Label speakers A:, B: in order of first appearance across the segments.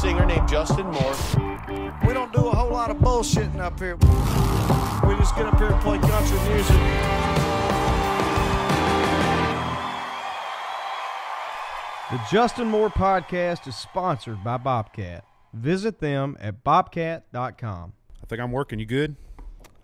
A: singer named Justin Moore.
B: We don't do a whole lot of bullshitting up here. We just get up here and play country music.
C: The Justin Moore podcast is sponsored by Bobcat. Visit them at bobcat.com.
D: I think I'm working. You good?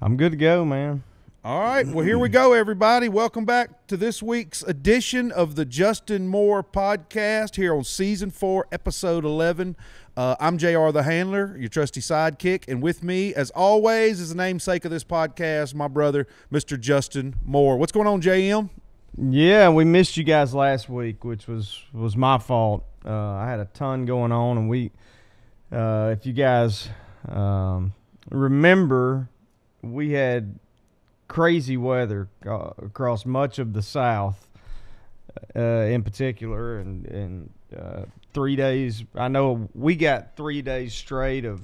C: I'm good to go, man.
D: All right. Well, here we go, everybody. Welcome back to this week's edition of the Justin Moore podcast here on season four, episode 11. Uh, I'm JR the Handler, your trusty sidekick. And with me, as always, is the namesake of this podcast, my brother, Mr. Justin Moore. What's going on, JM?
C: Yeah, we missed you guys last week, which was was my fault. Uh, I had a ton going on, and we, uh, if you guys um, remember, we had crazy weather uh, across much of the South, uh, in particular, and and uh, three days. I know we got three days straight of,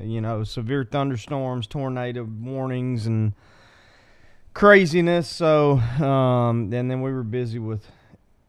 C: you know, severe thunderstorms, tornado warnings, and craziness. So, um, and then we were busy with,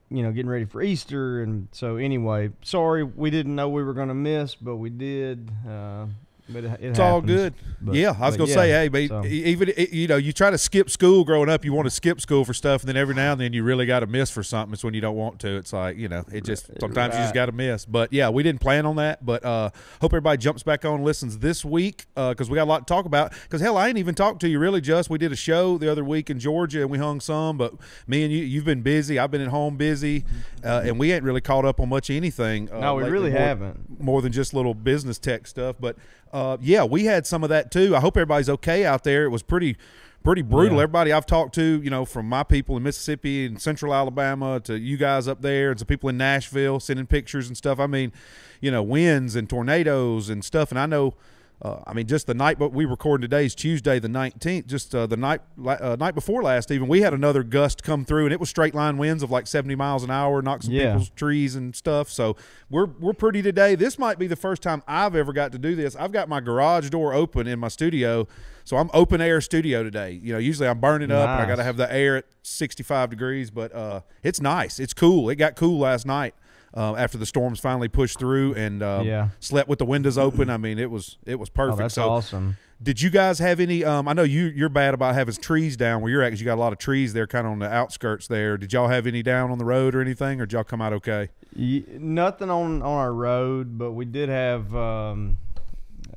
C: you know, getting ready for Easter, and so anyway, sorry we didn't know we were going to miss, but we did. Uh, but it, it
D: It's all good.
C: But-
D: yeah, I was gonna
C: yeah,
D: say, hey, but
C: so-
D: even you know, you try to skip school growing up. You want to skip school for stuff, and then every now and then you really got to miss for something. It's when you don't want to. It's like you know, it just sometimes you just got to miss. But yeah, we didn't plan on that. But uh, hope everybody jumps back on and listens this week because we got a lot to talk about. Because hell, I ain't even talked to you really. Just we did a show the other week in Georgia and we hung some. But me and you, you've been busy. I've been at home busy, uh, and we ain't really caught up on much of anything. Uh,
C: No, we
D: lately,
C: really
D: more-
C: haven't.
D: more than just little business tech stuff. But uh, yeah, we had some of that too. I hope everybody's okay out there. It was pretty pretty brutal.
C: Yeah.
D: Everybody I've talked to, you know, from my people in Mississippi and Central Alabama to you guys up there and some people in Nashville sending pictures and stuff. I mean, you know, winds and tornadoes and stuff. And I know. Uh, I mean, just the night, but we recording today is Tuesday the nineteenth. Just uh, the night, uh, night before last, even we had another gust come through, and it was straight line winds of like seventy miles an hour, knocked some
C: Yeah.
D: people's trees and stuff. So we're we're pretty today. This might be the first time I've ever got to do this. I've got my garage door open in my studio, so I'm open air studio today. You know, usually I'm burning up and I got to have the air at 65 degrees, but uh, it's nice. It's cool. It got cool last night. Uh, after the storms finally pushed through and uh,
C: Yeah.
D: slept with the windows open, I mean it was it was
C: Oh,
D: perfect.
C: that's
D: so
C: awesome.
D: did you guys have any? Um, I know you you're bad about having trees down where you're at because you got a lot of trees there, kind of on the outskirts there. Did y'all have any down on the road or anything, or did y'all come out okay?
C: Y- nothing on on our road, but we did have um,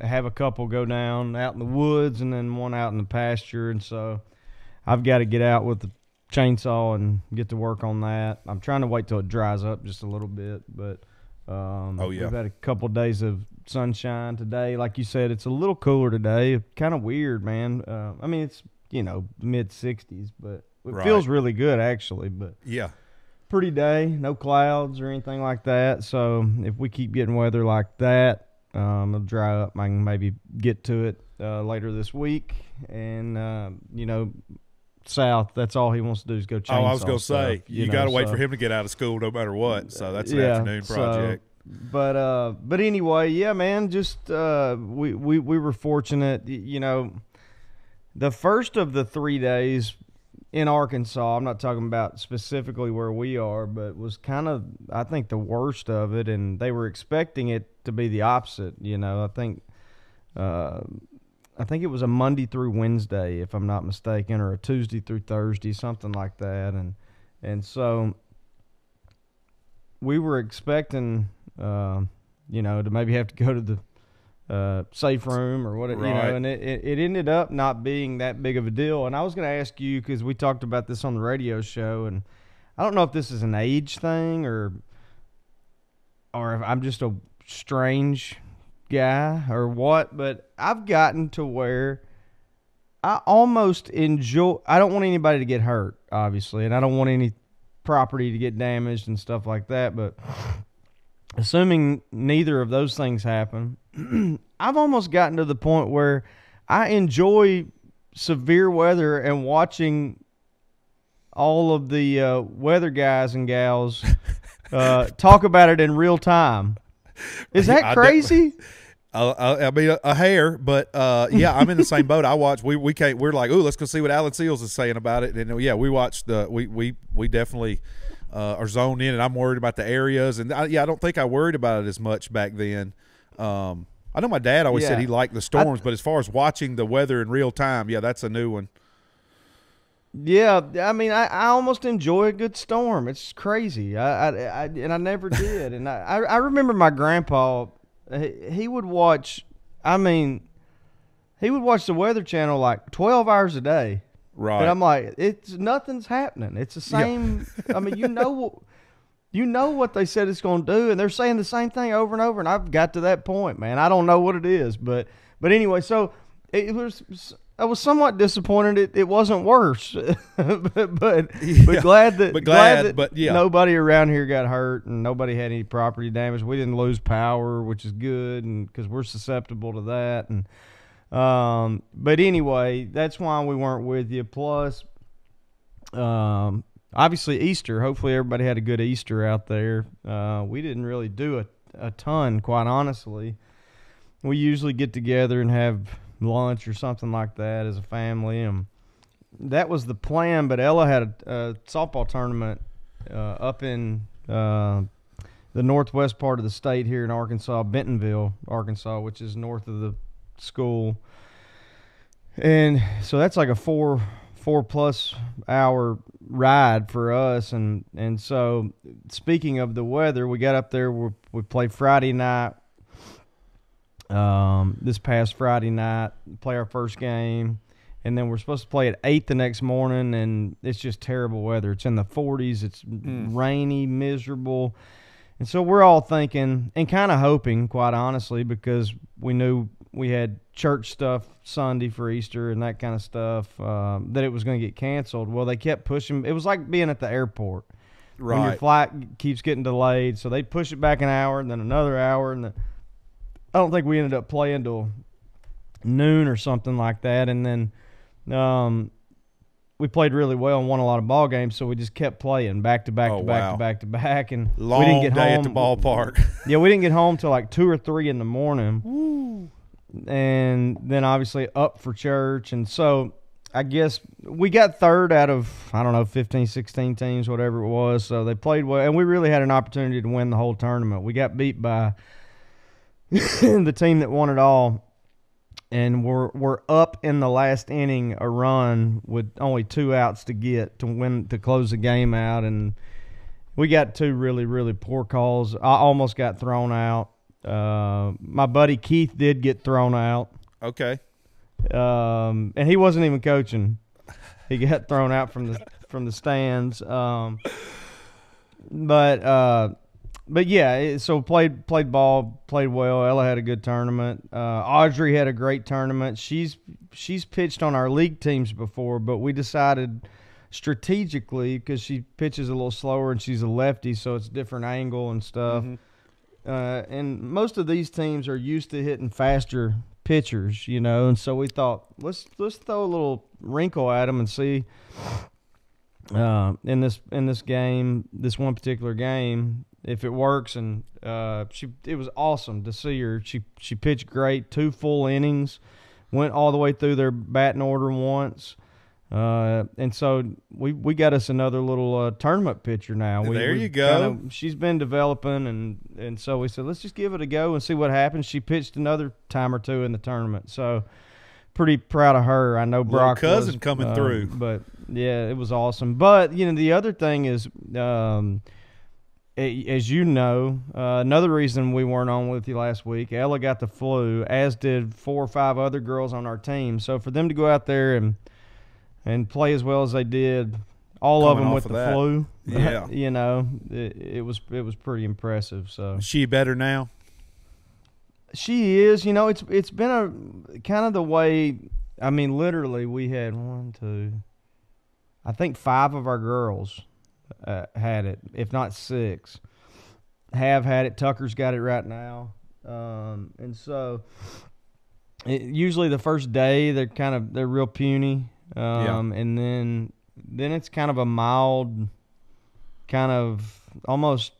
C: have a couple go down out in the woods, and then one out in the pasture. And so I've got to get out with the chainsaw and get to work on that. I'm trying to wait till it dries up just a little bit, but um,
D: Oh, yeah.
C: we've had a couple days of sunshine today. Like you said, it's a little cooler today. Kind of weird, man. Uh, I mean, it's you know mid 60s, but it
D: Right.
C: feels really good actually. But
D: Yeah,
C: pretty day, no clouds or anything like that. So if we keep getting weather like that, um, it'll dry up. I can maybe get to it uh, later this week. And uh, you know, South, that's all he wants to do is go. Chainsaw
D: Oh, I was gonna say
C: stuff,
D: you,
C: know,
D: got to wait
C: so-
D: for him to get out of school no matter what. So that's an
C: Yeah,
D: afternoon
C: so-
D: project.
C: but uh, but anyway, yeah, man. Just uh, we we we were fortunate. You know, the first of the three days in Arkansas. I'm not talking about specifically where we are, but was kind of I think the worst of it, and they were expecting it to be the opposite. You know, I think. Uh, I think it was a Monday through Wednesday, if I'm not mistaken, or a Tuesday through Thursday, something like that, and and so we were expecting, uh, you know, to maybe have to go to the uh, safe room or whatever, you know, and it, it, it ended up not being that big of a deal. And I was going to ask you because we talked about this on the radio show, and I don't know if this is an age thing or or if I'm just a strange guy or what, but I've gotten to where I almost enjoy. I don't want anybody to get hurt, obviously, and I don't want any property to get damaged and stuff like that. But assuming neither of those things happen, I've almost gotten to the point where I enjoy severe weather and watching all of the uh, weather guys and gals uh, talk about it in real time. Is that crazy?
D: Uh, I, I mean, a, a hair, but uh, yeah, I'm in the same boat. I watch. We we can't. We're like, ooh, let's go see what Alan Seals is saying about it. And yeah, we watched the. We we we definitely uh, are zoned in, and I'm worried about the areas. And I, yeah, I don't think I worried about it as much back then. Um, I know my dad always said he liked the storms, but as far as watching the weather in real time, yeah, that's a new one.
C: Yeah, I mean, I, I almost enjoy a good storm. It's crazy. I, I, I and I never did. And I, I, I remember my grandpa. He, he would watch. I mean, he would watch the Weather Channel like twelve hours a day.
D: Right.
C: And I'm like, it's nothing's happening. It's the same. I mean, you know, you know what they said it's going to do, and they're saying the same thing over and over. And I've got to that point, man. I don't know what it is, but but anyway, so it was. I was somewhat disappointed it, it wasn't worse, but but, but
D: Yeah,
C: glad that
D: but glad,
C: that
D: but yeah.
C: nobody around here got hurt and nobody had any property damage. We didn't lose power, which is good, and because we're susceptible to that. And um, but anyway, that's why we weren't with you. Plus, um, obviously Easter. Hopefully, everybody had a good Easter out there. Uh, we didn't really do a a ton, quite honestly. We usually get together and have lunch or something like that as a family, and that was the plan. But Ella had a, a softball tournament uh, up in uh, the northwest part of the state here in Arkansas, Bentonville, Arkansas, which is north of the school. And so that's like a four four plus hour ride for us and and so speaking of the weather we got up there we, we played friday night um this past friday night play our first game and then we're supposed to play at eight the next morning and it's just terrible weather it's in the 40s it's rainy miserable and so we're all thinking and kind of hoping, quite honestly, because we knew we had church stuff Sunday for Easter and that kind of stuff, um, that it was going to get canceled. Well, they kept pushing. It was like being at the airport. When your flight keeps getting delayed. So they push it back an hour and then another hour. And then I don't think we ended up playing till noon or something like that. And then um, we played really well and won a lot of ball games. So we just kept playing back to back
D: Oh,
C: to back
D: wow.
C: to back to back. And
D: Long
C: we didn't get
D: day
C: home
D: at the ballpark.
C: yeah, we didn't get home till like two or three in the morning. And then obviously up for church. And so I guess we got third out of, I don't know, 15, 16 teams, whatever it was. So they played well. And we really had an opportunity to win the whole tournament. We got beat by the team that won it all. And we're we're up in the last inning a run with only two outs to get to win to close the game out and we got two really really poor calls. I almost got thrown out. Uh, my buddy Keith did get thrown out,
D: okay.
C: um, and he wasn't even coaching. He got thrown out from the from the stands. Um, but uh, but yeah, so played played ball, played well. Ella had a good tournament. Uh, Audrey had a great tournament. She's she's pitched on our league teams before, but we decided strategically because she pitches a little slower and she's a lefty, so it's different angle and stuff. Uh, and most of these teams are used to hitting faster pitchers, you know, and so we thought let's let's throw a little wrinkle at them and see. Uh, in this in this game, this one particular game, if it works, and uh, she it was awesome to see her. She she pitched great, two full innings, went all the way through their batting order once. Uh, and so we we got us another little uh, tournament pitcher now. We,
D: There you go.
C: kinda- she's been developing, and and so we said let's just give it a go and see what happens. She pitched another time or two in the tournament, so pretty proud of her. I know Brock
D: cousin
C: was,
D: coming
C: uh,
D: through.
C: but yeah, it was awesome. But you know the other thing is. Um, as you know, uh, another reason we weren't on with you last week, Ella got the flu, as did four or five other girls on our team. So for them to go out there and and play as well as they did, all of them with
D: of
C: the
D: that.
C: flu,
D: Yeah.
C: you know, it, it was it was pretty impressive. So
D: Is she better now?
C: She is, you know, it's it's been a kind of the way. I mean, literally, we had one, two, I think five of our girls uh, had it, if not six, have had it. Tucker's got it right now, um, and so it, usually the first day they're kind of they're real puny, um, and then then it's kind of a mild, kind of almost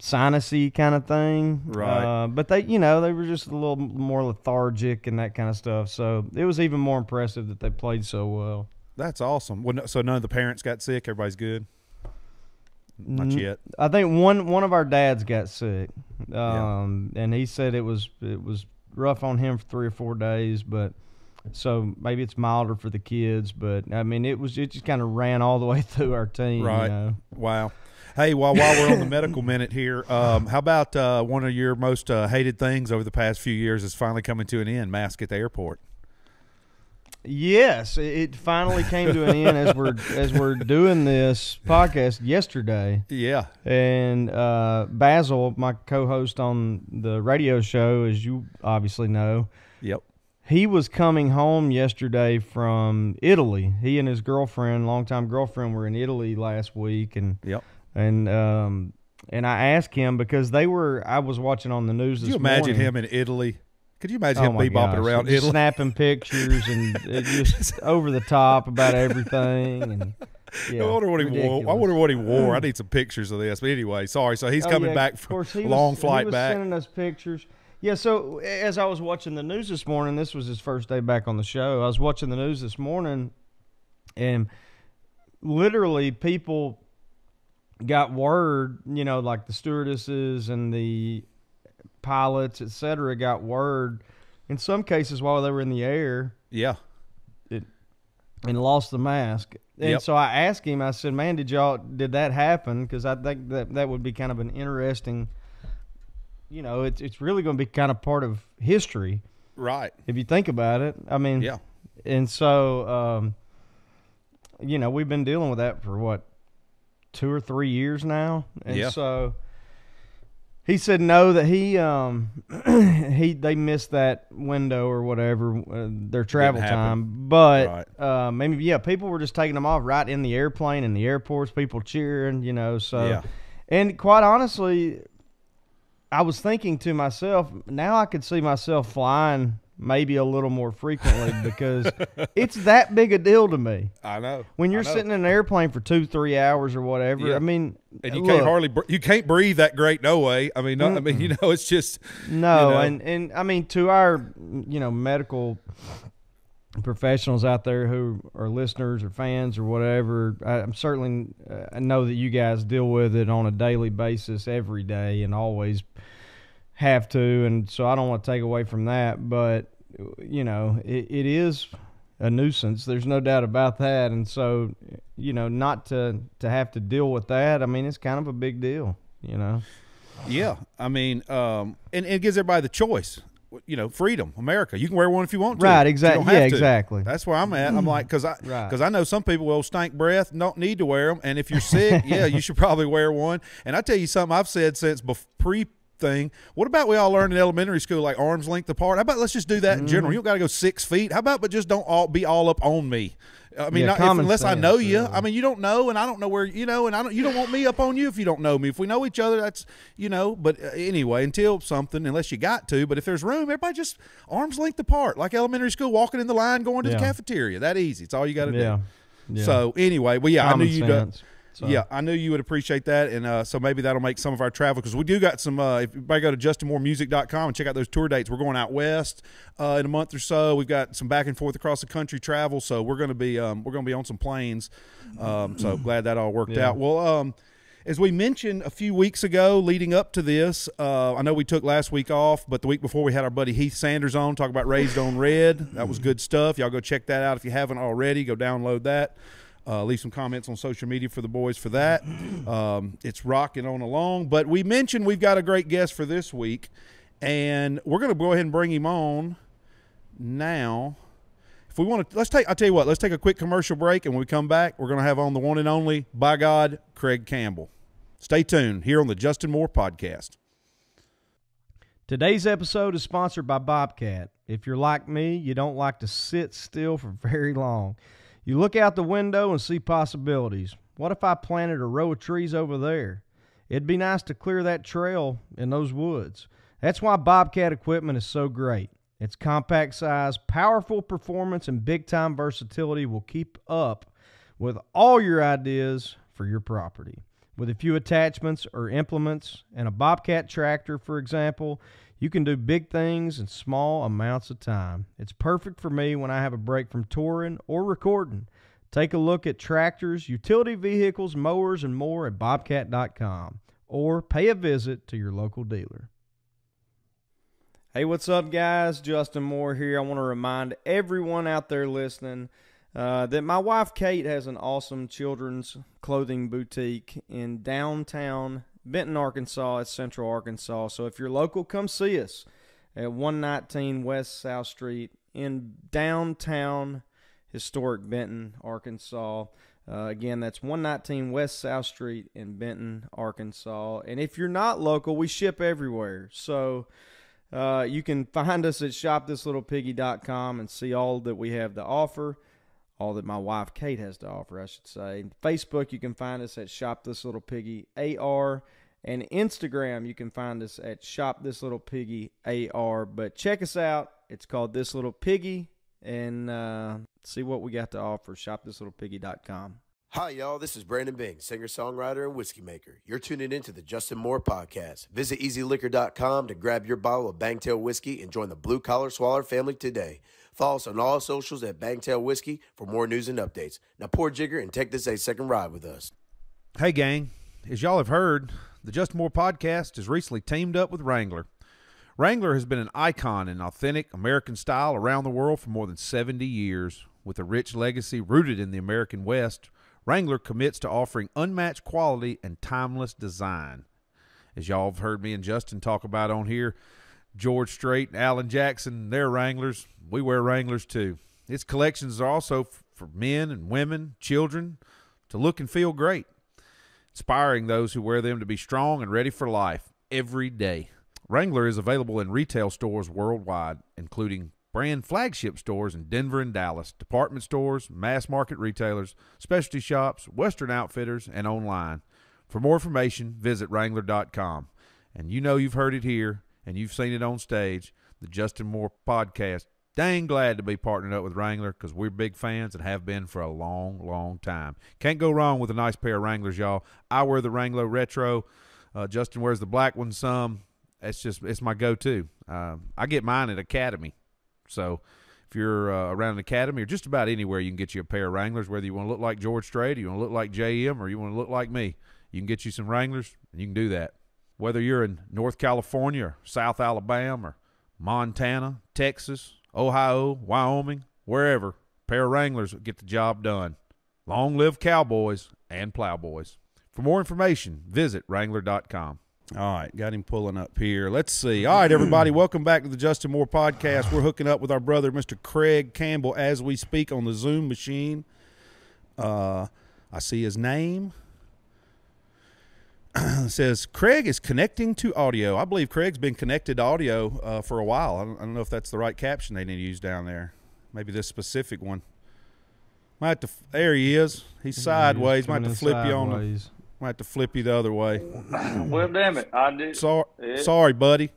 C: sinusy kind of thing.
D: Right.
C: Uh, but they, you know, they were just a little more lethargic and that kind of stuff. So it was even more impressive that they played so well.
D: That's awesome. Well, no- so none of the parents got sick. Everybody's good. Not yet.
C: I think one one of our dads got sick, um, and he said it was it was rough on him for three or four days, but so maybe it's milder for the kids. But I mean, it was it just kind of ran all the way through our team. you
D: Right.
C: know?
D: Wow. Hey, while while we're on the medical minute here, um, how about uh, one of your most uh, hated things over the past few years is finally coming to an end? Mask at the airport.
C: Yes, it- finally came to an end as we're as we're doing this podcast yesterday.
D: Yeah.
C: And uh, Basil, my co-host on the radio show, as you obviously know,
D: Yep.
C: he was coming home yesterday from Italy. He and his girlfriend, longtime girlfriend, were in Italy last week, and
D: Yep.
C: And um and I asked him because they were. I was watching on the news.
D: Could
C: this
D: you imagine
C: morning.
D: him in Italy? Could you imagine
C: Oh
D: him bebopping
C: gosh,
D: around
C: just
D: Italy?
C: snapping pictures and just over the top about everything. And yeah,
D: I wonder what he wore. I wonder what he wore. I need some pictures of this. But anyway, sorry. So he's
C: Oh,
D: coming
C: yeah,
D: back from
C: was-
D: long
C: he
D: flight
C: was
D: back.
C: Sending us pictures. Yeah, so as I was watching the news this morning, this was his first day back on the show. I was watching the news this morning, and literally people got word. You know, like the stewardesses and the pilots, etc., got word. In some cases, while they were in the air,
D: Yeah.
C: It, and lost the mask. And
D: Yep.
C: so I asked him. I said, "Man, did y'all did that happen? Because I think that that would be kind of an interesting. You know, it's it's really going to be kind of part of history
D: Right.
C: if you think about it. I mean,
D: Yeah.
C: And so, um, you know, we've been dealing with that for what two or three years now, and
D: Yeah.
C: so. He said no that he um he they missed that window or whatever uh, their travel time, but
D: Right.
C: uh, maybe yeah, people were just taking them off right in the airplane in the airports, people cheering, you know. So,
D: Yeah.
C: and quite honestly, I was thinking to myself, now I could see myself flying maybe a little more frequently because it's that big a deal to me.
D: I know.
C: When you're
D: know.
C: sitting in an airplane for two, three hours or whatever,
D: Yeah.
C: I mean,
D: and you
C: look,
D: can't hardly you can't breathe that great no way. I mean, no, I mean, you know, it's just
C: No,
D: you know.
C: and and I mean to our you know medical professionals out there who are listeners or fans or whatever, I, I'm certainly uh, I know that you guys deal with it on a daily basis every day and always have to, and so I don't want to take away from that, but you know it, it is a nuisance. There's no doubt about that, and so you know not to to have to deal with that. I mean, it's kind of a big deal, you know.
D: Yeah, I mean, um, and, and it gives everybody the choice. You know, freedom, America. You can wear one if you want to.
C: Right,
D: but you
C: exact-
D: don't have
C: yeah,
D: to.
C: exactly.
D: That's where I'm at. I'm like, because I,
C: Right.
D: because I know some people will stank breath, don't need to wear them, and if you're sick, yeah, you should probably wear one. And I tell you something I've said since pre thing. What about we all learned in elementary school like arms length apart? How about let's just do that in
C: Mm-hmm.
D: general? You don't got to go six feet. How about but just don't all be all up on me. I mean,
C: Yeah,
D: not, if,
C: common
D: unless I
C: sense,
D: know you. I mean, you don't know, and I don't know where you know, and I don't. You don't want me up on you if you don't know me. If we know each other, that's you know. But uh, anyway, until something, unless you got to. But if there's room, everybody just arms length apart, like elementary school, walking in the line, going to the
C: Yeah.
D: cafeteria. That easy. It's all you got to do.
C: yeah.
D: So anyway, well, yeah,
C: Common
D: I knew you.
C: sense. So-
D: Yeah, I knew you would appreciate that, and uh, so maybe that'll make some of our travel because we do got some. Uh, if everybody go to justinmooremusic.com and check out those tour dates, we're going out west uh, in a month or so. We've got some back and forth across the country travel, so we're going to be um, we're going to be on some planes. Um, so glad that all worked
C: Yeah.
D: out. Well, um, as we mentioned a few weeks ago, leading up to this, uh, I know we took last week off, but the week before we had our buddy Heath Sanders on talk about Raised on Red. That was good stuff. Y'all go check that out if you haven't already. Go download that. Uh, leave some comments on social media for the boys for that. Um, it's rocking on along. But we mentioned we've got a great guest for this week, and we're going to go ahead and bring him on now. If we want to, let's take. I'll tell you what. Let's take a quick commercial break, and when we come back, we're going to have on the one and only, by God, Craig Campbell. Stay tuned here on the Justin Moore Podcast.
C: Today's episode is sponsored by Bobcat. If you're like me, you don't like to sit still for very long. You look out the window and see possibilities. What if I planted a row of trees over there? It'd be nice to clear that trail in those woods. That's why Bobcat equipment is so great. Its compact size, powerful performance, and big time versatility will keep up with all your ideas for your property. With a few attachments or implements and a Bobcat tractor, for example, you can do big things in small amounts of time. It's perfect for me when I have a break from touring or recording. Take a look at tractors, utility vehicles, mowers, and more at bobcat.com or pay a visit to your local dealer. Hey, what's up, guys? Justin Moore here. I want to remind everyone out there listening uh, that my wife Kate has an awesome children's clothing boutique in downtown Benton, Arkansas, at Central Arkansas. So if you're local, come see us at 119 West South Street in downtown historic Benton, Arkansas. Uh, again, that's 119 West South Street in Benton, Arkansas. And if you're not local, we ship everywhere. So uh, you can find us at shopthislittlepiggy.com and see all that we have to offer, all that my wife Kate has to offer, I should say. Facebook, you can find us at Shop This Little Piggy AR. And Instagram, you can find us at Shop This Little Piggy AR. But check us out. It's called This Little Piggy. And uh, see what we got to offer. ShopThisLittlePiggy.com.
A: Hi, y'all. This is Brandon Bing, singer, songwriter, and whiskey maker. You're tuning in to the Justin Moore podcast. Visit EasyLiquor.com to grab your bottle of Bangtail whiskey and join the Blue Collar Swaller family today. Follow us on all socials at Bangtail Whiskey for more news and updates. Now, pour Jigger and take this a second ride with us.
D: Hey, gang. As y'all have heard, the Justin Moore podcast has recently teamed up with Wrangler. Wrangler has been an icon in authentic American style around the world for more than 70 years. With a rich legacy rooted in the American West, Wrangler commits to offering unmatched quality and timeless design. As y'all have heard me and Justin talk about on here, George Strait and Alan Jackson, they're Wranglers. We wear Wranglers too. Its collections are also for men and women, children, to look and feel great, inspiring those who wear them to be strong and ready for life every day. Wrangler is available in retail stores worldwide, including brand flagship stores in Denver and Dallas, department stores, mass market retailers, specialty shops, Western outfitters, and online. For more information, visit Wrangler.com. And you know you've heard it here and you've seen it on stage. The Justin Moore podcast. Dang glad to be partnered up with Wrangler because we're big fans and have been for a long, long time. Can't go wrong with a nice pair of Wranglers, y'all. I wear the Wrangler Retro. Uh, Justin wears the black one some. It's just it's my go-to. Um, I get mine at Academy. So if you're uh, around an academy or just about anywhere, you can get you a pair of Wranglers. Whether you want to look like George Strait, or you want to look like JM, or you want to look like me, you can get you some Wranglers, and you can do that. Whether you're in North California, or South Alabama, or Montana, Texas, Ohio, Wyoming, wherever, pair of Wranglers will get the job done. Long live cowboys and plowboys. For more information, visit Wrangler.com. All right, got him pulling up here. Let's see. All right, everybody, welcome back to the Justin Moore podcast. We're hooking up with our brother, Mr. Craig Campbell, as we speak on the Zoom machine. Uh, I see his name. It says Craig is connecting to audio. I believe Craig's been connected to audio uh, for a while. I don't, I don't know if that's the right caption they need to use down there. Maybe this specific one. Might have to, there he is. He's sideways. Might have to flip you on the. Might have to flip you the other way.
E: Well, damn it, I did.
D: Sorry,
E: Yeah.
D: sorry, buddy.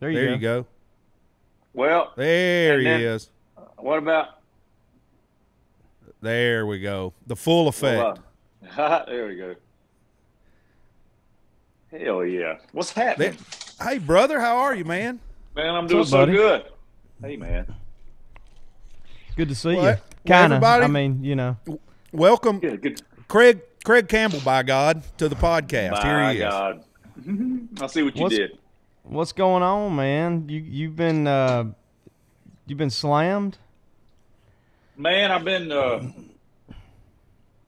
C: There you
D: There
C: go.
D: you go.
E: Well,
D: There he
E: then-
D: is.
E: what about?
D: There we go. The full effect.
E: Well, uh, there we go. Hell yeah! What's happening,
D: Hey, brother, how are you, man?
E: man? I'm doing
C: up,
E: so
C: buddy?
E: good. Hey, man.
C: Good to see
D: Well,
C: you. Kind of.
D: everybody-
C: I mean, you know.
D: Welcome,
E: Good, good.
D: Craig. Craig Campbell, by God, to the podcast. Here
E: My
D: he is.
E: God. I see what you
C: What's-
E: did.
C: What's going on, man? You you've been uh, you've been slammed.
E: Man, I've been uh,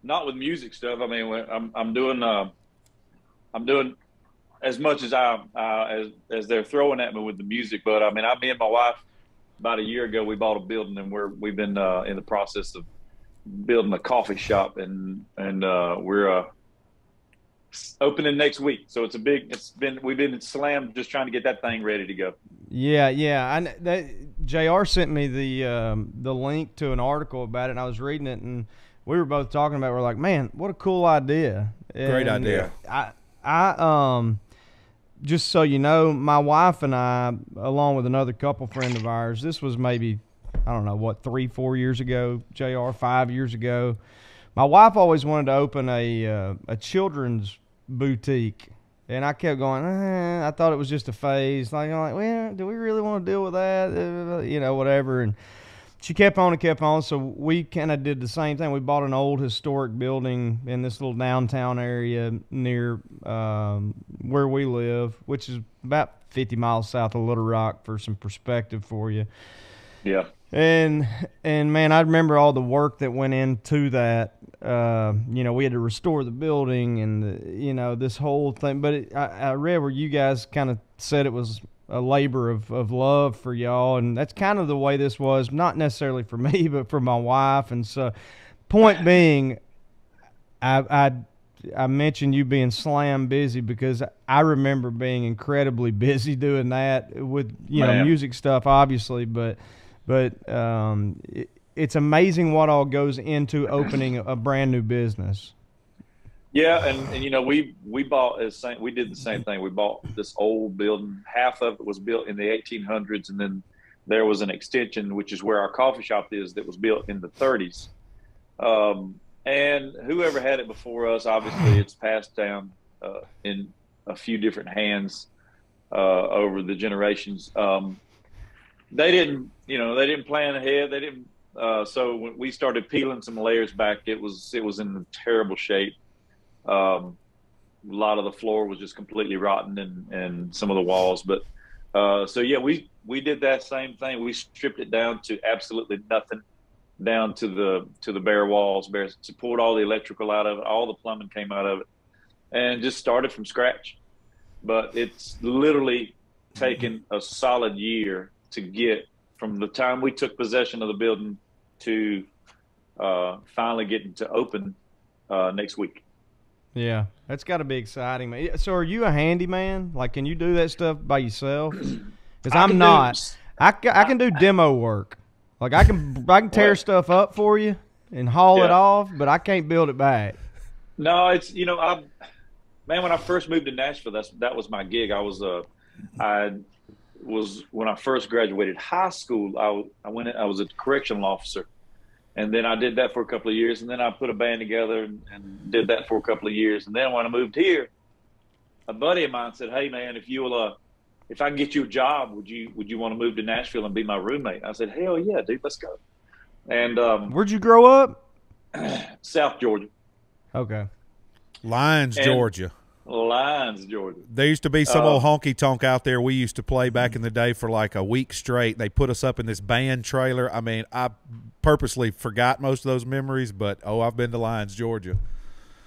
E: not with music stuff. I mean, I'm I'm doing uh, I'm doing as much as I uh, as as they're throwing at me with the music. But I mean, I me and my wife about a year ago we bought a building and we're we've been uh, in the process of building a coffee shop and and uh, we're uh, opening next week. So it's a big. It's been we've been slammed just trying to get that thing ready to go.
C: Yeah, yeah. I kn- that Jr. sent me the um, the link to an article about it, and I was reading it, and we were both talking about. it. We're like, man, what a cool idea!
D: Great idea.
C: I I um just so you know, my wife and I, along with another couple friend of ours, this was maybe I don't know what three four years ago, Jr. Five years ago. My wife always wanted to open a uh, a children's boutique, and I kept going. Eh, I thought it was just a phase. Like I'm like, well, do we really want to deal with that? Uh, you know, whatever. And she kept on and kept on. So we kind of did the same thing. We bought an old historic building in this little downtown area near um, where we live, which is about 50 miles south of Little Rock for some perspective for you.
E: Yeah.
C: And and man, I remember all the work that went into that. Uh, you know, we had to restore the building and the, you know this whole thing. But it, I, I read where you guys kind of said it was a labor of, of love for y'all, and that's kind of the way this was. Not necessarily for me, but for my wife. And so, point being, I I I mentioned you being slam busy because I remember being incredibly busy doing that with you know music stuff, obviously, but but um, it, it's amazing what all goes into opening a brand new business.
E: Yeah, and, and you know we we bought the same. We did the same thing. We bought this old building. Half of it was built in the 1800s, and then there was an extension, which is where our coffee shop is, that was built in the 30s. Um, and whoever had it before us, obviously, it's passed down uh, in a few different hands uh, over the generations. Um, they didn't, you know, they didn't plan ahead. They didn't. Uh, so when we started peeling some layers back, it was it was in terrible shape. Um, a lot of the floor was just completely rotten and, and some of the walls. But uh, so yeah, we we did that same thing. We stripped it down to absolutely nothing, down to the to the bare walls, bare pulled all the electrical out of it, all the plumbing came out of it, and just started from scratch. But it's literally taken a solid year to get from the time we took possession of the building to uh, finally getting to open uh, next week.
C: Yeah, that's got to be exciting. So, are you a handyman? Like, can you do that stuff by yourself? Because
E: I
C: I'm
E: can do-
C: not. I, I can do demo work. Like, I can I can tear
E: What?
C: stuff up for you and haul it off, but I can't build it back.
E: No, it's you know, I man, when I first moved to Nashville, that's that was my gig. I was uh, I was when I first graduated high school. I w- I went. I was a correctional officer, and then I did that for a couple of years, and then I put a band together and, and did that for a couple of years, and then when I moved here, a buddy of mine said, "Hey, man, if you'll uh." If I can get you a job, would you would you want to move to Nashville and be my roommate? I said, "Hell yeah, dude, let's go." And um,
C: Where'd you grow up?
E: South Georgia,
C: Okay.
D: Lyons,
E: And-
D: Georgia.
E: Lyons, Georgia.
D: There used to be some
E: Uh,
D: old honky tonk out there we used to play back in the day for like a week straight. They put us up in this band trailer. I mean, I purposely forgot most of those memories, but oh, I've been to Lyons, Georgia.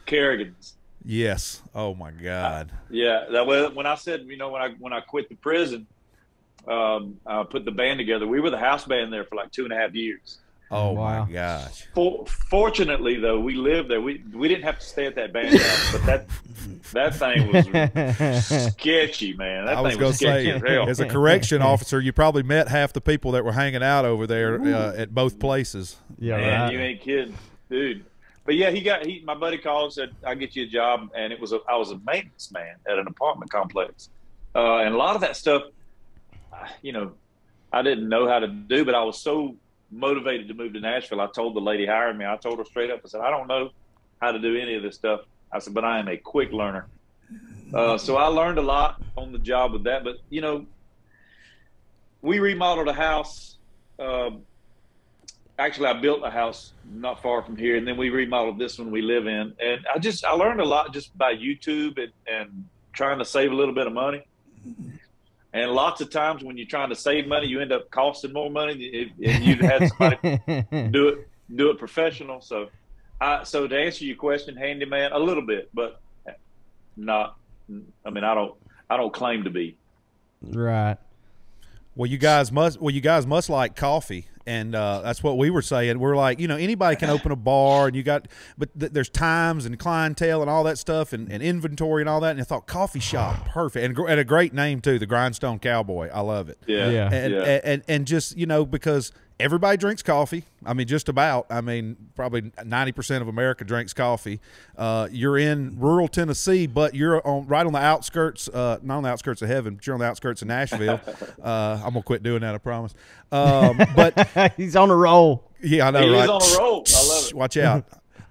E: Kerrigan's.
D: Yes. Oh my God.
E: Yeah, that was when I said, you know, when I when I quit the prison, um, I put the band together. We were the house band there for like two and a half years.
D: Oh
C: Wow.
D: my gosh.
E: For, fortunately, though, we lived there. We we didn't have to stay at that band house, but that that thing was sketchy, man. That
D: I was going to say,
E: as
D: a correction officer, you probably met half the people that were hanging out over there uh, at both places.
C: yeah,
E: Man,
C: right.
E: you ain't kidding, dude. But yeah, he got he. My buddy called and said, "I'll get you a job," and it was a, I was a maintenance man at an apartment complex, uh, and a lot of that stuff, uh, you know, I didn't know how to do, but I was so motivated to move to Nashville. I told the lady hiring me, I told her straight up, I said, "I don't know how to do any of this stuff." I said, "But I am a quick learner." Uh, so I learned a lot on the job with that. But you know, we remodeled a house. Um, actually, I built a house not far from here, and then we remodeled this one we live in. And I just I learned a lot just by YouTube and, and trying to save a little bit of money. And lots of times when you're trying to save money, you end up costing more money if, if you've had somebody do it do it professional. So, I so to answer your question, handyman, a little bit, but not. I mean, I don't I don't claim to be.
C: right.
D: Well, you guys must. Well, you guys must like coffee, and uh, that's what we were saying. We're like, you know, anybody can open a bar, and you got, but th- there's times and clientele and all that stuff, and, and inventory and all that. And I thought coffee shop, perfect, and, gr- and a great name too, the Grindstone Cowboy. I love it.
E: Yeah,
C: Yeah.
D: And,
E: yeah.
D: and, and and just you know because everybody drinks coffee. I mean, just about. I mean, probably ninety percent of America drinks coffee. Uh, you're in rural Tennessee, but you're on right on the outskirts. Uh, not on the outskirts of heaven, but you're on the outskirts of Nashville. uh, I'm gonna quit doing that. I promise. Um, but
C: He's on a roll.
D: yeah, I know,
E: He
D: right?
E: on a roll. I love it.
D: Watch out.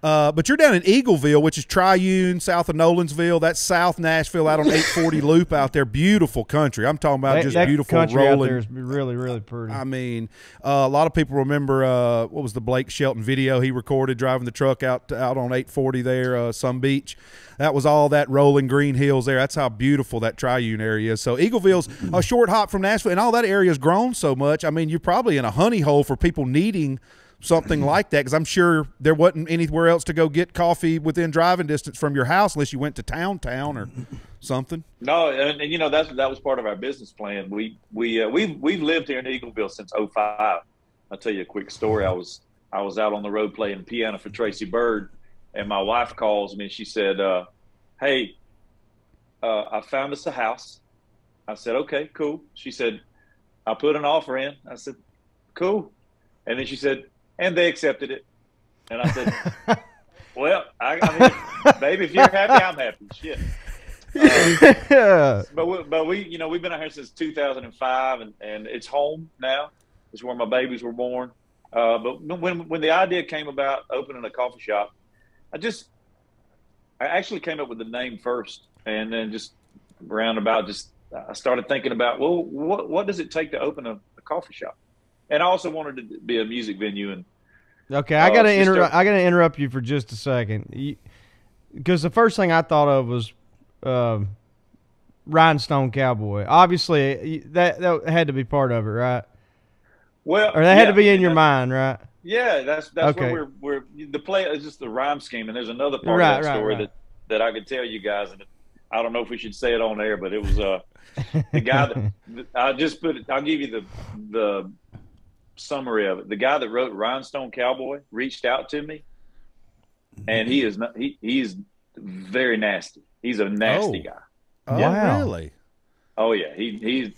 D: Uh, but you're down in Eagleville, which is Triune, south of Nolensville. That's South Nashville, out on 840 Loop out there. Beautiful country. I'm talking about
C: That,
D: just
C: that
D: beautiful
C: country
D: rolling.
C: out there is really, really pretty.
D: I mean, uh, a lot of people remember uh, what was the Blake Shelton video he recorded driving the truck out out on 840 there, uh, Some Beach. That was all that rolling green hills there. That's how beautiful that Triune area is. So Eagleville's a short hop from Nashville, and all that area has grown so much. I mean, you're probably in a honey hole for people needing something like that because I'm sure there wasn't anywhere else to go get coffee within driving distance from your house unless you went to town town or something.
E: No, and, and you know that's that was part of our business plan. We we uh, we've we've lived here in Eagleville since 05. I'll tell you a quick story. I was I was out on the road playing piano for Tracy Byrd, and my wife calls me and she said, uh, "Hey, uh, I found us a house." I said, "Okay, cool." She said, "I put an offer in." I said, "Cool," and then she said, "And they accepted it." And I said, "Well, I, I mean, baby, if you're happy, I'm happy." Shit.
C: yeah.
E: But we, but we, you know, we've been out here since 2005, and, and it's home now. It's where my babies were born. Uh, but when when the idea came about opening a coffee shop, I just I actually came up with the name first, and then just roundabout just I started thinking about well, what what does it take to open a, a coffee shop? And I also wanted to be a music venue, and
C: Okay, I
E: Oh,
C: gotta interrupt. I gotta interrupt you for just a second, because the first thing I thought of was um Rhinestone Cowboy. Obviously, that that had to be part of it, right?
E: well,
C: Or that had
E: yeah,
C: to be in your mind, right?
E: Yeah, that's that's
C: Okay.
E: where we're we're the play is just the rhyme scheme, and there's another part
C: Right,
E: of that
C: right,
E: story
C: right.
E: that that I could tell you guys, and I don't know if we should say it on air, but it was uh the guy that I just put. it- I'll give you the the summary of it. The guy that wrote Rhinestone Cowboy reached out to me, and he mm-hmm. is not he he is very nasty. He's a nasty
D: Oh.
E: guy.
D: Oh,
C: Wow.
D: really?
E: Oh yeah, he he's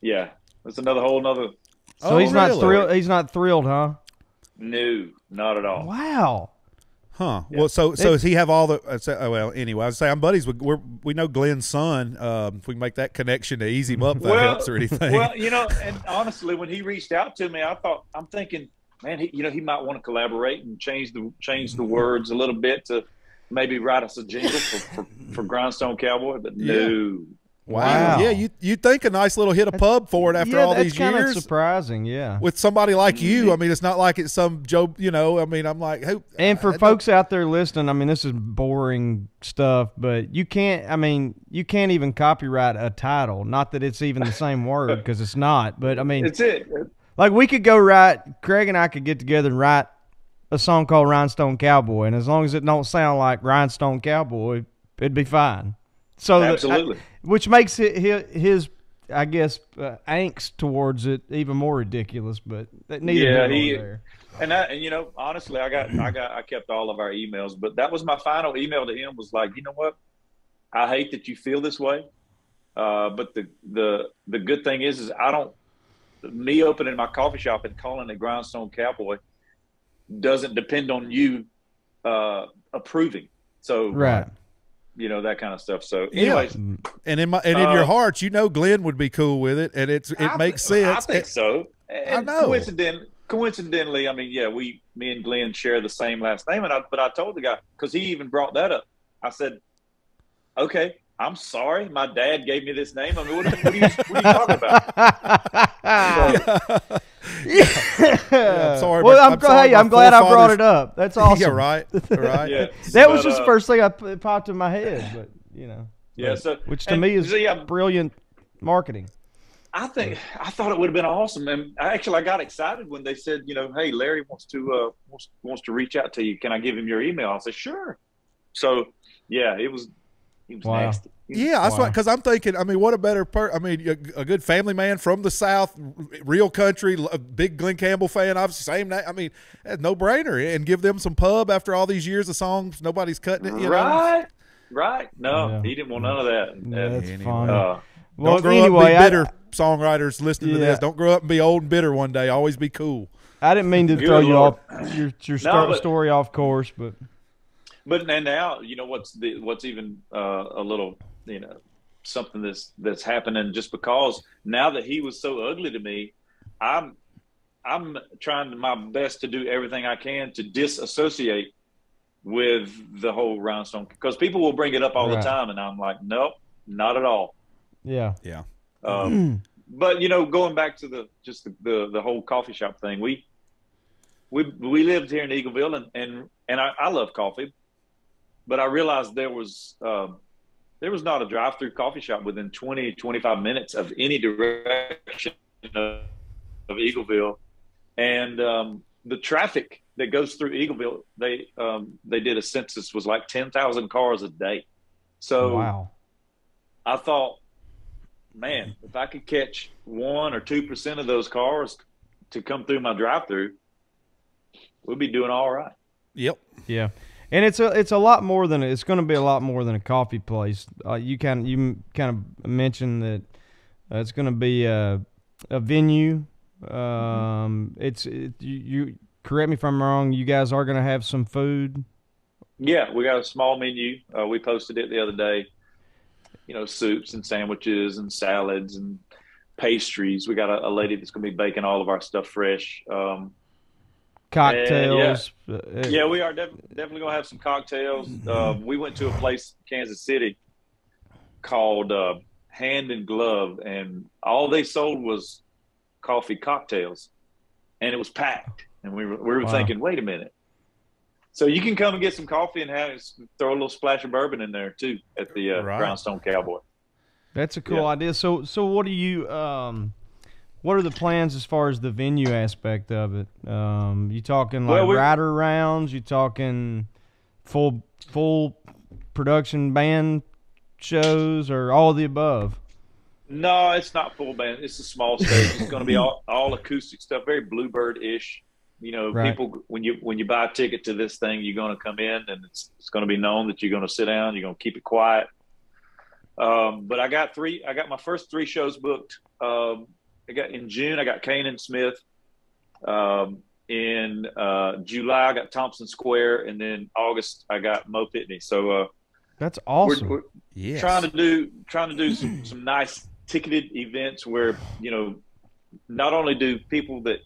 E: yeah. That's another whole nother.
C: So
D: Oh,
C: he's not
D: oh,
C: thrilled. He's not thrilled, huh?
E: No, not at all.
C: Wow.
D: Huh. Well, so so does he have all the? Uh, so, oh, well, anyway, I was saying I'm buddies with. We're, we know Glen's son. Um, if we make that connection to ease him up, that helps or anything.
E: Well, you know, and honestly, when he reached out to me, I thought I'm thinking, man, he, you know, he might want to collaborate and change the change the words a little bit to maybe write us a jingle for for, for Grindstone Cowboy, but no.
C: Wow.
D: Yeah, you you think a nice little hit a pub for it after
C: yeah,
D: all
C: that's
D: these
C: kind
D: years
C: of surprising. Yeah.
D: with somebody like you. Mm-hmm. I mean, it's not like it's some Joe. You know, I mean, I'm like, who?
C: And for
D: I don't-
C: folks out there listening, I mean, this is boring stuff, but you can't. I mean, you can't even copyright a title. Not that it's even the same word because it's not. But I mean,
E: It's it.
C: like we could go write. Craig and I could get together and write a song called Rhinestone Cowboy, and as long as it don't sound like Rhinestone Cowboy, it'd be fine. So that-
E: Absolutely.
C: Which makes it his, his I guess, uh, angst towards it even more ridiculous. But that neither
E: Yeah, he-
C: there.
E: And that, and you know, honestly, I got, I got, I kept all of our emails, but that was my final email to him. Was like, you know what? I hate that you feel this way, uh, but the the the good thing is, is I don't. Me opening my coffee shop and calling it Grindstone Cowboy doesn't depend on you uh, approving. So,
C: Right.
E: You know that kind of stuff. So,
D: Yeah.
E: anyways,
D: and in my and in your
E: Uh,
D: heart, you know, Glen would be cool with it, and it's it
E: I
D: makes sense.
E: I think so. And
D: know.
E: Coincident, coincidentally, I mean, yeah, we, me and Glen share the same last name, and I, but I told the guy because he even brought that up. I said, "Okay, I'm sorry, my dad gave me this name. I mean, what, are- what, are, you, what are you talking about?" So,
D: I'm sorry,
C: Well,
D: but-
C: I'm,
D: I'm sorry
C: hey, I'm glad I brought it up. That's awesome.
D: yeah, right, right.
E: yeah,
C: That was
E: But,
C: just
E: uh,
C: the first thing I p- it popped in my head, but you know,
E: Yeah, so
C: which to
E: and
C: me is
E: so, yeah,
C: brilliant marketing.
E: I think I thought it would have been awesome, and I actually I got excited when they said, you know, hey, Larry wants to uh, wants, wants to reach out to you. Can I give him your email? I said, sure. So yeah, it was it was
C: Wow.
E: nasty.
D: Yeah, that's
C: Wow.
D: why. Because I'm thinking, I mean, what a better per. I mean, a, a good family man from the South, real country, a big Glen Campbell fan. Obviously, same. na- I mean, no brainer. And give them some pub after all these years of songs. Nobody's cutting it. You know?
E: right, right. No,
C: Yeah.
E: he didn't want none of that.
C: Yeah, that's
D: anyway.
C: fine.
E: uh,
C: well,
D: Don't grow
C: anyway,
D: up and be
C: I-
D: bitter. songwriters listening to this, don't grow up and be old and bitter one day. Always be cool.
C: I, didn't mean to
E: Good
C: throw you off your your
E: No,
C: start,
E: but-
C: story off course, but
E: But and now you know what's the what's even uh, a little you know something that's that's happening just because now that he was so ugly to me, I'm I'm trying my best to do everything I can to disassociate with the whole rhinestone because people will bring it up all
C: Right.
E: the time, and I'm like, nope, not at all.
C: Yeah.
D: Yeah.
E: Um, but you know, going back to the just the, the the whole coffee shop thing, we we we lived here in Eagleville, and and and I, I love coffee, but I realized there was um, there was not a drive-through coffee shop within 20 25 minutes of any direction of, of Eagleville, and um, the traffic that goes through Eagleville, they um, they did a census was like ten thousand cars a day, so.
C: wow.
E: I thought, man, if I could catch one or two percent of those cars to come through my drive-through, we'll be doing all right.
D: Yep.
C: Yeah, and it's a it's a lot more than it's going to be a lot more than a coffee place. Uh, you kind you kind of mentioned that uh, it's going to be a a venue. Um, it's it, you, you correct me if I'm wrong. You guys are going to have some food.
E: Yeah, we got a small menu. Uh, we posted it the other day. You know, soups and sandwiches and salads and pastries. We got a, a lady that's going to be baking all of our stuff fresh. Um,
C: Cocktails. uh,
E: yeah, we are def- definitely going to have some cocktails. Uh, we went to a place Kansas City called uh, Hand and Glove, and all they sold was coffee cocktails, and it was packed. And we were, we were
C: Wow.
E: thinking, wait a minute. So you can come and get some coffee and have throw a little splash of bourbon in there too at the uh,
D: Right.
E: Grindstone Cowboy.
C: That's a cool
E: Yeah.
C: idea. So so what do you um what are the plans as far as the venue aspect of it? Um you talking like
E: Well, we-
C: writer rounds, you talking full full production band shows or all of the above?
E: No, it's not full band. It's a small stage. It's going to be all, all acoustic stuff, very Bluebird ish. You know,
C: Right.
E: people when you when you buy a ticket to this thing, you're going to come in and it's it's going to be known that you're going to sit down. You're going to keep it quiet. Um, but I got three. I got my first three shows booked. Um, I got in June. I got Canaan Smith. Um, in uh, July, I got Thompson Square, and then August, I got Mo Pitney. So uh,
C: That's
E: we're,
C: awesome.
E: we're,
D: Yes.
E: trying to do trying to do some, some nice ticketed events where you know not only do people that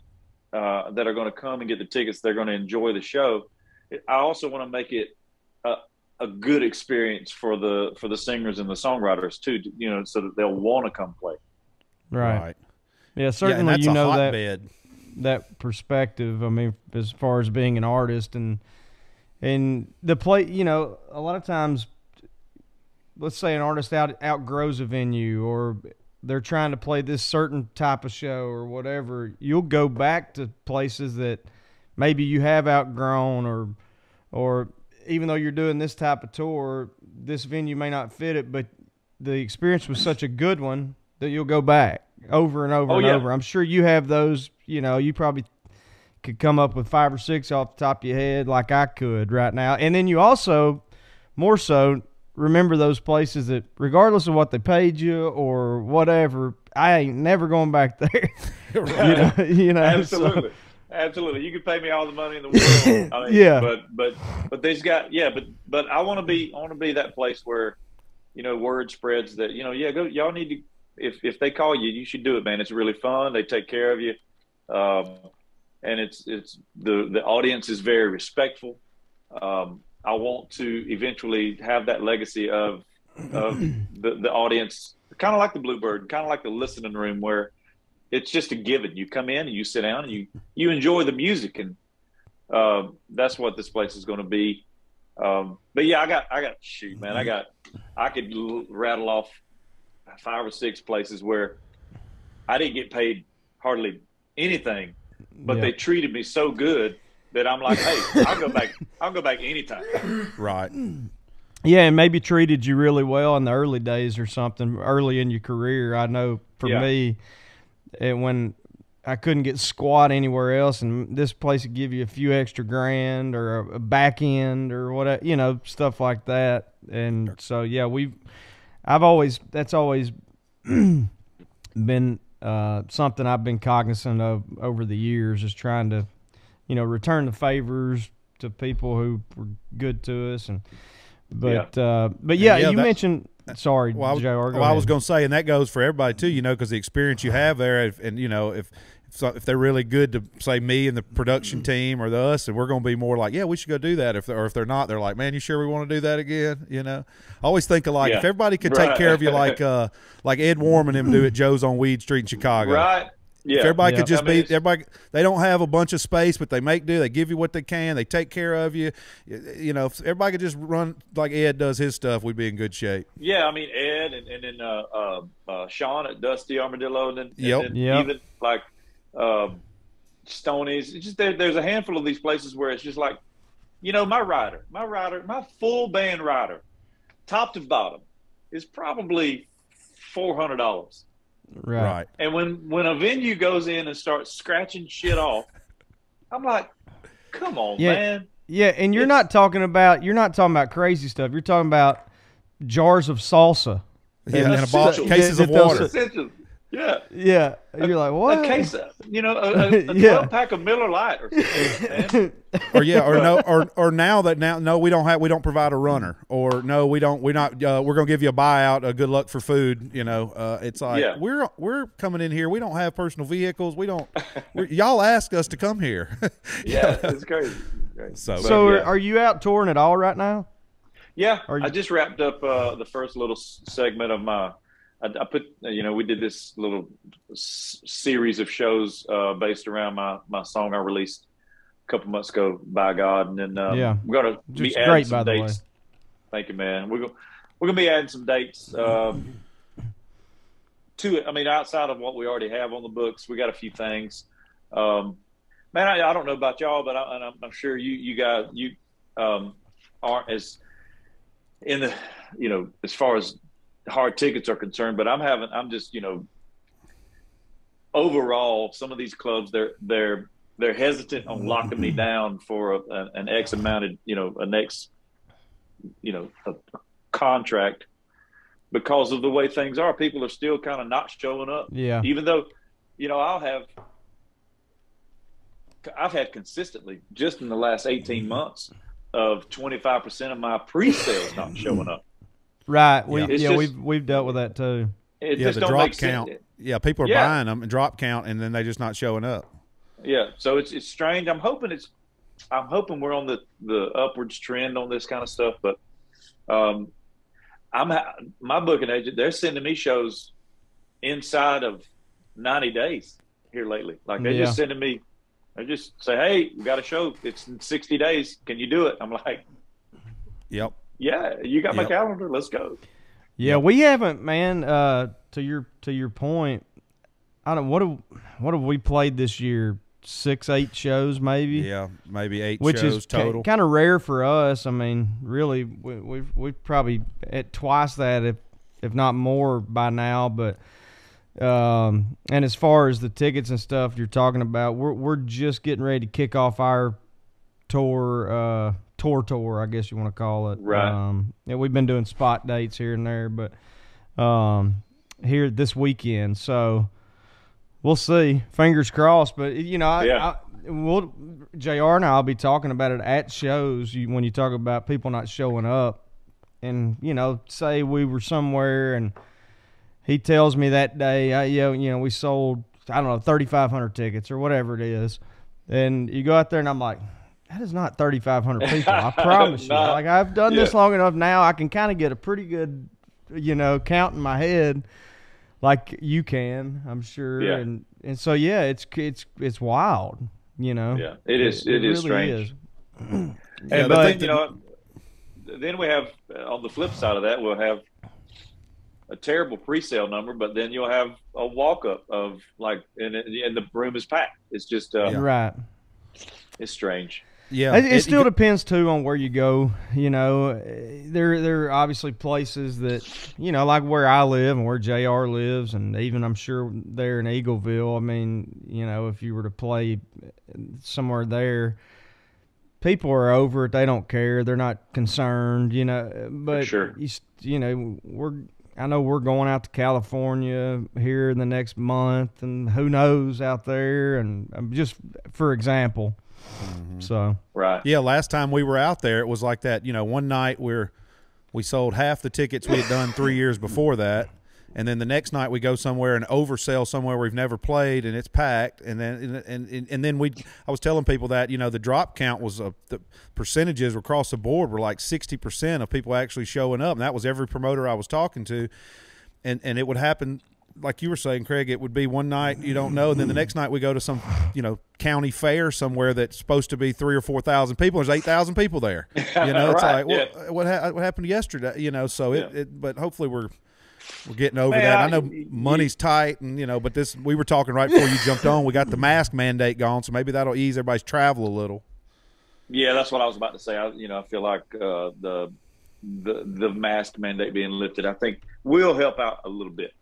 E: uh, that are going to come and get the tickets they're going to enjoy the show i also want to make it a, a good experience for the for the singers and the songwriters too you know so that they'll want to come play
C: right. Yeah,
D: Yeah,
C: certainly
D: that's
C: you know that
D: hotbed.
C: that perspective. I mean, as far as being an artist and and the play, you know, a lot of times, let's say an artist out outgrows a venue or they're trying to play this certain type of show or whatever. You'll go back to places that maybe you have outgrown or or even though you're doing this type of tour, this venue may not fit it, but the experience was such a good one that you'll go back over and over
E: Oh,
C: and
E: yeah.
C: over. I'm sure you have those, you know, you probably could come up with five or six off the top of your head like I could right now. And then you also more so remember those places that regardless of what they paid you or whatever, I ain't never going back there. you know, you know so-
E: absolutely absolutely you can pay me all the money in the world I mean,
C: Yeah.
E: but but but there's got yeah but but i want to be i want to be that place where you know word spreads that you know yeah go y'all need to if if they call you you should do it man it's really fun they take care of you um and it's it's the the audience is very respectful um i want to eventually have that legacy of of the, the audience kind of like the bluebird kind of like the listening room where it's just a given. You come in and you sit down and you you enjoy the music, and um, that's what this place is going to be. Um, but yeah, I got I got shoot, man, I got I could rattle off five or six places where I didn't get paid hardly anything, but
C: Yeah.
E: they treated me so good that I'm like, hey, I'll go back. I'll go back anytime.
D: Right.
C: Yeah, and maybe treated you really well in the early days or something, early in your career. I know for
E: Yeah.
C: me, it, when I couldn't get squat anywhere else, and this place would give you a few extra grand or a, a back end or whatever, you know, stuff like that. And so, yeah, we've, I've always, that's always been uh, something I've been cognizant of over the years, is trying to, you know, return the favors to people who were good to us and. But uh, but yeah,
D: yeah,
C: you mentioned. Sorry,
D: Well, I was, well, I was going to say, and that goes for everybody too, you know, because the experience you have there, if, and you know, if so if they're really good to say me and the production team or the us, and we're going to be more like, yeah, we should go do that. If or if they're not, they're like, man, you sure we want to do that again? You know, I always think of like
E: Yeah.
D: if everybody could take care of you like uh like Ed Warm and him do at Joe's on Weed Street in Chicago.
E: Right. Yeah.
D: If everybody
C: Yeah.
D: could just
E: I mean,
D: be everybody, they don't have a bunch of space, but they make do. They give you what they can. They take care of you. You know, if everybody could just run like Ed does his stuff, we'd be in good shape.
E: Yeah, I mean Ed and, and then uh, uh, uh, Sean at Dusty Armadillo, and then, and then
C: Yep.
E: even like um, Stoney's. It's just there, there's a handful of these places where it's just like, you know, my rider, my rider, my full band rider, top to bottom, is probably four hundred dollars.
C: Right.
D: Right.
E: And when when a venue goes in and starts scratching shit off, I'm like, come on,
C: Yeah.
E: man.
C: Yeah, and you're
E: It's-
C: not talking about you're not talking about crazy stuff. You're talking about jars of salsa.
D: Yeah, and a
E: That's
D: box, cases
C: That-
D: of water.
E: Essential. Yeah.
C: Yeah, you're like what?
E: A case, of, you know, a, a, a
C: Yeah.
E: 12 pack of Miller Lite or something,
D: or yeah, or no, or or now that now no, we don't have we don't provide a runner, or no, we don't we're not uh, we're gonna give you a buyout, a good luck for food. You know, uh, it's like
E: Yeah.
D: we're we're coming in here. We don't have personal vehicles. We don't. We're, y'all ask us to come here.
E: Yeah, it's crazy. It's crazy.
D: So-
E: But,
C: so,
E: yeah.
C: are you out touring at all right now?
E: Yeah,
C: Are you-
E: I just wrapped up uh, the first little segment of my. I, I put, you know, we did this little s- series of shows uh, based around my my song I released a couple months ago. By God, and then um,
C: Yeah.
E: we're gonna be adding
C: great,
E: some
C: by the way.
E: dates. Thank you, man. We're gonna we're gonna be adding some dates um, to it. I mean, outside of what we already have on the books, we got a few things. Um, man, I, I don't know about y'all, but I, and I'm, I'm sure you you guys you um, aren't as in the you know as far as hard tickets are concerned. But I'm having I'm just you know overall some of these clubs they're they're they're hesitant on locking me mm-hmm. down for a, an X amounted you know a next you know a, a contract because of the way things are. People are still kind of not showing up
C: Yeah,
E: even though you know i'll have i've had consistently just in the last 18 months of 25% of my pre-sales not showing up
C: right. We,
D: yeah,
C: yeah
E: just,
C: we've we've dealt with that too.
E: it
D: yeah,
E: just
D: the
E: don't
D: drop
E: make
D: count.
E: sense
D: Yeah, people are
E: Yeah.
D: buying them and drop count, and then they're just not showing up.
E: yeah so it's it's strange i'm hoping it's i'm hoping we're on the the upwards trend on this kind of stuff but um i'm my booking agent they're sending me shows inside of 90 days here lately like they're
C: Yeah.
E: just sending me they just say hey we got a show it's in 60 days can you do it i'm like
D: Yep.
E: Yeah you got my
D: Yep.
E: calendar let's go
C: Yeah, we haven't, man. Uh, to your to your point, I don't. What have what have we played this year? Six, eight shows, maybe.
D: Yeah, maybe eight
C: which
D: shows
C: is
D: total.
C: kind of rare for us. I mean, really, we, we've we've probably at twice that, if if not more, by now. But um, and as far as the tickets and stuff you're talking about, we're we're just getting ready to kick off our tour, uh, tour tour, I guess you want to call it.
E: Right.
C: Um, yeah, we've been doing spot dates here and there, but um, here this weekend, so we'll see. Fingers crossed. But you know, I,
E: Yeah.
C: I, we'll Jr. and I'll be talking about it at shows. You, when you talk about people not showing up, and you know, say we were somewhere and he tells me that day, I, you know, you know, we sold I don't know thirty five hundred tickets or whatever it is, and you go out there and I'm like. That is not 3,500 people. I promise you. Like I've done this long enough now, I can kind of get a pretty good, you know, count in my head, like you can, I'm sure.
E: Yeah.
C: And and so yeah, it's it's it's wild, you know.
E: yeah it is it, is strange
D: Yeah,
E: And
C: but
E: but then, you know, then we have uh, on the flip side of that, we'll have a terrible pre-sale number, but then you'll have a walk-up of like, and, and the room is packed. It's just, uh,
C: Right.
E: it's strange.
D: Yeah,
C: It, it still
D: you-
C: depends too on where you go. You know, there there are obviously places that you know, like where I live and where Jr. lives, and even I'm sure there in Eagleville. I mean, you know, if you were to play somewhere there, people are over it. They don't care. They're not concerned. You know, but
E: sure.
C: you, you know, we're. I know we're going out to California here in the next month, and who knows out there. And um, just for example, Mm-hmm. so
E: Right.
D: Yeah, last time we were out there, it was like that. You know, one night we're we sold half the tickets we had done three years before that, and then the next night we go somewhere and oversell somewhere we've never played and it's packed and then and and, and then we I was telling people that you know the drop count was a, the percentages across the board were like 60% of people actually showing up and that was every promoter I was talking to and and it would happen like you were saying, Craig, it would be one night you don't know, and then the next night we go to some, you know, county fair somewhere that's supposed to be three or four thousand people. There's eight thousand people there. You know, it's
E: Right,
D: like what what, ha- what happened yesterday? You know, so it,
E: Yeah.
D: it but hopefully we're we're getting over
E: Man,
D: that. I know money's tight, and you know, but this we were talking right before you jumped on. We got the mask mandate gone, so maybe that'll ease everybody's travel a little.
E: Yeah, that's what I was about to say. I, you know, I feel like uh, the the the mask mandate being lifted, I think, will help out a little bit.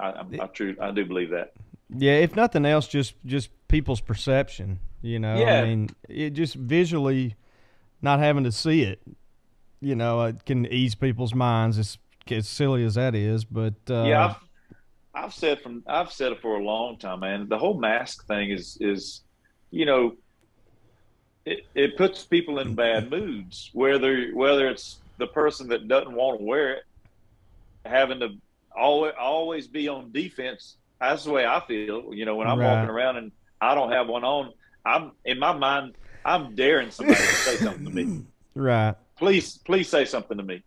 E: I, I, I true, I do believe that.
C: Yeah, if nothing else, just just people's perception. You know,
E: Yeah.
C: I mean, it just visually not having to see it. You know, it can ease people's minds. As as silly as that is, but uh,
E: yeah, I've, I've said from I've said it for a long time, man. The whole mask thing is is, you know, it, it puts people in bad moods. Whether whether it's the person that doesn't want to wear it, having to always always be on defense. That's the way I feel. You know, when I'm
C: Right.
E: walking around and I don't have one on, I'm in my mind, I'm daring somebody to say something to me
C: right.
E: please please say something to me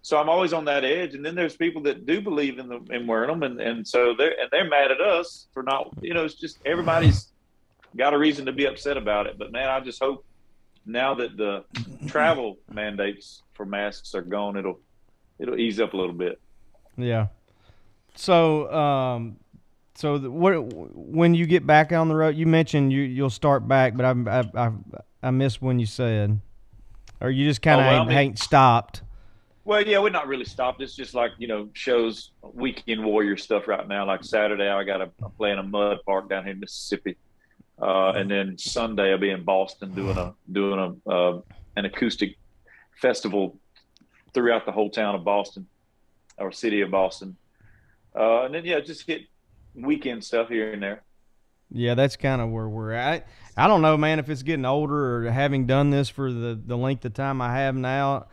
E: so i'm always on that edge and then there's people that do believe in the in wearing them and, and so they're and they're mad at us for not you know it's just everybody's got a reason to be upset about it but man i just hope now that the travel mandates for masks are gone it'll it'll ease up a little bit
C: Yeah. So, um, so the, what when you get back on the road? You mentioned you you'll start back, but I I I, I missed when you said, or you just kind of
E: Oh, well, I
C: ain't,
E: mean-
C: ain't stopped.
E: Well, yeah, we're not really stopped. It's just like you know shows weekend warrior stuff right now. Like Saturday, I got a I'm playing a mud park down here in Mississippi, uh, and then Sunday I'll be in Boston doing a doing a uh, an acoustic festival throughout the whole town of Boston or city of Boston, uh, and then yeah, just hit weekend stuff here and there.
C: Yeah, that's kind of where we're at. I don't know, man, if it's getting older or having done this for the, the length of time I have now.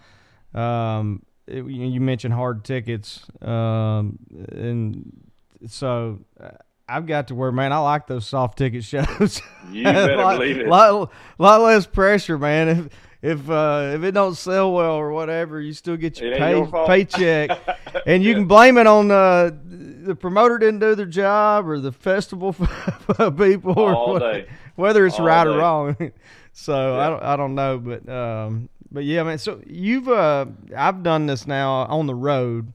C: Um, it, you mentioned hard tickets, um, and so uh, I've got to where, man, I like those soft ticket shows.
E: You better
C: lot,
E: believe it.
C: Lot, lot less pressure, man. If if uh, if it don't sell well or whatever, you still get your pay,
E: your
C: paycheck, and you can blame it on uh, the promoter didn't do their job or the festival people or
E: All
C: what-
E: day.
C: whether it's
E: All
C: right or wrong. so I don't I don't know, but um, but yeah, man. So you've uh, I've done this now on the road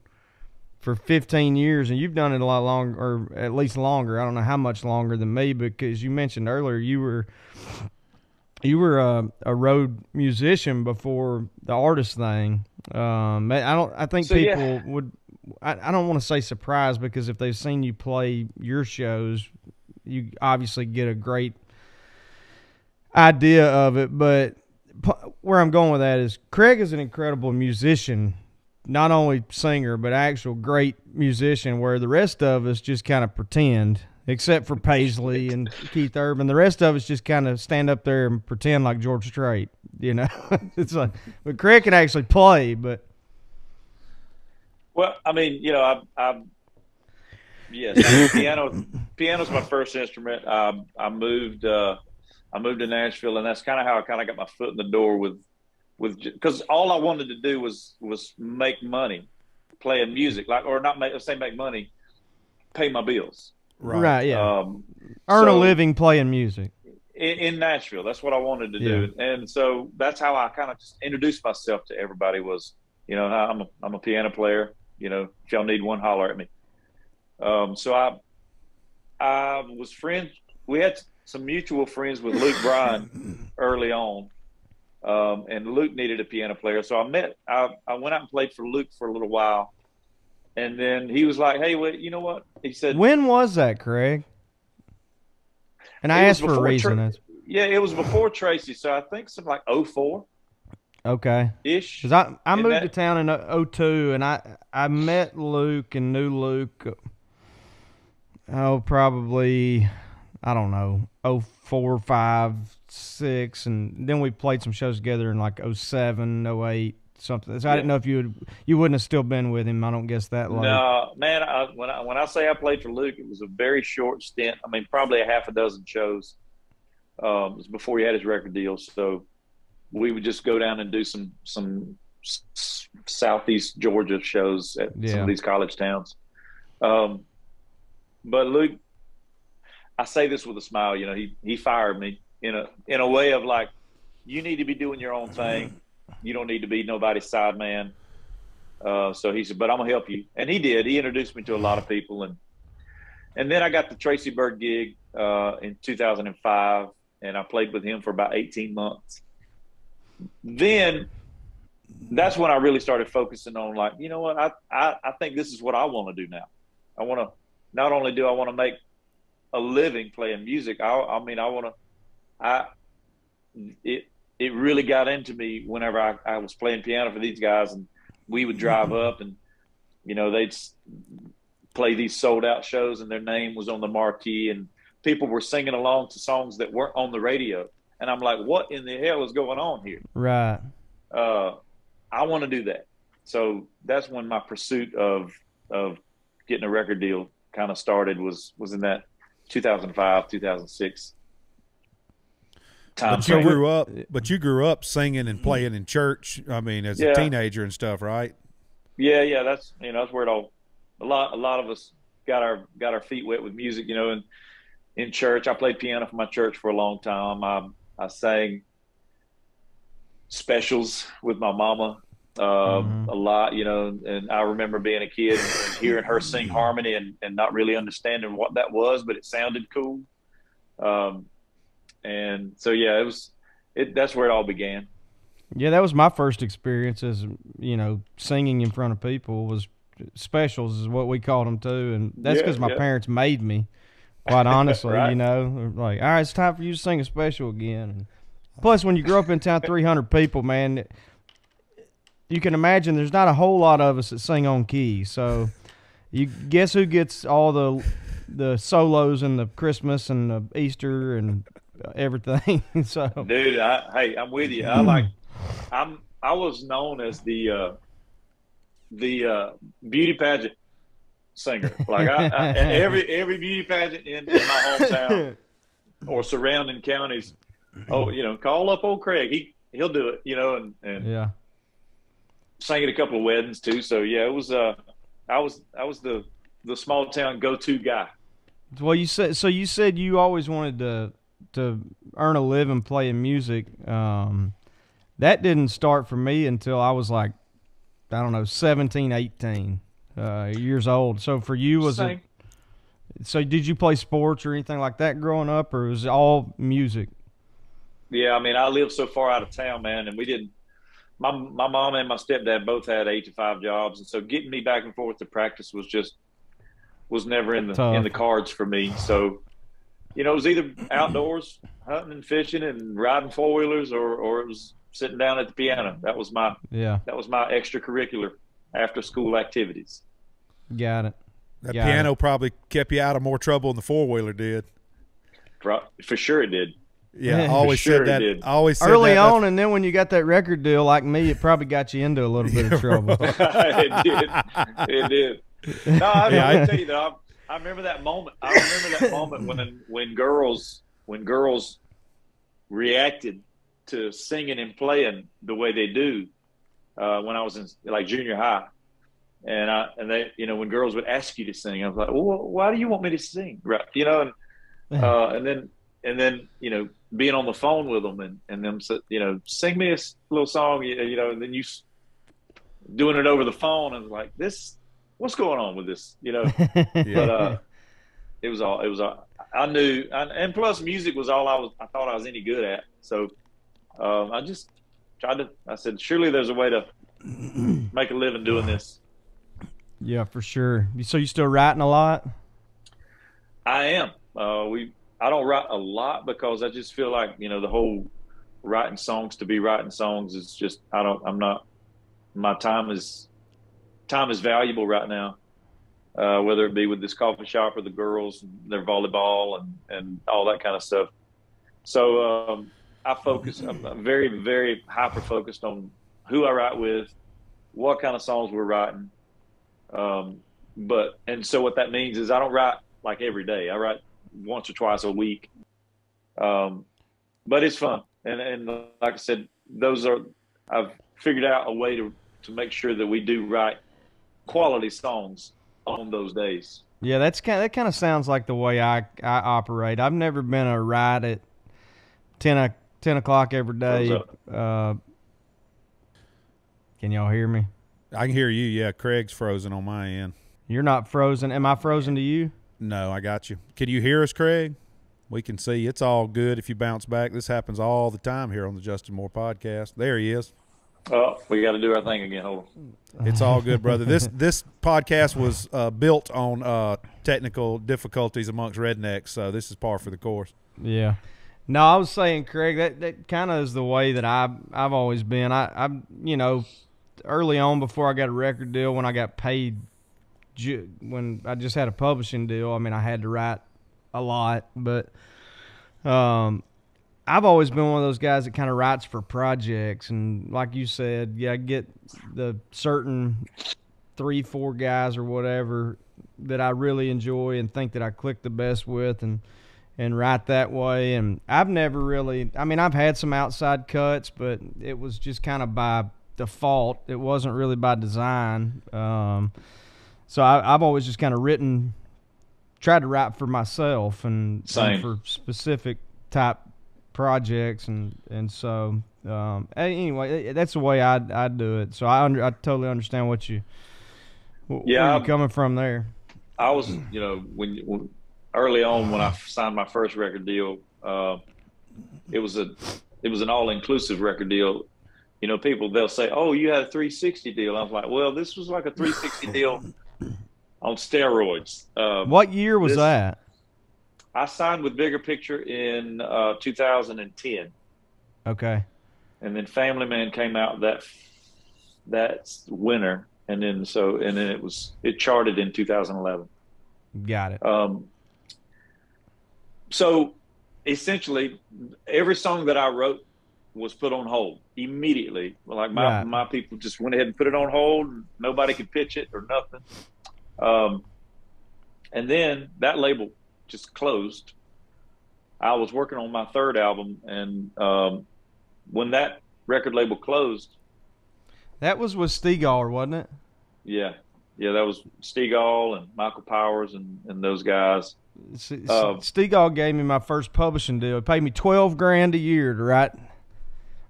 C: for 15 years, and you've done it a lot longer, or at least longer. I don't know how much longer than me, because you mentioned earlier you were you were a, a road musician before the artist thing. Um, I don't. I think
E: So, yeah.
C: people would. I, I don't want to say surprised because if they've seen you play your shows, you obviously get a great idea of it. But p- where I'm going with that is Craig is an incredible musician, not only singer but actual great musician. Where the rest of us just kind of pretend, except for Paisley and Keith Urban. The rest of us just kind of stand up there and pretend like George Strait. You know, it's like, but Craig can actually play, but.
E: Well, I mean, you know, I, I yes, I mean, piano. Piano's my first instrument. I, I moved. Uh, I moved to Nashville, and that's kind of how I kind of got my foot in the door with, with because all I wanted to do was was make money, playing music, like or not make say make money, pay my bills.
C: Right, yeah.
E: Um,
C: Earn a living playing music.
E: in, in Nashville. That's what I wanted to do, and so that's how I kind of just introduced myself to everybody. Was you know I'm a I'm a piano player. You know, if y'all need one, holler at me. Um, so I I was friends. We had some mutual friends with Luke Bryan early on, um, and Luke needed a piano player. So I met. I I went out and played for Luke for a little while, and then he was like, "Hey, wait, you know what?" He said,
C: When was that, Craig? And I asked for a reason.
E: Tra- "Yeah, it was before Tracy." So I think something like 04
C: okay.
E: ish.
C: Because I, I moved
E: that-
C: to town in o- 02, and I, I met Luke and knew Luke, oh, probably, I don't know, 04, 5, 6. And then we played some shows together in like 07, 08, something. So I didn't know if you would you wouldn't have still been with him. I don't guess that long.
E: No, man. I, when I when I say I played for Luke, it was a very short stint. I mean, probably a half a dozen shows. Um, it was before he had his record deal, so we would just go down and do some some s- southeast Georgia shows at some of these college towns. Um, but Luke, I say this with a smile. You know, he he fired me in a in a way of like, you need to be doing your own thing. You don't need to be nobody's side man. Uh, so he said, but I'm gonna help you, and he did. He introduced me to a lot of people, and and then I got the Tracy Byrd gig uh, in 2005, and I played with him for about 18 months. Then that's when I really started focusing on like, you know what, I I, I think this is what I want to do now. I want to not only do I want to make a living playing music, I I mean I want to I it it really got into me whenever I, I was playing piano for these guys and we would drive up and you know they'd play these sold out shows and their name was on the marquee and people were singing along to songs that weren't on the radio. And i'm like what in the hell is going on here?
C: Right.
E: uh, i want to do that. So that's when my pursuit of of getting a record deal kind of started was was in that 2005 2006
D: But you grew up, but you grew up singing and playing in church. I mean, as a teenager and stuff, right?
E: Yeah, yeah, that's you know that's where it all. A lot, a lot of us got our got our feet wet with music, you know. And in church, I played piano for my church for a long time. I I sang specials with my mama uh, a lot, you know. And I remember being a kid and hearing her sing harmony and, and not really understanding what that was, but it sounded cool. Um, and so yeah, it was. It that's where it all began.
C: Yeah, that was my first experience as you know singing in front of people was specials is what we called them too, and that's
E: Yeah,
C: because my
E: yeah.
C: parents made me. Quite honestly,
E: Right.
C: you know, like all right, it's time for you to sing a special again. And plus, when you grow up in town, three hundred people, man, you can imagine there's not a whole lot of us that sing on key. So, you guess who gets all the the solos and the Christmas and the Easter and everything. so
E: dude. I, hey, I'm with you. I like. I'm. I was known as the uh, the uh, beauty pageant singer. Like I, I every every beauty pageant in, in my hometown or surrounding counties. Oh, you know, call up old Craig. He he'll do it. You know, and and
C: yeah.
E: sang at a couple of weddings too. So yeah, it was. Uh, I was I was the the small town go to guy.
C: Well, you said so. You said you always wanted to to earn a living playing music. Um, that didn't start for me until I was like, I don't know, 17, 18 uh, years old. So for you, was
E: Same.
C: it? So did you play sports or anything like that growing up, or was it all music?
E: Yeah, I mean, I lived so far out of town, man, and we didn't. My my mom and my stepdad both had eight to five jobs, and so getting me back and forth to practice was just was never in the
C: Tough.
E: in the cards for me. So, you know, it was either outdoors hunting and fishing and riding four wheelers, or or it was sitting down at the piano. That was my
C: Yeah,
E: that was my extracurricular after school activities.
C: got it.
D: That
C: Got
D: piano probably kept you out of more trouble than the four wheeler did.
E: For, for sure, it did.
D: Yeah, I always
E: sure it
D: said that.
E: did.
D: I always said
C: Early
D: that.
C: on, and then when you got that record deal, like me, it probably got you into a little bit of trouble.
E: it did. It did. No, I,
D: Yeah,
E: I
D: I-
E: tell you that. I, I remember that moment. I remember that moment when when girls when girls reacted to singing and playing the way they do uh, when I was in like junior high, and I and they you know when girls would ask you to sing, I was like, well, why do you want me to sing? Right, you know, and uh, and then and then you know being on the phone with them and and them you know sing me a little song, you know, and then you doing it over the phone and like this, what's going on with this, you know? But uh, it was all it was. All, I knew, and, and plus music was all I was. I thought I was any good at. So um, I just tried to. I said, surely there's a way to make a living doing this.
C: yeah, for sure. So you still writing a lot?
E: I am. Uh, we. I don't write a lot because I just feel like you know the whole writing songs to be writing songs is just. I don't. I'm not. My time is time is valuable right now. Uh, whether it be with this coffee shop or the girls, and their volleyball and and all that kind of stuff. So um, I focus. I'm, very very hyper focused on who I write with, what kind of songs we're writing. Um, but and so what that means is I don't write like every day. I write once or twice a week. Um, but it's fun, and and like I said, those are I've figured out a way to to make sure that we do write quality songs on those days.
C: Yeah, that's kind. Of, that kind of sounds like the way I I operate. I've never been a ride at 10, o- 10 o'clock every day. Uh, can y'all hear me?
D: I can hear you. Yeah, Craig's frozen on my end.
C: You're not frozen. Am I frozen to you?
D: No, I got you. Can you hear us, Craig? We can see. It's all good if you bounce back. This happens all the time here on the Justin Moore podcast. There he is.
E: Oh, we got to do our thing again. Hold on.
D: It's all good, brother. This this podcast was uh, built on uh, technical difficulties amongst rednecks, so this is par for the course.
C: Yeah. No, I was saying, Craig, that, that kind of is the way that I've I've always been. I I you know, early on before I got a record deal, when I got paid, ju- when I just had a publishing deal, I mean, I had to write a lot, but um, I've always been one of those guys that kind of writes for projects, and like you said, yeah, I get the certain three, four guys or whatever that I really enjoy and think that I click the best with, and and write that way. And I've never really, I mean, I've had some outside cuts, but it was just kind of by default. It wasn't really by design. Um, so I, I've always just kind of written, tried to write for myself and, and for specific type projects, and and so um, anyway, that's the way I I do it. So I under, I totally understand what you. Where
E: Yeah,
C: you're coming from there?
E: I was, you know, when, when early on when I signed my first record deal, uh, it was a it was an all inclusive record deal. You know, people they'll say, "Oh, you had a 360 deal." I was like, "Well, this was like a 360 deal on steroids." Uh,
C: What year was
E: this-
C: that?
E: I signed with Bigger Picture in uh, 2010,
C: Okay.
E: and then Family Man came out that that winter, and then so and then it was it charted in 2011.
C: Got it.
E: Um, so essentially, every song that I wrote was put on hold immediately. Like my,
C: Right.
E: my people just went ahead and put it on hold. Nobody could pitch it or nothing. Um, and then that label just closed. I was working on my third album, and um, when that record label closed,
C: That was with Stegall, wasn't it?
E: yeah, yeah, that was Stegall and Michael Powers and, and those guys. Uh,
C: Stegall gave me my first publishing deal. He paid me twelve grand a year to write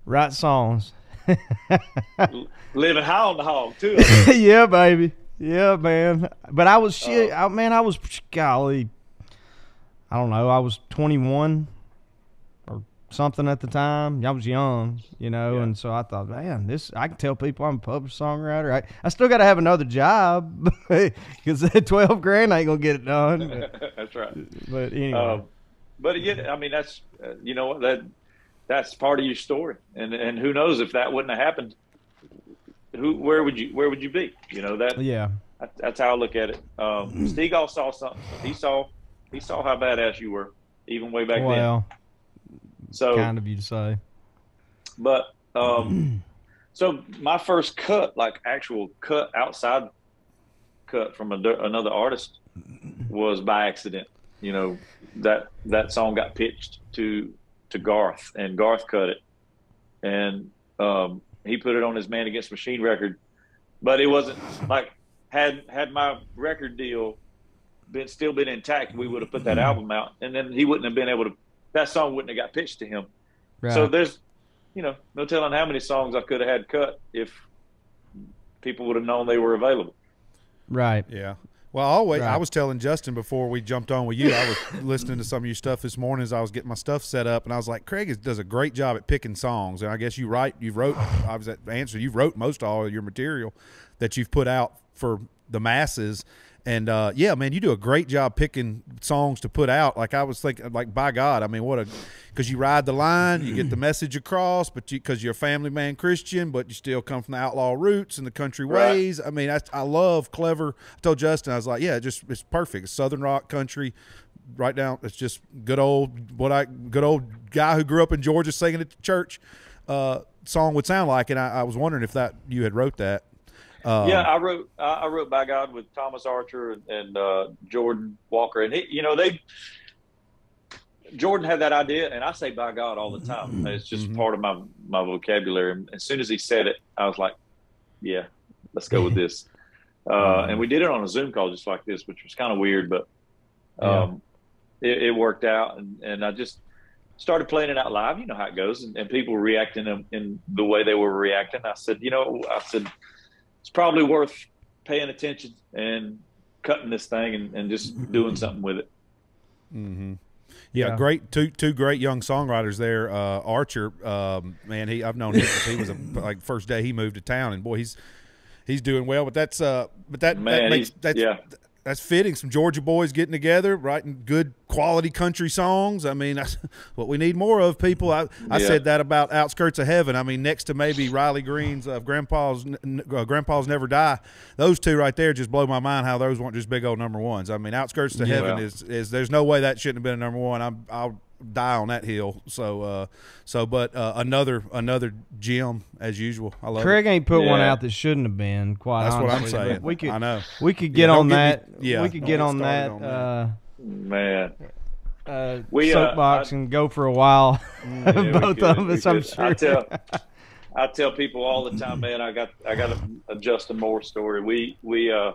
C: write songs.
E: Living high on the hog too.
C: yeah, baby. Yeah, man. But I was shit. I, man, I was golly. I don't know. I was twenty one or something at the time. I was young, you know,
E: Yeah.
C: and so I thought, man, this I can tell people I'm a published songwriter. I, I still got to have another job because that twelve grand I ain't gonna get it done. But,
E: That's right.
C: but anyway.
E: Um, but again, I mean, that's uh, you know what that that's part of your story, and and who knows if that wouldn't have happened, who where would you where would you be? You know that
C: yeah.
E: that- that's how I look at it. Um, Stegall saw something. He saw he saw how badass you were, even way back then.
C: Well,
E: So,
C: kind of you to say.
E: but um, so my first cut, like actual cut outside cut from a, another artist, was by accident. You know that that song got pitched to to Garth, and Garth cut it, and um, he put it on his Man Against Machine record. But it wasn't like had had my record deal been still been intact, we would have put that album out, and then he wouldn't have been able to. That song wouldn't have got pitched to him.
C: Right.
E: So there's, you know, no telling how many songs I could have had cut if people would have known they were available.
C: right.
D: Yeah. Well, I always I was telling Justin before we jumped on with you. I was listening to some of your stuff this morning as I was getting my stuff set up, and I was like, Craig is, does a great job at picking songs. And I guess you write, you wrote. I was at the answer. You wrote most all of your material that you've put out for the masses. And uh, yeah, man, you do a great job picking songs to put out. Like I was thinking, like by God, I mean, what a because you ride the line, you get the message across, but you because you're a family man Christian, but you still come from the outlaw roots and the country
E: Right.
D: ways. I mean, I, I love clever. I told Justin, I was like, yeah, it just it's perfect. It's Southern rock country, right down. It's just good old what I good old guy who grew up in Georgia singing at the church. Uh, song would sound like, and I, I was wondering if that you had wrote that. Um,
E: yeah, I wrote I wrote by God with Thomas Archer and, and uh, Jordan Walker, and he, you know they Jordan had that idea, and I say by God all the time. It's just
D: Mhm.
E: part of my my vocabulary. And as soon as he said it, I was like, "Yeah, let's go with this." Uh, and we did it on a Zoom call just like this, which was kind of weird, but um, it, it worked out. And, and I just started playing it out live. You know how it goes, and, and people reacting in, in the way they were reacting. I said, you know, I said it's probably worth paying attention and cutting this thing and, and just doing something with it.
D: hmm Yeah,
C: Yeah.
D: great two two great young songwriters there. Uh, Archer, um, man, he I've known him since he was a, like first day he moved to town, and boy, he's he's doing well. But that's uh, but that, that makes
E: he's-
D: that's
E: yeah.
D: That's fitting. Some Georgia boys getting together, writing good quality country songs. I mean, that's what we need more of. People, I, I
E: Yeah.
D: said that about Outskirts of Heaven. I mean, next to maybe Riley Green's uh, Grandpa's uh, Grandpa's Never Die. Those two right there just blow my mind. How those weren't just big old number ones. I mean, Outskirts to
C: Yeah.
D: Heaven is is there's no way that shouldn't have been a number one. I'm I'll die on that hill. So uh, so but uh, another another gem as usual. I love
C: Craig
D: it.
C: ain't put one out that shouldn't have been. Quite
D: That's what I'm
C: honestly,
D: saying.
C: We could
D: I know.
C: we could get
D: don't
C: on
D: get me-
C: that.
D: yeah,
C: we could get
D: get
C: on that.
D: on
C: uh,
E: Man,
C: uh,
E: We, uh,
C: soapbox
E: I-
C: and go for a while.
E: Yeah,
C: Both
E: could,
C: of
E: we
C: us, I'm sure.
E: I tell, I tell people all the time, man. I got, I got a, a Justin Moore story. We, we, uh,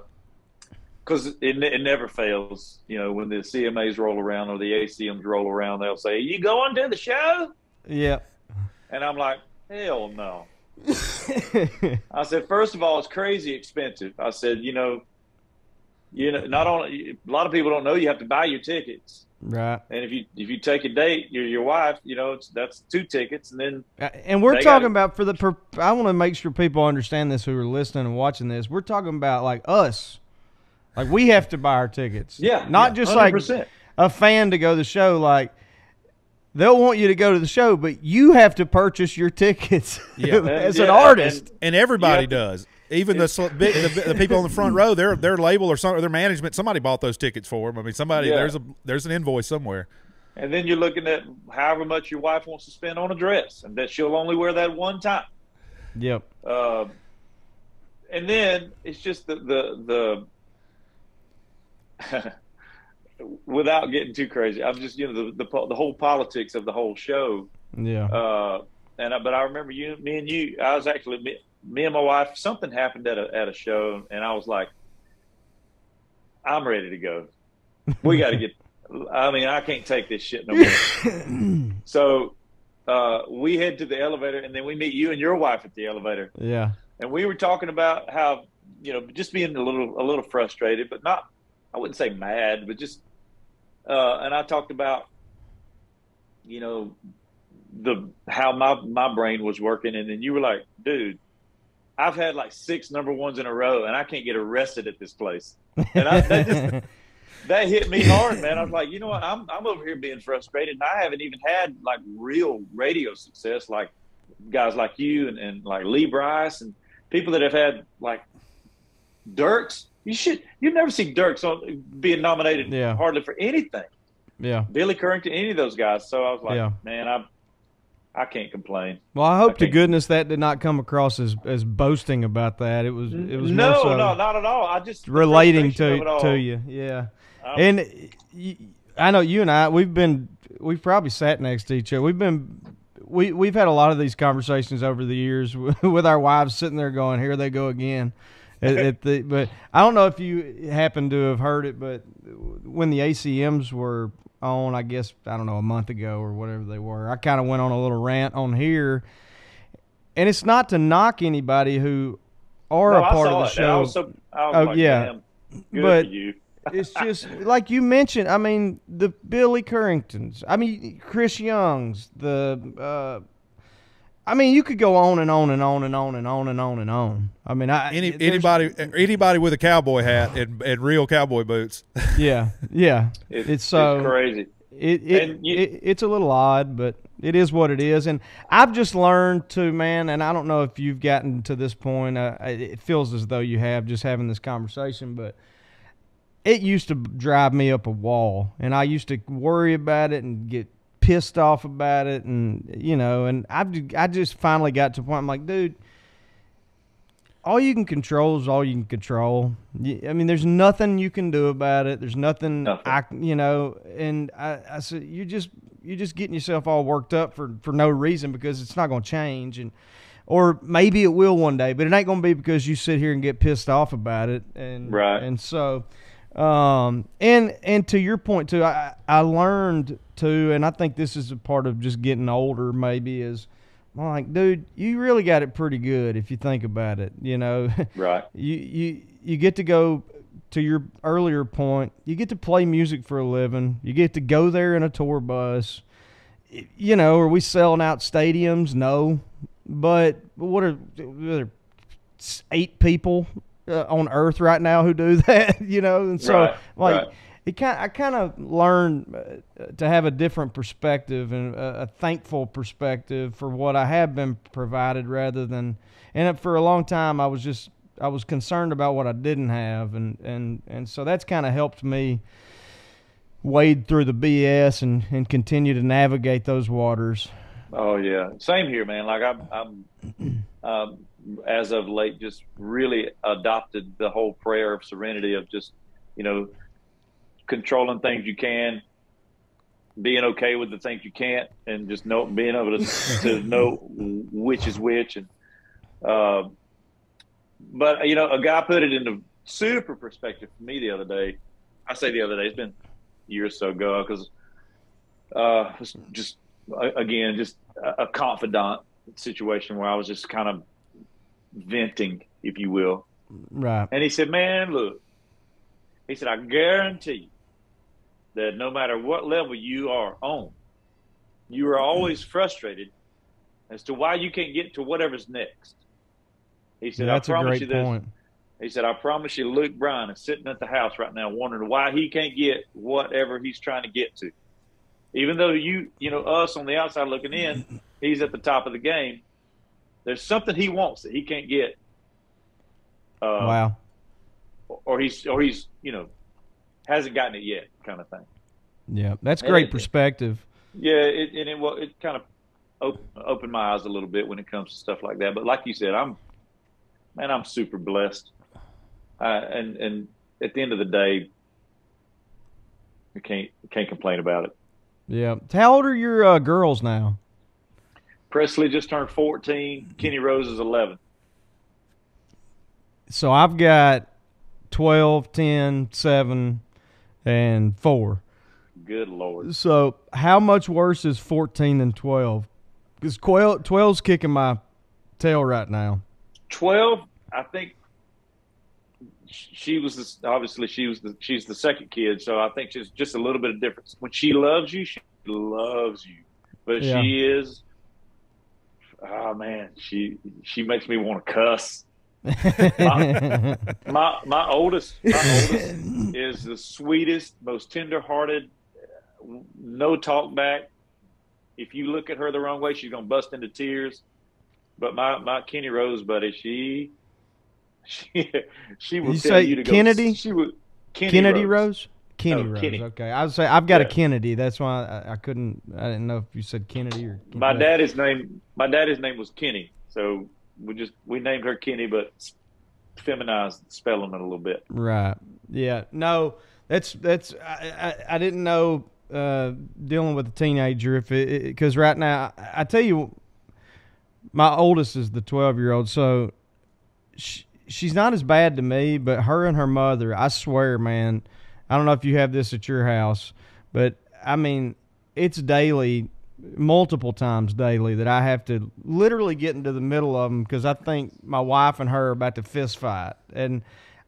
E: because it, it never fails. You know, when the CMAs roll around or the ACMs roll around, they'll say, "You going to the show?"
C: yeah.
E: And I'm like, "Hell no." I said, first of all, it's crazy expensive. I said, you know, you know, not only a lot of people don't know you have to buy your tickets,
C: right.
E: and if you if you take a date, your your wife, you know, it's, that's two tickets, and then
C: Uh, And we're talking
E: gotta-
C: about for the. I want to make sure people understand this who are listening and watching this. We're talking about like us, like we have to buy our tickets.
E: yeah,
C: not
E: yeah,
C: just like
E: 100%.
C: a fan to go to the show. Like they'll want you to go to the show, but you have to purchase your tickets
D: Yeah.
C: as
E: Yeah,
C: an artist.
E: and-
D: and everybody
E: Yeah.
D: does. Even the, the the people on the front row, their their label or some or their management, somebody bought those tickets for them. I mean, somebody
E: Yeah.
D: there's a there's an invoice somewhere.
E: And then you're looking at however much your wife wants to spend on a dress, and that she'll only wear that one time.
C: Yep.
E: Uh, and then it's just the the, the without getting too crazy. I'm just you know the, the the whole politics of the whole show.
C: Yeah.
E: Uh, and I, but I remember you, me and you. I was actually me, me and my wife. Something happened at a at a show, and I was like, I'm ready to go. We got to get. I mean, I can't take this shit no more. so uh, we head to the elevator, and then we meet you and your wife at the elevator,
C: yeah.
E: and we were talking about how you know just being a little a little frustrated, but not. I wouldn't say mad, but just. Uh, and I talked about, you know, the how my my brain was working, and then you were like, "Dude, I've had like six number ones in a row, and I can't get arrested at this place." And I, that just that hit me hard, man. I was like, you know what? I'm I'm over here being frustrated, and I haven't even had like real radio success, like guys like you and, and like Lee Brice and people that have had like Dierks. You should you've never see Dierks on being nominated
C: Yeah.
E: hardly for anything.
C: yeah.
E: Billy Currington, any of those guys. So I was like,
C: Yeah.
E: man, I I can't complain.
C: Well, I hope to goodness that did not come across as, as boasting about that. It was it was
E: no,
C: so
E: no, not at all. I just
C: relating to to you. Yeah.
E: I'm-
C: And I know you and I we've been we've probably sat next to each other. We've been we we've had a lot of these conversations over the years with our wives sitting there going, "Here they go again." At, at the, but I don't know if you happen to have heard it, but when the ACMs were on, I guess I don't know a month ago or whatever they were, I kind of went on a little rant on here, and it's not to knock anybody who are
E: no,
C: a
E: I
C: part of the
E: it, I
C: show.
E: I was
C: Oh,
E: like,
C: yeah. But-
E: you.
C: it's just like you mentioned. I mean, the Billy Curringtons. I mean, Chris Youngs. The uh, I mean, you could go on and on and on and on and on and on and on. I mean, I
D: Any anybody anybody with a cowboy hat and, and real cowboy boots.
C: Yeah, yeah.
E: It-
C: it's so
E: crazy.
C: It, it,
E: And you-
C: it it's a little odd, but it is what it is. And I've just learned to man, and I don't know if you've gotten to this point. Uh, it feels as though you have just having this conversation, but it used to drive me up a wall, and I used to worry about it and get pissed off about it, and you know, and I I just finally got to a point. I'm like, dude, all you can control is all you can control. I mean, there's nothing you can do about it. There's nothing,
E: Nothing.
C: I, you know, and I, I said, you're just, you're just getting yourself all worked up for, for no reason because it's not going to change. And, or maybe it will one day, but it ain't going to be because you sit here and get pissed off about it. And,
E: Right.
C: And so, um, and, and to your point too, I, I learned too, and I think this is a part of just getting older maybe is, I'm like, dude, you really got it pretty good if you think about it. You know,
E: Right.
C: you you you get to go to your earlier point. You get to play music for a living. You get to go there in a tour bus. You know, are we selling out stadiums? No, but what are, are there eight people uh, on Earth right now who do that? You know, and so
E: Right,
C: like
E: right.
C: It kind I kind of learned uh, to have a different perspective and a, a thankful perspective for what I have been provided rather than and for a long time I was just I was concerned about what I didn't have and and and so that's kind of helped me wade through the BS and and continue to navigate those waters.
E: Oh yeah, same here, man. Like I'm, I'm um, as of late, just really adopted the whole prayer of serenity of just, you know, controlling things you can, being okay with the things you can't, and just know being able to to know which is which. And uh, but you know, a guy put it into super perspective for me the other day. I say the other day, it's been a year or so ago because uh, just again just a, a confidant situation where I was just kind of venting, if you will.
C: Right.
E: And he said, "Man, look," he said, "I guarantee you that no matter what level you are on, you are always frustrated as to why you can't get to whatever's next." He said,
C: That's
E: "I promise you this."
C: point.
E: He said, I promise you, Luke Bryan is sitting at the house right now wondering why he can't get whatever he's trying to get to. Even though you, you know, us on the outside looking in, he's at the top of the game. There's something he wants that he can't get. Uh,
C: wow.
E: Or he's, or he's, you know, hasn't gotten it yet, kind of thing.
C: Yeah, that's great
E: it-
C: perspective.
E: Yeah, it, and it, well, it kind of op- opened my eyes a little bit when it comes to stuff like that. But like you said, I'm, man, I'm super blessed. Uh, and and at the end of the day, I can't can't complain about it.
C: Yeah. How old are your uh, girls now?
E: Presley just turned 14. Kenny Rose is 11.
C: So I've got 12, 10, 7, and 4.
E: Good lord.
C: So how much worse is 14 than 12? Because 12, 12's kicking my tail right now.
E: 12, I think she was the, obviously she was the, she's the second kid, so I think she's just a little bit of difference. When she loves you, she loves you, but
C: Yeah.
E: she is. Oh man, she she makes me want to cuss. My my oldest my oldest is the sweetest, most tender-hearted, no talk back. If you look at her the wrong way, she's gonna bust into tears. But my my Kenny Rose buddy, she she she will
C: You
E: tell
C: say
E: you to go.
C: Kennedy?
E: She would Kenny
C: Kennedy
E: Rose.
C: Rose? Kenny
E: No,
C: Rose.
E: Kenny.
C: Okay. I would say I've got a
E: Yeah.
C: Kennedy. That's why I, I couldn't. I didn't know if you said Kennedy or.
E: My uh, daddy's name my daddy's name was Kenny, so we just we named her Kenny, but feminized spelling it a little bit.
C: Right. Yeah. No. That's that's. I I, I didn't know uh, dealing with a teenager if it because right now I, I tell you, my oldest is the twelve year old, so she, she's not as bad to me, but her and her mother, I swear, man. I don't know if you have this at your house, but I mean, it's daily, multiple times daily that I have to literally get into the middle of them because I think my wife and her are about to fist fight, and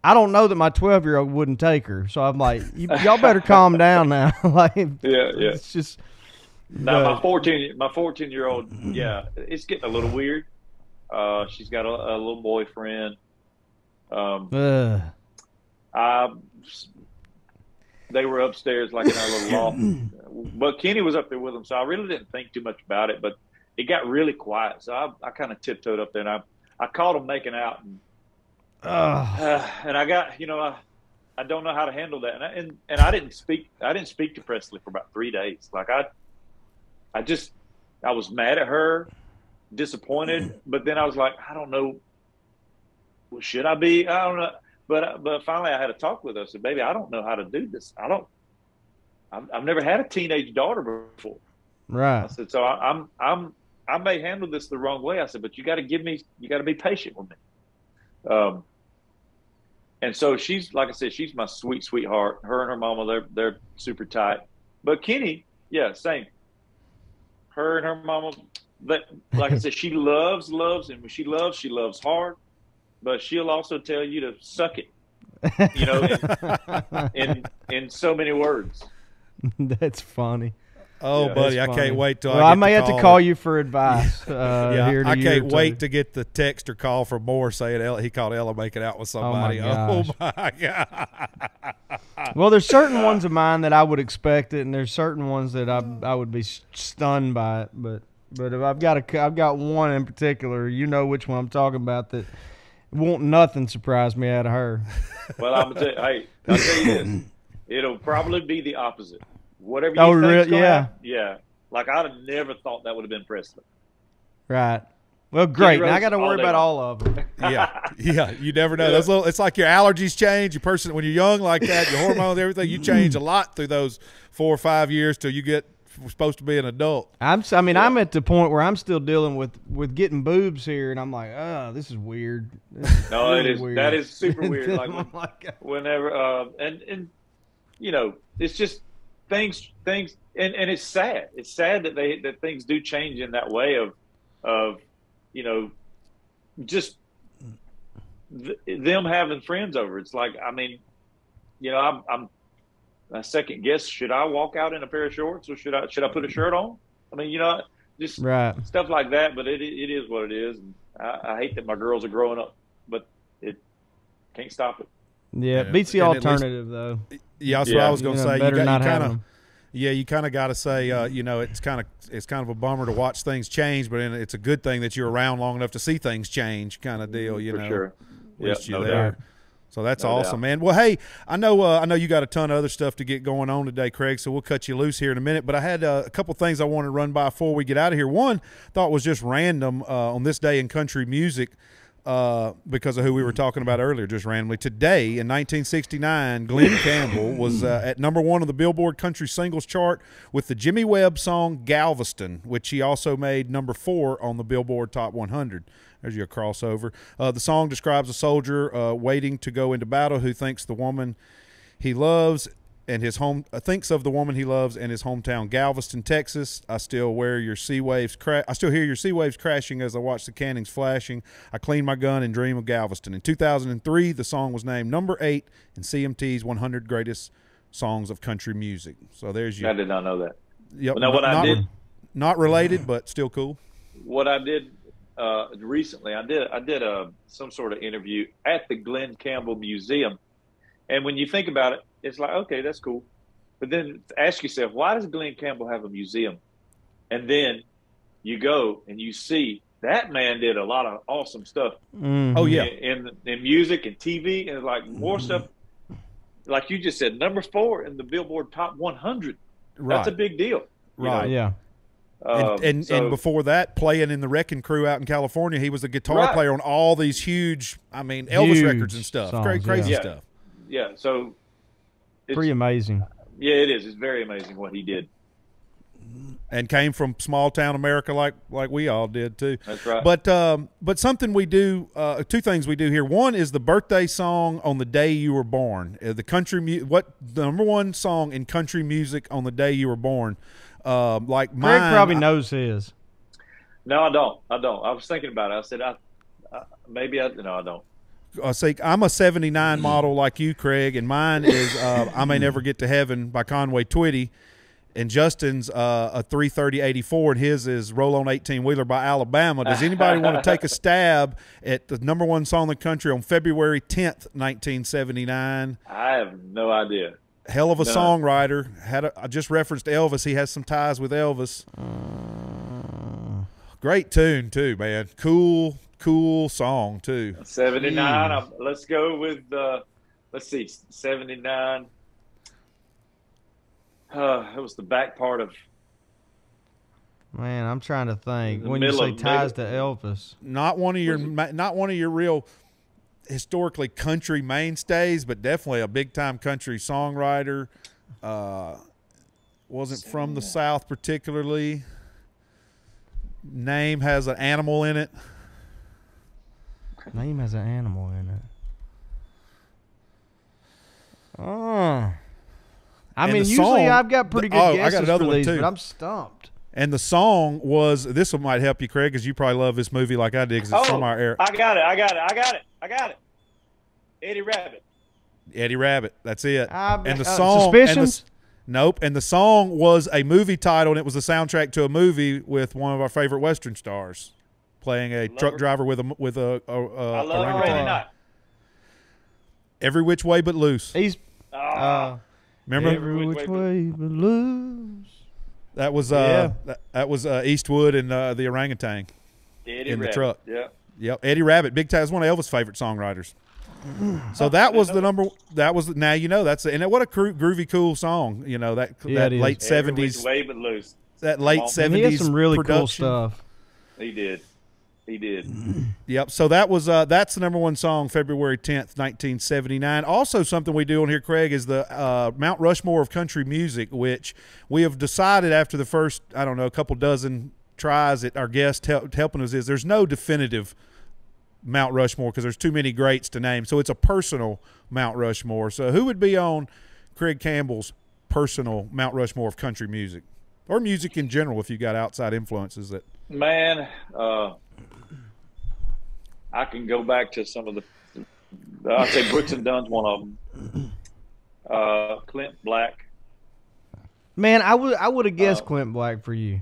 C: I don't know that my twelve year old wouldn't take her. So I'm like, y- y'all better calm down now. like,
E: Yeah, yeah.
C: it's just.
E: Now my fourteen my fourteen year old, yeah, it's getting a little weird. Uh, she's got a, a little boyfriend. Um,
C: Ugh.
E: I, they were upstairs like in our little loft, but Kenny was up there with them, so I really didn't think too much about it. But it got really quiet, so I, I kind of tiptoed up there and I I caught them making out, and uh, and I got you know I, I don't know how to handle that, and I, and and I didn't speak I didn't speak to Presley for about three days. Like I I just I was mad at her, disappointed, but then I was like, I don't know. Well, should I be? I don't know. But but finally, I had a talk with her. I said, "Baby, I don't know how to do this. I don't. I've, I've never had a teenage daughter before.
C: Right.
E: I said, so I, I'm I'm I may handle this the wrong way. I said, but you got to give me, you got to be patient with me. Um, and so she's like I said, she's my sweet sweetheart. Her and her mama, they're they're super tight. But Kenny, yeah, same. Her and her mama, that like I said, she loves loves, and when she loves, she loves hard. But she'll also tell you to suck it. You know, in in, in so many words.
C: That's funny.
D: Oh,
E: Yeah,
D: buddy, I can't wait till
C: well,
D: I,
C: I may
D: to
C: have to
D: call
C: call
D: her.
C: you for advice. Uh,
D: yeah,
C: here in a
D: I can't wait
C: two.
D: to get the text or call from Moore saying Ella, he caught Ella making out with
C: Oh, my
D: somebody. Oh my, god!
C: Well, there's certain ones of mine that I would expect it, and there's certain ones that I I would be stunned by it. But but if I've got a c- I've got one in particular, you know which one I'm talking about that won't nothing surprise me out of her.
E: Well, I'm gonna tell you, hey, I'll tell you this. It'll probably be the opposite. Whatever you
C: Oh,
E: think's
C: really? Yeah.
E: happen- yeah. Like I'd have never thought that would have been Presley.
C: Right. Well, great. Now I got to worry
E: day
C: about all of them.
D: yeah, yeah. You never know.
E: Yeah.
D: Those little. It's like your allergies change. Your person when you're young like that, your hormones, everything. You change a lot through those four or five years till you get supposed to be an adult.
C: I'm. s- I mean, I'm at the point where I'm still dealing with with getting boobs here, and I'm like, oh, this is weird. This is
E: No, it
C: really
E: is-
C: weird.
E: that is super weird. Like when-
C: like,
E: Whenever uh, and and you know, it's just things things and, and it's sad. It's sad that they that things do change in that way of of you know just th- them having friends over. It's like I mean, you know, I'm I'm a second guess. Should I walk out in a pair of shorts or should I should I put a shirt on? I mean, you know, just
C: right.
E: stuff like that. But it it is what it is. And I, I hate that my girls are growing up, but it can't stop it.
C: Yeah,
D: Yeah,
C: beats the
D: and at least-
C: alternative though.
D: Yeah, that's what I was going
C: You
D: to
C: know,
D: say.
C: better
D: you
C: not
D: got, you kind of,
C: them.
D: yeah, you kind of got to say, uh, you know, it's kind of it's kind of a bummer to watch things change, but it's a good thing that you're around long enough to see things change, kind of deal. You
E: for
D: know,
E: sure.
D: at
E: Yep,
D: you're
E: no
D: there.
E: doubt.
D: So that's
E: No
D: awesome,
E: doubt.
D: man. Well, hey, I know uh, I know you got a ton of other stuff to get going on today, Craig. So we'll cut you loose here in a minute. But I had uh, a couple things I wanted to run by before we get out of here. One thought was just random uh, on this day in country music. Uh, because of who we were talking about earlier, just randomly. Today in 1969, Glen Campbell was uh, at number one on the Billboard Country Singles Chart with the Jimmy Webb song Galveston, which he also made number four on the Billboard Top 100. There's your crossover. Uh, the song describes a soldier uh, waiting to go into battle who thinks the woman he loves and his home uh, thinks of the woman he loves and his hometown Galveston, Texas. I still wear your sea waves. Cra- I still hear your sea waves crashing as I watch the cannons flashing. I clean my gun and dream of Galveston. In 2003, the song was named number eight in CMT's 100 Greatest Songs of Country Music. So there's
E: you.
D: I
E: did not know that.
D: Yep,
E: Well, now what I did-
D: not related, but still cool.
E: What I did uh, recently, I did I did a some sort of interview at the Glen Campbell Museum, and when you think about it, it's like okay, that's cool, but then ask yourself, why does Glen Campbell have a museum? And then you go and you see that man did a lot of awesome stuff
C: Mhm.
D: Oh yeah,
E: in, in in music and TV and like more stuff. Like you just said, number four in the Billboard Top 100.
D: right.
E: That's a big deal. you know?
D: Right.
C: Yeah.
D: and,
E: Um,
D: and,
E: so-
D: and before that, playing in the Wrecking Crew out in California, he was a guitar
E: Right.
D: player on all these huge, I mean, Elvis
C: Huge
D: records and stuff, Cra-
C: songs,
D: crazy
E: yeah.
D: stuff.
E: Yeah, so it's,
C: Pretty amazing.
E: yeah, it is. It's very amazing what he did.
D: And came from small town America, like like we all did too.
E: That's right.
D: But um, but something we do, uh, two things we do here. One is the birthday song on the day you were born. Uh, the country, mu- what the number one song in country music on the day you were born. Um, like
C: Greg
D: mine,
C: probably
D: I-
C: knows his.
E: no, I don't. I don't. I was thinking about it. I said, I, I maybe I no, I don't.
D: I say I'm a '79 model like you, Craig, and mine is uh, "I May Never Get to Heaven" by Conway Twitty, and Justin's uh, a 330-84, and his is "Roll On 18 Wheeler" by Alabama. Does anybody want to take a stab at the number one song in the country on February 10th, 1979?
E: I have no idea.
D: Hell of a
E: No.
D: songwriter. Had a, I just referenced Elvis. He has some ties with Elvis. Great tune too, man. Cool, cool song too.
E: 79. I'm, let's go with, uh, let's see, 79. Uh, it was the back part of
C: Man, I'm trying to think. When you say
E: of-
C: ties to Elvis,
D: Not one of your not one of your real historically country mainstays, but definitely a big time country songwriter. Uh, wasn't from the South particularly. Name has an animal in it.
C: Name has an animal in it. Oh. I
D: And
C: mean, usually
D: song-
C: I've got pretty
D: the-
C: good
D: oh, I got
C: guesses
D: another
C: for
D: one,
C: these,
D: too.
C: but I'm stumped.
D: And the song was this one might help you, Craig, because you probably love this movie like I did because it's
E: Oh,
D: from our era.
E: I got it. I got it. I got it. I got it. Eddie Rabbitt.
D: Eddie Rabbitt. That's it.
C: I-
D: and the
C: uh,
D: song. and the nope. And the song was a movie title, and it was the soundtrack to a movie with one of our favorite Western stars playing a truck
E: Love-
D: driver with a with a, a, a
E: I love
D: orangutan.
E: Friday night.
D: Every which way but loose.
C: He's uh,
D: Remember
C: every which way but loose.
D: that was uh
C: Yeah.
D: that, that was uh, Eastwood and uh, the orangutan.
E: Eddie
D: in the truck.
E: Yeah.
D: Yep, Eddie Rabbitt, Big Time, is one of Elvis' favorite songwriters. So that was the number. That was now you know that's and what a gro- groovy cool song. You know that
C: Yeah,
D: that
C: it is.
D: late
E: Every which
D: seventies
E: way but loose.
D: that late
E: And he has
C: And
D: seventies.
C: he has some really cool stuff.
E: He did. He did.
D: Yep. So that was uh, that's the number one song, February tenth, nineteen seventy nine. Also, something we do on here, Craig, is the uh, Mount Rushmore of country music, which we have decided after the first I don't know a couple dozen tries that our guest help, helping us is there's no definitive Mount Rushmore because there's too many greats to name. So it's a personal Mount Rushmore. So who would be on Craig Campbell's personal Mount Rushmore of country music or music in general if you got outside influences that
E: Man, uh, I can go back to some of the. I'd say Brooks and Dunn's one of them. Uh, Clint Black.
C: Man, I would I would have guessed
E: Uh,
C: Clint Black for you.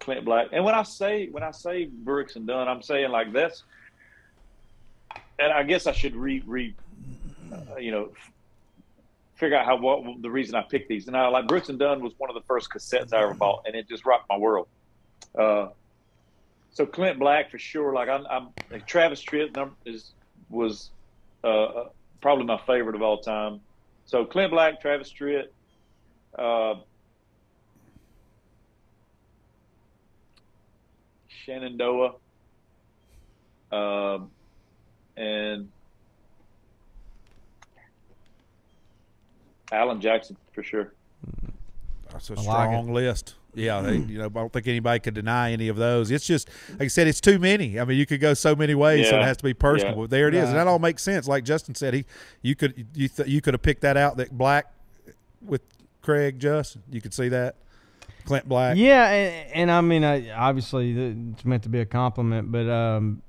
E: Clint Black. And when I say when I say Brooks and Dunn, I'm saying like this. And I guess I should re re, uh, you know, figure out how what the reason I picked these. And I like Brooks and Dunn was one of the first cassettes I ever bought, and it just rocked my world. Uh, so Clint Black for sure. Like I'm, I'm like Travis Tritt is was uh, probably my favorite of all time. So Clint Black, Travis Tritt. Uh, Shenandoah, um, and Alan Jackson for sure.
D: That's a
C: I like
D: strong list. Yeah, they, you know, I don't think anybody could deny any of those. It's just, like I said, it's too many. I mean, you could go so many ways, so it has to be personal.
E: Yeah.
D: But there it is, and that all makes sense. Like Justin said, he, you could, you, th- you could have picked that out. That Black with Craig Justin, you could see that. Clint Black.
C: Yeah, and, and I mean, I, obviously it's meant to be a compliment, but um,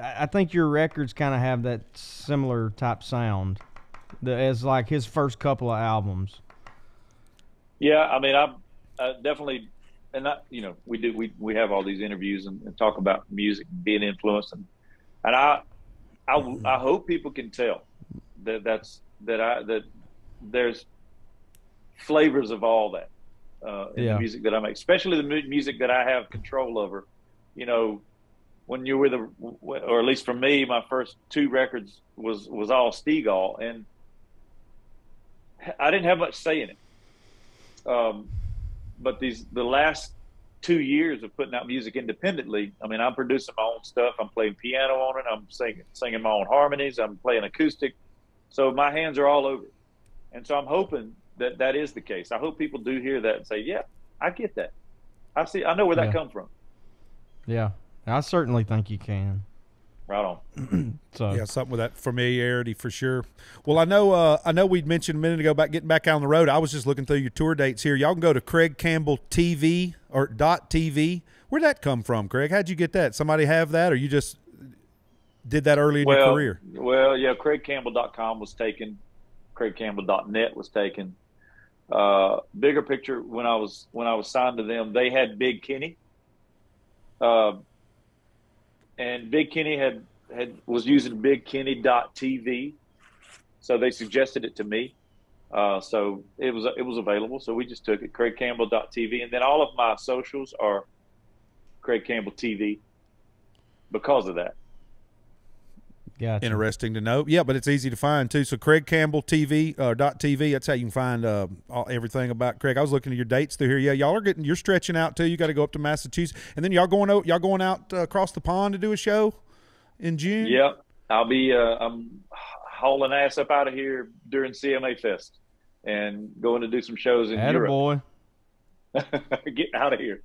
C: I I think your records kind of have that similar type sound, the, as like his first couple of albums.
E: Yeah, I mean, I'm uh, definitely, and not you know, we do we we have all these interviews and, and talk about music being influenced, and and I, I I hope people can tell that that's that I that there's flavors of all that uh, in
C: Yeah.
E: the music that I make, especially the music that I have control over. You know, when you were the, or at least for me, my first two records was was all Stegall, and I didn't have much say in it. Um, but these the last two years of putting out music independently, I mean, I'm producing my own stuff. I'm playing piano on it. I'm singing singing my own harmonies. I'm playing acoustic. So my hands are all over. And so I'm hoping that that is the case. I hope people do hear that and say, "Yeah, I get that. I see. I know where that
C: Yeah.
E: come from."
C: Yeah, I certainly think you can.
E: Right on.
C: So
D: Yeah, something with that familiarity for sure. Well, I know uh, I know we'd mentioned a minute ago about getting back out on the road. I was just looking through your tour dates here. Y'all can go to Craig Campbell TV or dot TV. Where'd that come from, Craig? How'd you get that? Somebody have that, or you just did that early in your career?
E: Well, yeah, CraigCampbell.com was taken. CraigCampbell.net was taken. Uh, bigger picture when I was when I was signed to them, they had Big Kenny, uh, and Big Kenny had had was using BigKenny.tv, so they suggested it to me. Uh, so it was it was available, so we just took it. Craig CraigCampbell.tv, and then all of my socials are Craig Campbell TV because of that.
C: Gotcha.
D: Interesting to know. Yeah, but it's easy to find too. So Craig Campbell TV uh, dot TV. That's how you can find uh, all, everything about Craig. I was looking at your dates through here. Yeah, y'all are getting. You're stretching out too. You got to go up to Massachusetts, and then y'all going out. Y'all going out uh, across the pond to do a show in June.
E: Yep, I'll be. Uh, I'm hauling ass up out of here during CMA Fest and going to do some shows in
C: Attaboy.
E: Europe. Get out of here.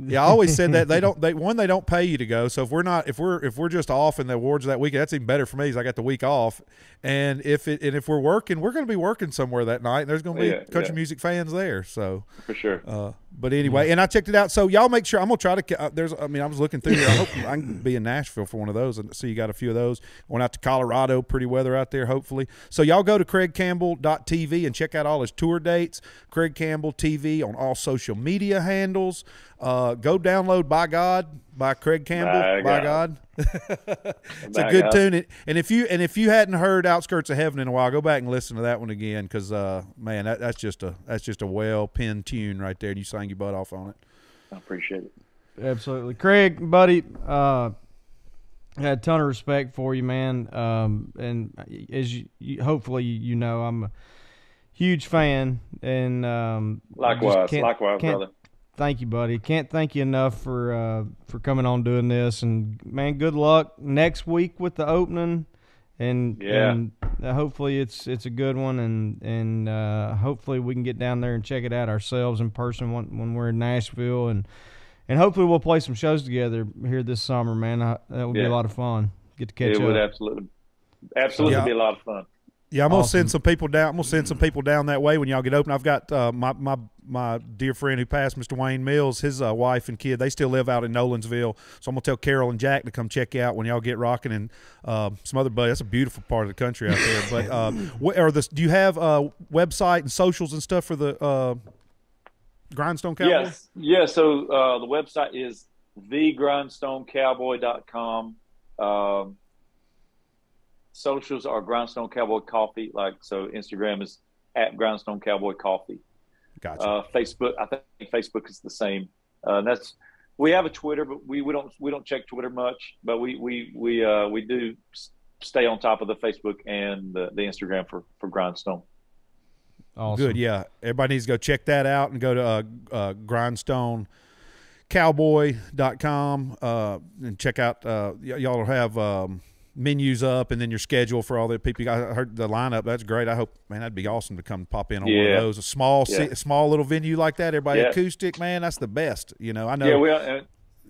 D: Yeah, I always said that they don't. They one they don't pay you to go. So if we're not, if we're if we're just off in the awards that week, that's even better for me. Because I got the week off, and if it and if we're working, we're going to be working somewhere that night. And there's going to be
E: Yeah,
D: country
E: yeah.
D: music fans there. So,
E: For sure.
D: uh, but anyway, and I checked it out. So y'all make sure I'm gonna try to. Uh, there's, I mean, I was looking through here. I hope I can be in Nashville for one of those, and so you got a few of those. Going out to Colorado, pretty weather out there, hopefully. So y'all go to CraigCampbell.tv and check out all his tour dates. Craig Campbell TV on all social media handles. Uh, go download "By God" by Craig Campbell.
E: By
D: By
E: God.
D: God. it's a good
E: God.
D: tune. And- And if you and if you hadn't heard "Outskirts of Heaven" in a while, go back and listen to that one again because uh, man, that, that's just a that's just a well penned tune right there. And you sang your butt off on it.
E: I appreciate it.
C: Absolutely, Craig, buddy. Uh, I had a ton of respect for you, man. Um, and as you, you hopefully you know, I'm a huge fan, and um,
E: Likewise,
C: can't-
E: likewise,
C: can't
E: brother.
C: Thank you, buddy. Can't thank you enough for uh, for coming on doing this, and man, good luck next week with the opening, and
E: Yeah.
C: and uh, hopefully it's it's a good one, and and uh, hopefully we can get down there and check it out ourselves in person when when we're in Nashville, and and hopefully we'll play some shows together here this summer, man. I, that would be a lot of fun. Get to catch
E: It
C: up.
E: would absolutely, absolutely
D: Yeah.
E: be a lot of fun.
D: Yeah, I'm gonna
C: Awesome.
D: send some people down. I'm gonna send some people down that way when y'all get open. I've got uh, my my my dear friend who passed, Mr. Wayne Mills. His uh, wife and kid, they still live out in Nolensville. So I'm gonna tell Carol and Jack to come check you out when y'all get rocking and uh, some other buddy. That's a beautiful part of the country out there. But uh, what are the? Do you have a website and socials and stuff for the uh, Grindstone Cowboy?
E: Yes, yeah. So uh, the website is thegrindstonecowboy.com. Um, socials are Grindstone Cowboy Coffee. Like so, Instagram is at Grindstone Cowboy Coffee.
D: Gotcha.
E: Uh, Facebook, I think Facebook is the same. Uh, and that's we have a Twitter, but we, we don't we don't check Twitter much. But we we we uh, we do stay on top of the Facebook and the, the Instagram for for Grindstone.
C: awesome.
D: Good, yeah. Everybody needs to go check that out and go to uh, uh, grindstonecowboy.com uh, and check out. Uh, y- y'all will have um, menus up and then your schedule for all the people. I heard the lineup. That's great. I hope, man, that'd be awesome to come pop in on one of those. A small,
E: Yeah.
D: a small little venue like that. Everybody
E: Yeah.
D: acoustic, man. That's the best. You know, I know.
E: Yeah, we uh,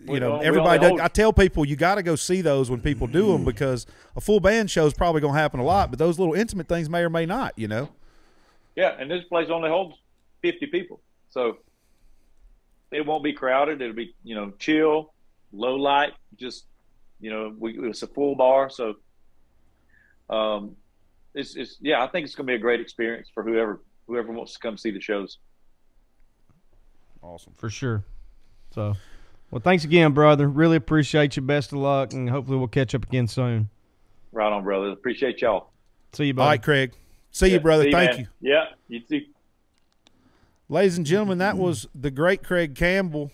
D: you know, everybody. Does, I tell people you got to go see those when people do them because a full band show is probably going to happen a lot, but those little intimate things may or may not. You know.
E: Yeah, and this place only holds 50 people. So it won't be crowded. It'll be, you know, chill, low light, just, you know, we, it's a full bar. So um, it's, it's, yeah, I think it's going to be a great experience for whoever, whoever wants to come see the shows.
D: Awesome.
C: for sure. So, well, thanks again, brother. Really appreciate you. Best of luck, and hopefully we'll catch up again soon.
E: Right on, brother. Appreciate y'all.
C: See you,
D: All
C: buddy.
D: right, Craig. See you, brother.
E: see
D: Thank
E: man.
D: you.
E: Yeah, you too.
D: Ladies and gentlemen, that was the great Craig Campbell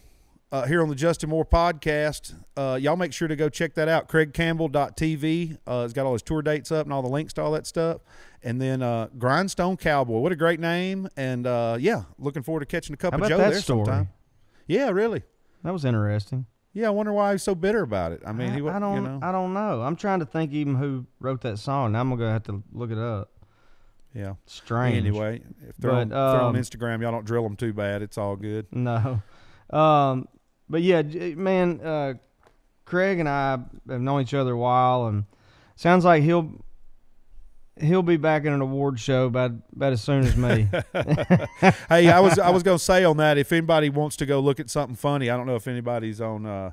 D: uh, here on the Justin Moore podcast. Uh, y'all make sure to go check that out. CraigCampbell.tv. Uh, it's got all his tour dates up and all the links to all that stuff. And then uh, Grindstone Cowboy. What a great name. And uh, yeah, looking forward to catching a cup
C: How
D: of Joe there
C: story?
D: sometime. Yeah, really.
C: That was interesting.
D: Yeah, I wonder why he's so bitter about it. I mean, he
C: I,
D: wa-
C: I don't.
D: you know.
C: I don't know. I'm trying to think even who wrote that song. Now I'm gonna have to look it up.
D: yeah.
C: Strange.
D: Anyway, if they're,
C: But,
D: on, if they're on
C: um,
D: Instagram, y'all don't drill them too bad. It's all good.
C: No. Um, but yeah, man, uh, Craig and I have known each other a while, and sounds like he'll he'll be back in an award show about about as soon as me.
D: hey, I was I was gonna say on that if anybody wants to go look at something funny, I don't know if anybody's on uh,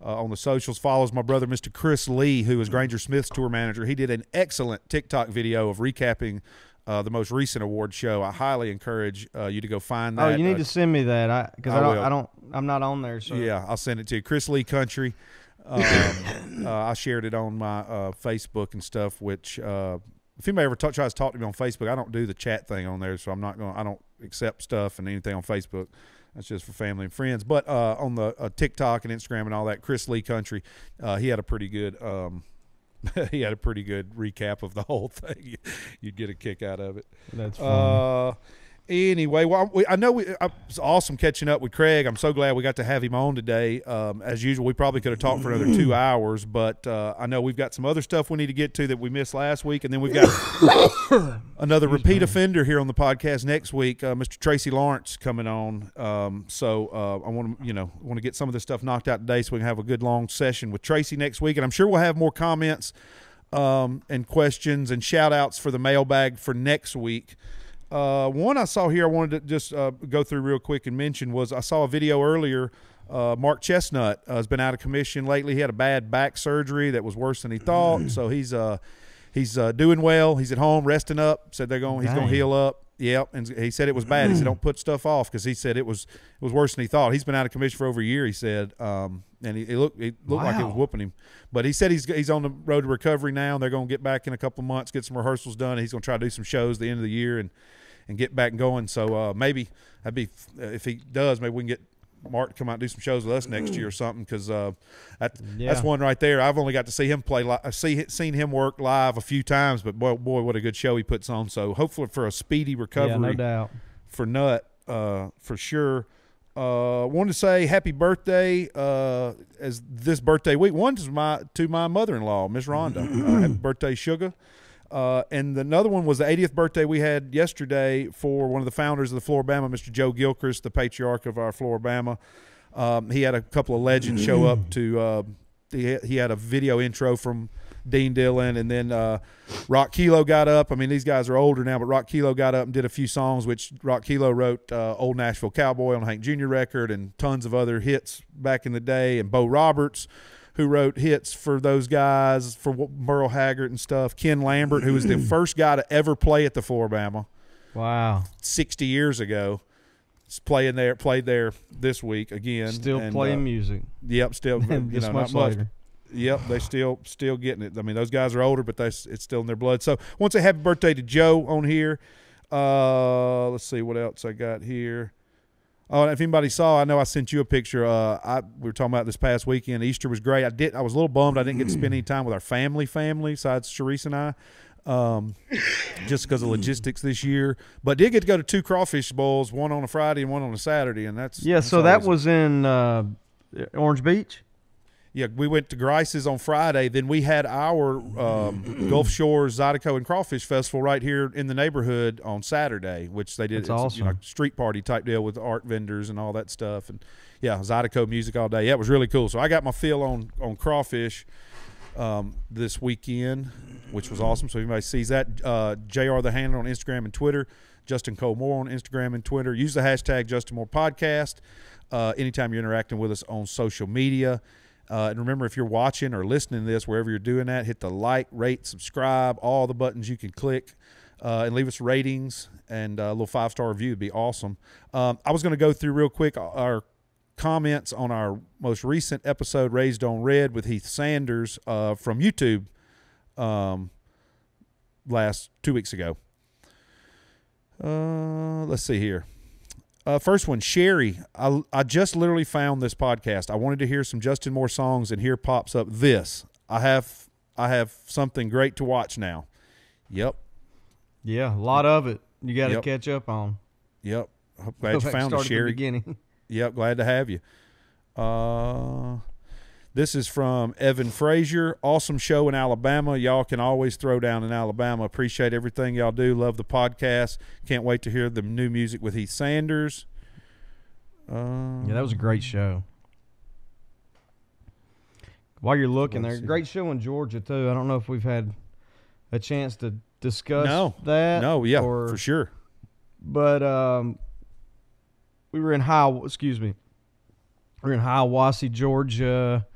D: uh, on the socials follows my brother Mr. Chris Lee, who is Granger Smith's tour manager. He did an excellent TikTok video of recapping uh, the most recent award show. I highly encourage uh, you to go find that.
C: oh, you need
D: Uh,
C: to send me that, I because
D: I
C: I, don't. I don't. I'm not on there. So
D: Yeah, I'll send it to you. Chris Lee Country. Um, uh, I shared it on my uh, Facebook and stuff. Which, uh, if anybody ever ta- tries to talk to me on Facebook, I don't do the chat thing on there, so I'm not going. I don't accept stuff and anything on Facebook. That's just for family and friends. But uh, on the uh, TikTok and Instagram and all that, Chris Lee Country, uh, he had a pretty good um, he had a pretty good recap of the whole thing. You'd get a kick out of it.
C: That's funny.
D: Uh, anyway, well, we, I know we, uh, it's awesome catching up with Craig. I'm so glad we got to have him on today. Um, as usual, we probably could have talked for another two hours, but uh, I know we've got some other stuff we need to get to that we missed last week, and then we've got another repeat offender here on the podcast next week, uh, Mr. Tracy Lawrence coming on. Um, so uh, I want to, you know, want to get some of this stuff knocked out today, so we can have a good long session with Tracy next week, and I'm sure we'll have more comments um, and questions and shout outs for the mailbag for next week. Uh, one I saw here I wanted to just uh, go through real quick and mention was I saw a video earlier. Uh, Mark Chesnutt uh, has been out of commission lately. He had a bad back surgery that was worse than he thought, so he's uh he's uh, doing well. He's at home resting up. Said they're going he's going to heal up. Yep, and he said it was bad. He said don't put stuff off because he said it was it was worse than he thought. He's been out of commission for over a year. He said, um, and he, he looked it looked like it was whooping him. But he said he's he's on the road to recovery now. And They're going to get back in a couple of months, get some rehearsals done. He's going to try to do some shows at the end of the year and and get back going. So uh, maybe that'd be if he does, maybe we can get Mark to come out and do some shows with us next year or something because uh, that, that's one right there. I've only got to see him play. Li- I see seen him work live a few times, but boy, boy, what a good show he puts on. So hopefully for a speedy recovery
C: yeah, no doubt.
D: for Nut uh, for sure. Uh, wanted to say happy birthday uh, as this birthday week. One to my to my mother in law, Miss Rhonda. uh, happy birthday, Sugar. Uh, and another one was the 80th birthday we had yesterday for one of the founders of the Flora-Bama, Mr. Joe Gilchrist, the patriarch of our Flora-Bama. Um, he had a couple of legends show up to. Uh, he, he had a video intro from Dean Dillon, and then uh, Rock Killough got up. I mean, these guys are older now, but Rock Killough got up and did a few songs, which Rock Killough wrote uh, "Old Nashville Cowboy" on Hank Jr. record, and tons of other hits back in the day. And Bo Roberts, who wrote hits for those guys for Merle Haggard and stuff. Ken Lambert, who was the first guy to ever play at the Flora-Bama
C: Wow.
D: 60 years ago. playing there, played there this week again.
C: Still
D: and,
C: playing
D: uh,
C: music.
D: Yep, still you know
C: much
D: not much.
C: later.
D: Yep, they still still getting it. I mean, those guys are older, but they it's still in their blood. So, once a happy birthday to Joe on here. Uh, let's see what else I got here. Oh, if anybody saw, I know I sent you a picture. Uh, I we were talking about this past weekend. Easter was great. I did. I was a little bummed I didn't get to spend any time with our family, family, besides Sharice and I, um, just because of logistics this year. But did get to go to two crawfish bowls, one on a Friday and one on a Saturday, and that's
C: Yeah,
D: that's
C: so that was in uh, Orange Beach.
D: Yeah, we went to Grice's on Friday. Then we had our um, Gulf Shores Zydeco and Crawfish Festival right here in the neighborhood on Saturday, which they did.
C: That's
D: it's, You know,
C: awesome.
D: street party type deal with art vendors and all that stuff. And yeah, Zydeco music all day. Yeah, it was really cool. So I got my feel on on crawfish um, this weekend, which was awesome. So if anybody sees that, uh, Jr. the handler on Instagram and Twitter, Justin Cole Moore on Instagram and Twitter. Use the hashtag Justin Moore Podcast uh, anytime you're interacting with us on social media. Uh, and remember, if you're watching or listening to this, wherever you're doing that, hit the like, rate, subscribe, all the buttons you can click, uh, and leave us ratings and a little five star review would be awesome. Um, I was going to go through real quick our comments on our most recent episode, Raised on Red, with Heath Sanders uh, from YouTube um, last two weeks ago. Uh, let's see here. Uh, first one, Sherry. I, I just literally found this podcast. I wanted to hear some Justin Moore songs, and here pops up this. I have I have something great to watch now. Yep,
C: Yeah, a lot of it. You got to
D: Yep.
C: catch up on.
D: yep. I'm
C: Go
D: glad you found it, Sherry.
C: beginning.
D: Yep, glad to have you. Uh, this is from Evan Frazier. Awesome show in Alabama. Y'all can always throw down in Alabama. Appreciate everything y'all do. Love the podcast. Can't wait to hear the new music with Heath Sanders. Uh,
C: Yeah, that was a great show. While you're looking there, great show in Georgia too. I don't know if we've had a chance to discuss
D: No.
C: that.
D: no, yeah,
C: or,
D: for sure.
C: But um, we were in high. Excuse me. We were in Hiawassee, Georgia.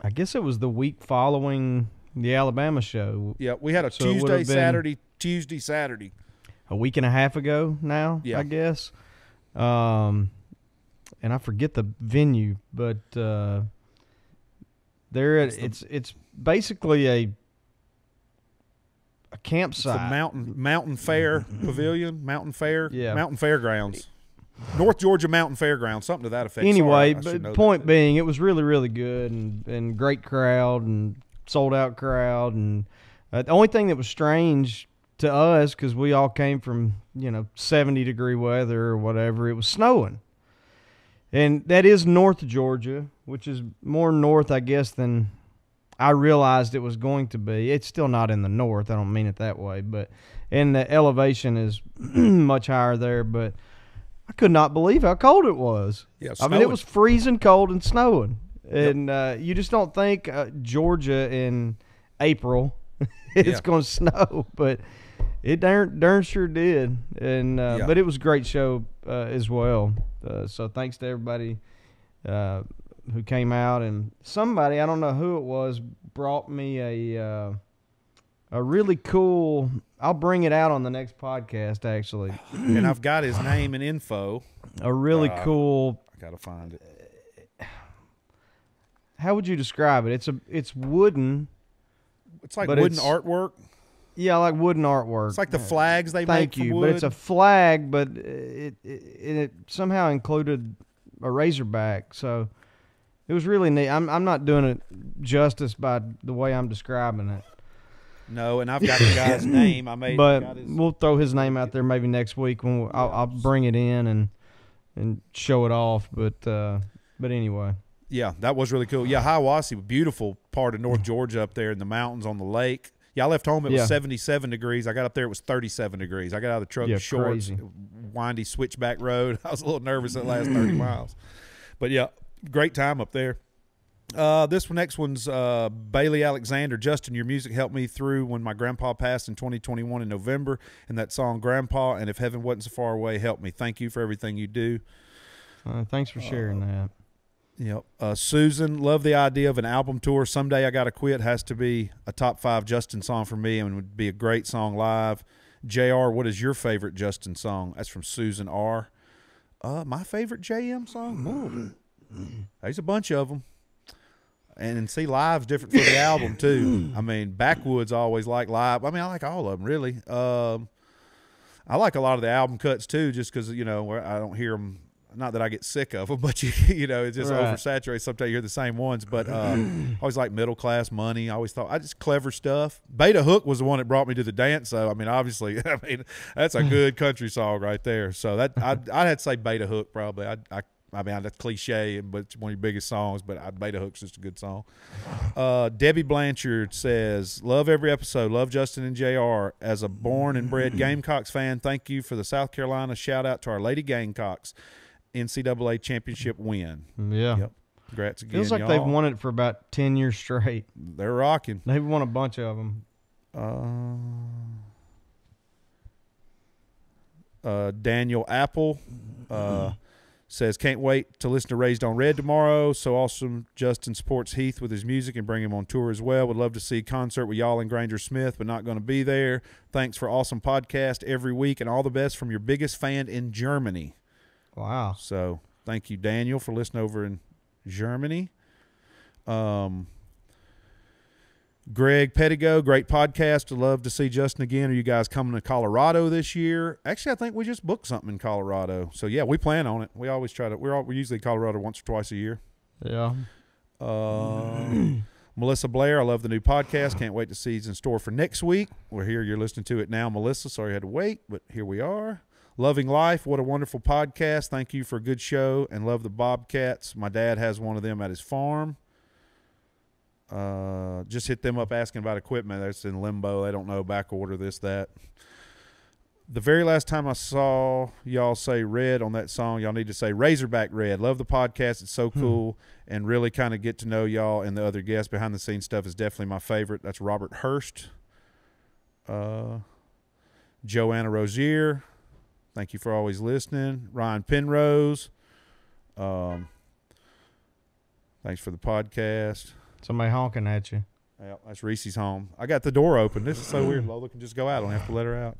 C: I guess it was the week following the Alabama show,
D: Yeah, we had a
C: So
D: Tuesday, Saturday, Tuesday, Saturday.
C: a week and a half ago now.
D: Yeah.
C: I guess. Um, and I forget the venue, but uh, there
D: It's
C: it's,
D: the-
C: it's basically a a
D: It's
C: campsite.
D: the Mountain Mountain Fair Pavilion, Mountain Fair,
C: Yeah.
D: Mountain Fairgrounds, North Georgia Mountain Fairgrounds, something to that effect.
C: Anyway,
D: know
C: but
D: that.
C: point being, it was really really good and and great crowd and sold out crowd, and uh, the only thing that was strange to us because we all came from you know 70 degree weather or whatever, it was snowing, and that is North Georgia, which is more north, I guess, than I realized it was going to be. It's still not in the north. I don't mean it that way, but and the elevation is much higher there, but. I could not believe how cold it was.
D: Yeah,
C: I mean, it was freezing cold and snowing, and uh, you just don't think uh, Georgia in April it's
D: Yeah.
C: going to snow, but it darn darn sure did. And uh,
D: Yeah.
C: but it was a great show uh, as well. Uh, so thanks to everybody uh, who came out, and somebody I don't know who it was brought me a uh, a really cool. I'll bring it out on the next podcast. Actually,
D: and I've got his name and info.
C: a really
D: Uh,
C: cool
D: I gotta find it.
C: how would you describe it? It's a it's wooden.
D: It's like wooden
C: it's-
D: artwork.
C: Yeah, like wooden artwork.
D: It's like the flags they
C: Thank
D: make
C: you, but it's a flag, but it, it it somehow included a razorback. So it was really neat. I'm I'm not doing it justice by the way I'm describing it,
D: no, and I've got the guy's name. I made.
C: but
D: his-
C: we'll throw his name out there maybe next week when we, I'll, I'll bring it in and and show it off. But uh, but anyway,
D: Yeah, that was really cool. Yeah, Hiawassee, beautiful part of North Georgia up there in the mountains on the lake. Yeah, I left home. It was
C: Yeah.
D: 77 degrees. I got up there. It was 37 degrees. I got out of the truck
C: Yeah,
D: shorts,
C: crazy.
D: windy switchback road. I was a little nervous that last 30 miles, but yeah, great time up there. Uh, this one, next one's uh, Bailey Alexander. Justin, your music helped me through when my grandpa passed in 2021 in November, and that song "Grandpa" and "If Heaven Wasn't So Far Away" helped me. Thank you for everything you do.
C: uh, thanks for sharing that.
D: Yep. Uh, Susan, love the idea of an album tour. Someday I Gotta Quit has to be a top five Justin song for me and would be a great song live. JR, what is your favorite Justin song? That's from Susan R. Uh, my favorite JM song? Ooh. There's a bunch of them. And, and see, live's different for the album, too. I mean, Backwoods I always like live. I mean, I like all of them, really. Um, I like a lot of the album cuts, too, just because, you know, where I don't hear them. Not that I get sick of them, but you you know it's just
C: Right.
D: oversaturated. Sometimes you hear the same ones, but uh, I always like middle class money. I always thought I just clever stuff. Bait a Hook was the one that brought me to the dance. So I mean, obviously, I mean that's a good country song right there. So that I'd, I'd have to say Bait a Hook probably. I I, I mean that's cliche, but it's one of your biggest songs. But I, Bait a Hook's just a good song. Uh, Debbie Blanchard says, "Love every episode. Love Justin and Jr. As a born and bred Gamecocks fan, thank you for the South Carolina shout out to our Lady Gamecocks NCAA championship win.
C: Yeah,
D: Yep. Congrats again.
C: feels like
D: y'all.
C: they've won it for about ten years straight.
D: They're rocking.
C: They've won a bunch of them.
D: Uh, uh, Daniel Apple uh, says, "Can't wait to listen to Raised on Red tomorrow. So awesome! Justin supports Heath with his music and bring him on tour as well. Would love to see concert with y'all and Granger Smith, but not going to be there. Thanks for awesome podcast every week and all the best from your biggest fan in Germany.
C: Wow.
D: So thank you, Daniel, for listening over in Germany. Um, Greg Pettigo, great podcast. I'd love to see Justin again. Are you guys coming to Colorado this year? Actually, I think we just booked something in Colorado. So yeah, we plan on it. We always try to. We're all, we're usually in Colorado once or twice a year.
C: Yeah.
D: Um, Melissa Blair, I love the new podcast. Can't wait to see it's in store for next week. We're here. You're listening to it now, Melissa. Sorry you had to wait, but here we are. Loving Life, what a wonderful podcast. Thank you for a good show and love the Bobcats. My dad has one of them at his farm. Uh, just hit them up asking about equipment. That's in limbo. They don't know back order this, that. The very last time I saw y'all say red on that song, y'all need to say Razorback Red. Love the podcast. It's so cool. And really kind of get to know y'all and the other guests. Behind the scenes stuff is definitely my favorite. That's Robert Hurst. Uh, Joanna Rozier. Thank you for always listening. Ryan Penrose. Um, thanks for the podcast.
C: Somebody honking at you.
D: Yeah, that's Reese's home. I got the door open. This is so weird. Lola can just go out. I don't have to let her out.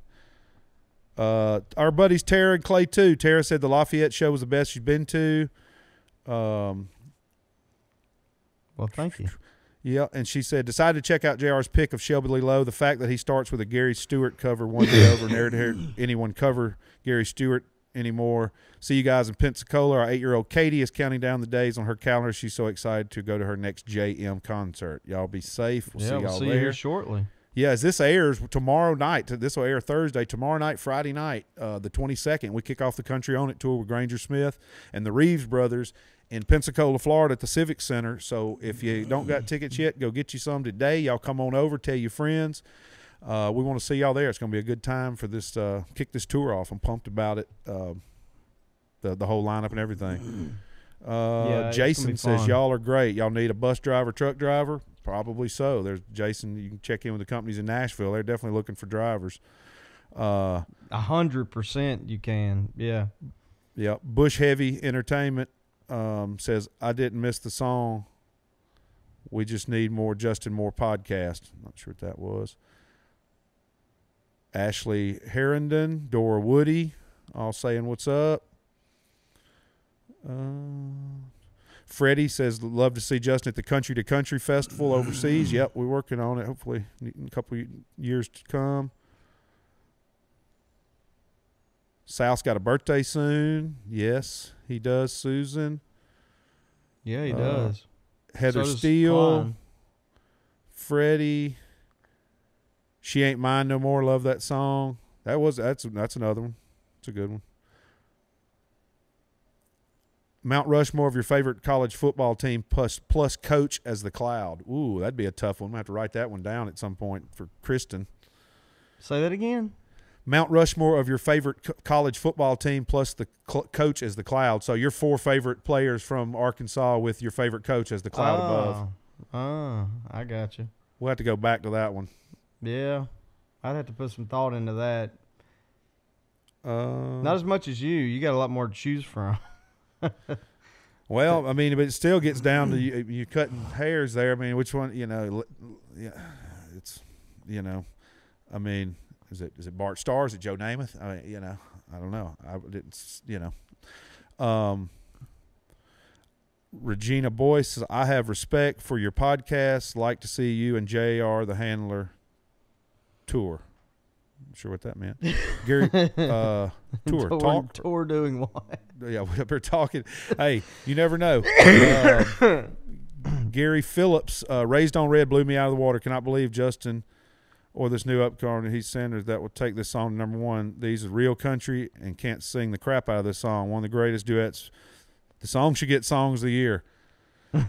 D: Uh, our buddies Tara and Clay too. Tara said the Lafayette show was the best she's been to. Um,
C: Well, thank you.
D: yeah, and she said decided to check out Jr's pick of Shelby Lee Lowe. The fact that he starts with a Gary Stewart cover one day over. Never heard anyone cover Gary Stewart anymore. See you guys in Pensacola. Our eight year old Katie is counting down the days on her calendar. She's so excited to go to her next JM concert. Y'all be safe. We'll
C: yeah,
D: see
C: we'll
D: y'all
C: see you
D: there.
C: here shortly.
D: Yeah, as this airs tomorrow night, this will air Thursday. Tomorrow night, Friday night, uh, the 22nd, we kick off the Country On It tour with Granger Smith and the Reeves brothers in Pensacola, Florida at the Civic Center. So if you don't got tickets yet, go get you some today. Y'all come on over, tell your friends. Uh, we want to see y'all there. It's going to be a good time for this uh, kick this tour off. I'm pumped about it. Uh, the the whole lineup and everything. Uh,
C: Yeah,
D: Jason says y'all are great. Y'all need a bus driver, truck driver. Probably so. There's Jason. You can check in with the companies in Nashville. They're definitely looking for drivers. Uh,
C: A hundred percent, you can. Yeah.
D: yeah. Bush Heavy Entertainment um, says I didn't miss the song. We just need more Justin Moore podcast. Not sure what that was. Ashley Herondon, Dora Woody, all saying what's up. Uh, Freddie says love to see Justin at the Country to Country Festival overseas. Yep, we're working on it. Hopefully, in a couple years to come. Sal's got a birthday soon. Yes, he does. Susan,
C: Yeah, he
D: Uh,
C: does.
D: Heather
C: So does
D: Steele,
C: Klein.
D: Freddie. She ain't mine no more. Love that song. That was that's that's another one. It's a good one. Mount Rushmore of your favorite college football team plus plus coach as the cloud. Ooh, that'd be a tough one. I'm gonna have to write that one down at some point for Kristen.
C: Say that again.
D: Mount Rushmore of your favorite co- college football team plus the coach as the cloud. So your four favorite players from Arkansas with your favorite coach as the cloud above.
C: Oh, oh, I got you.
D: We'll have to go back to that one.
C: Yeah, I'd have to put some thought into that.
D: Uh,
C: Not as much as you. You got a lot more to choose from.
D: Well, I mean, but it still gets down to you, you cutting hairs there. I mean, which one? You know, yeah, it's you know, I mean, is it is it Bart Starr? Is it Joe Namath? I mean, you know, I don't know. I didn't, you know. Um, Regina Boyce says, "I have respect for your podcast. Like to see you and Jr. the Handler tour." Not sure what that meant. Gary, uh, tour,
C: tour,
D: talk,
C: tour doing what?
D: yeah, we're talking. Hey, you never know. Um, Gary Phillips, uh, raised on red, blew me out of the water. Cannot believe Justin or this new upcoming Heath Sanders that will take this song to number one. These are real country and can't sing the crap out of this song. One of the greatest duets. The song should get songs of the year.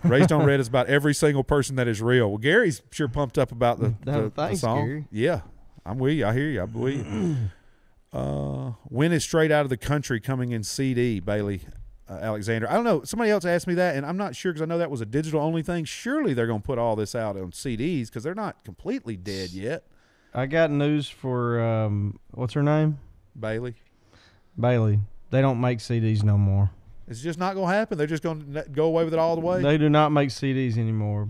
D: Raised on Red is about every single person that is real. Well, Gary's sure pumped up about the,
C: No,
D: the, the song.
C: Gary.
D: Yeah, I'm with you. I hear you. I believe you. Uh, when is Straight Out of the Country coming in CD, Bailey uh, Alexander? I don't know. Somebody else asked me that, and I'm not sure because I know that was a digital only thing. Surely they're going to put all this out on CDs because they're not completely dead yet,
C: I got news for um, what's her name?
D: Bailey.
C: Bailey. They don't make CDs no more.
D: It's just not going to happen. They're just going to go away with it all the way.
C: They do not make CDs anymore.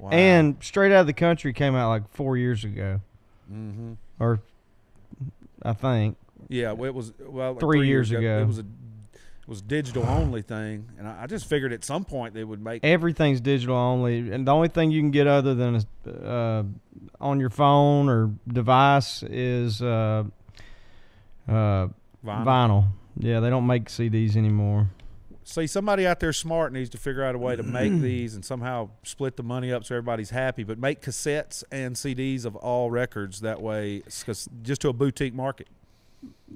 D: Wow.
C: And Straight Out of the Country came out like four years ago,
D: Mhm.
C: or I think.
D: yeah, well, it was well like
C: Three years ago.
D: It was a it was digital only thing, and I, I just figured at some point they would make.
C: Everything's digital only, and the only thing you can get other than uh, on your phone or device is uh, uh,
D: Vinyl.
C: vinyl. Yeah, they don't make CDs anymore.
D: See, somebody out there smart needs to figure out a way to make mm. these and somehow split the money up so everybody's happy. But make cassettes and CDs of all records that way, 'cause- just to a boutique market.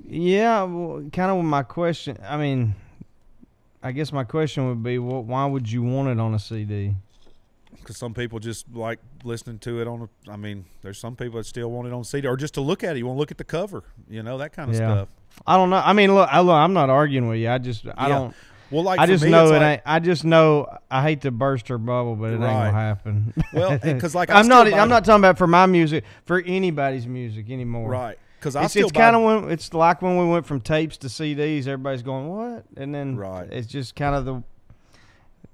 C: Yeah, well, kind of my question. I mean, I guess my question would be, well, why would you want it on a CD?
D: Because some people just like listening to it on. A, I mean, there's some people that still want it on CD or just to look at it. You want to look at the cover, you know, that kind of
C: Yeah.
D: stuff.
C: I don't know. I mean, look, I, look, I'm not arguing with you. I just, I
D: Yeah.
C: don't.
D: Well, like
C: I just
D: me,
C: know it
D: like-
C: ain't. I just know. I hate to burst her bubble, but it ain't gonna happen.
D: Well, because like I
C: I'm not. I'm not talking about for my music. For anybody's music anymore.
D: right. Because I
C: It's,
D: still
C: it's kind of when it's like when we went from tapes to CDs. Everybody's going what, and then
D: Right.
C: it's just kind of the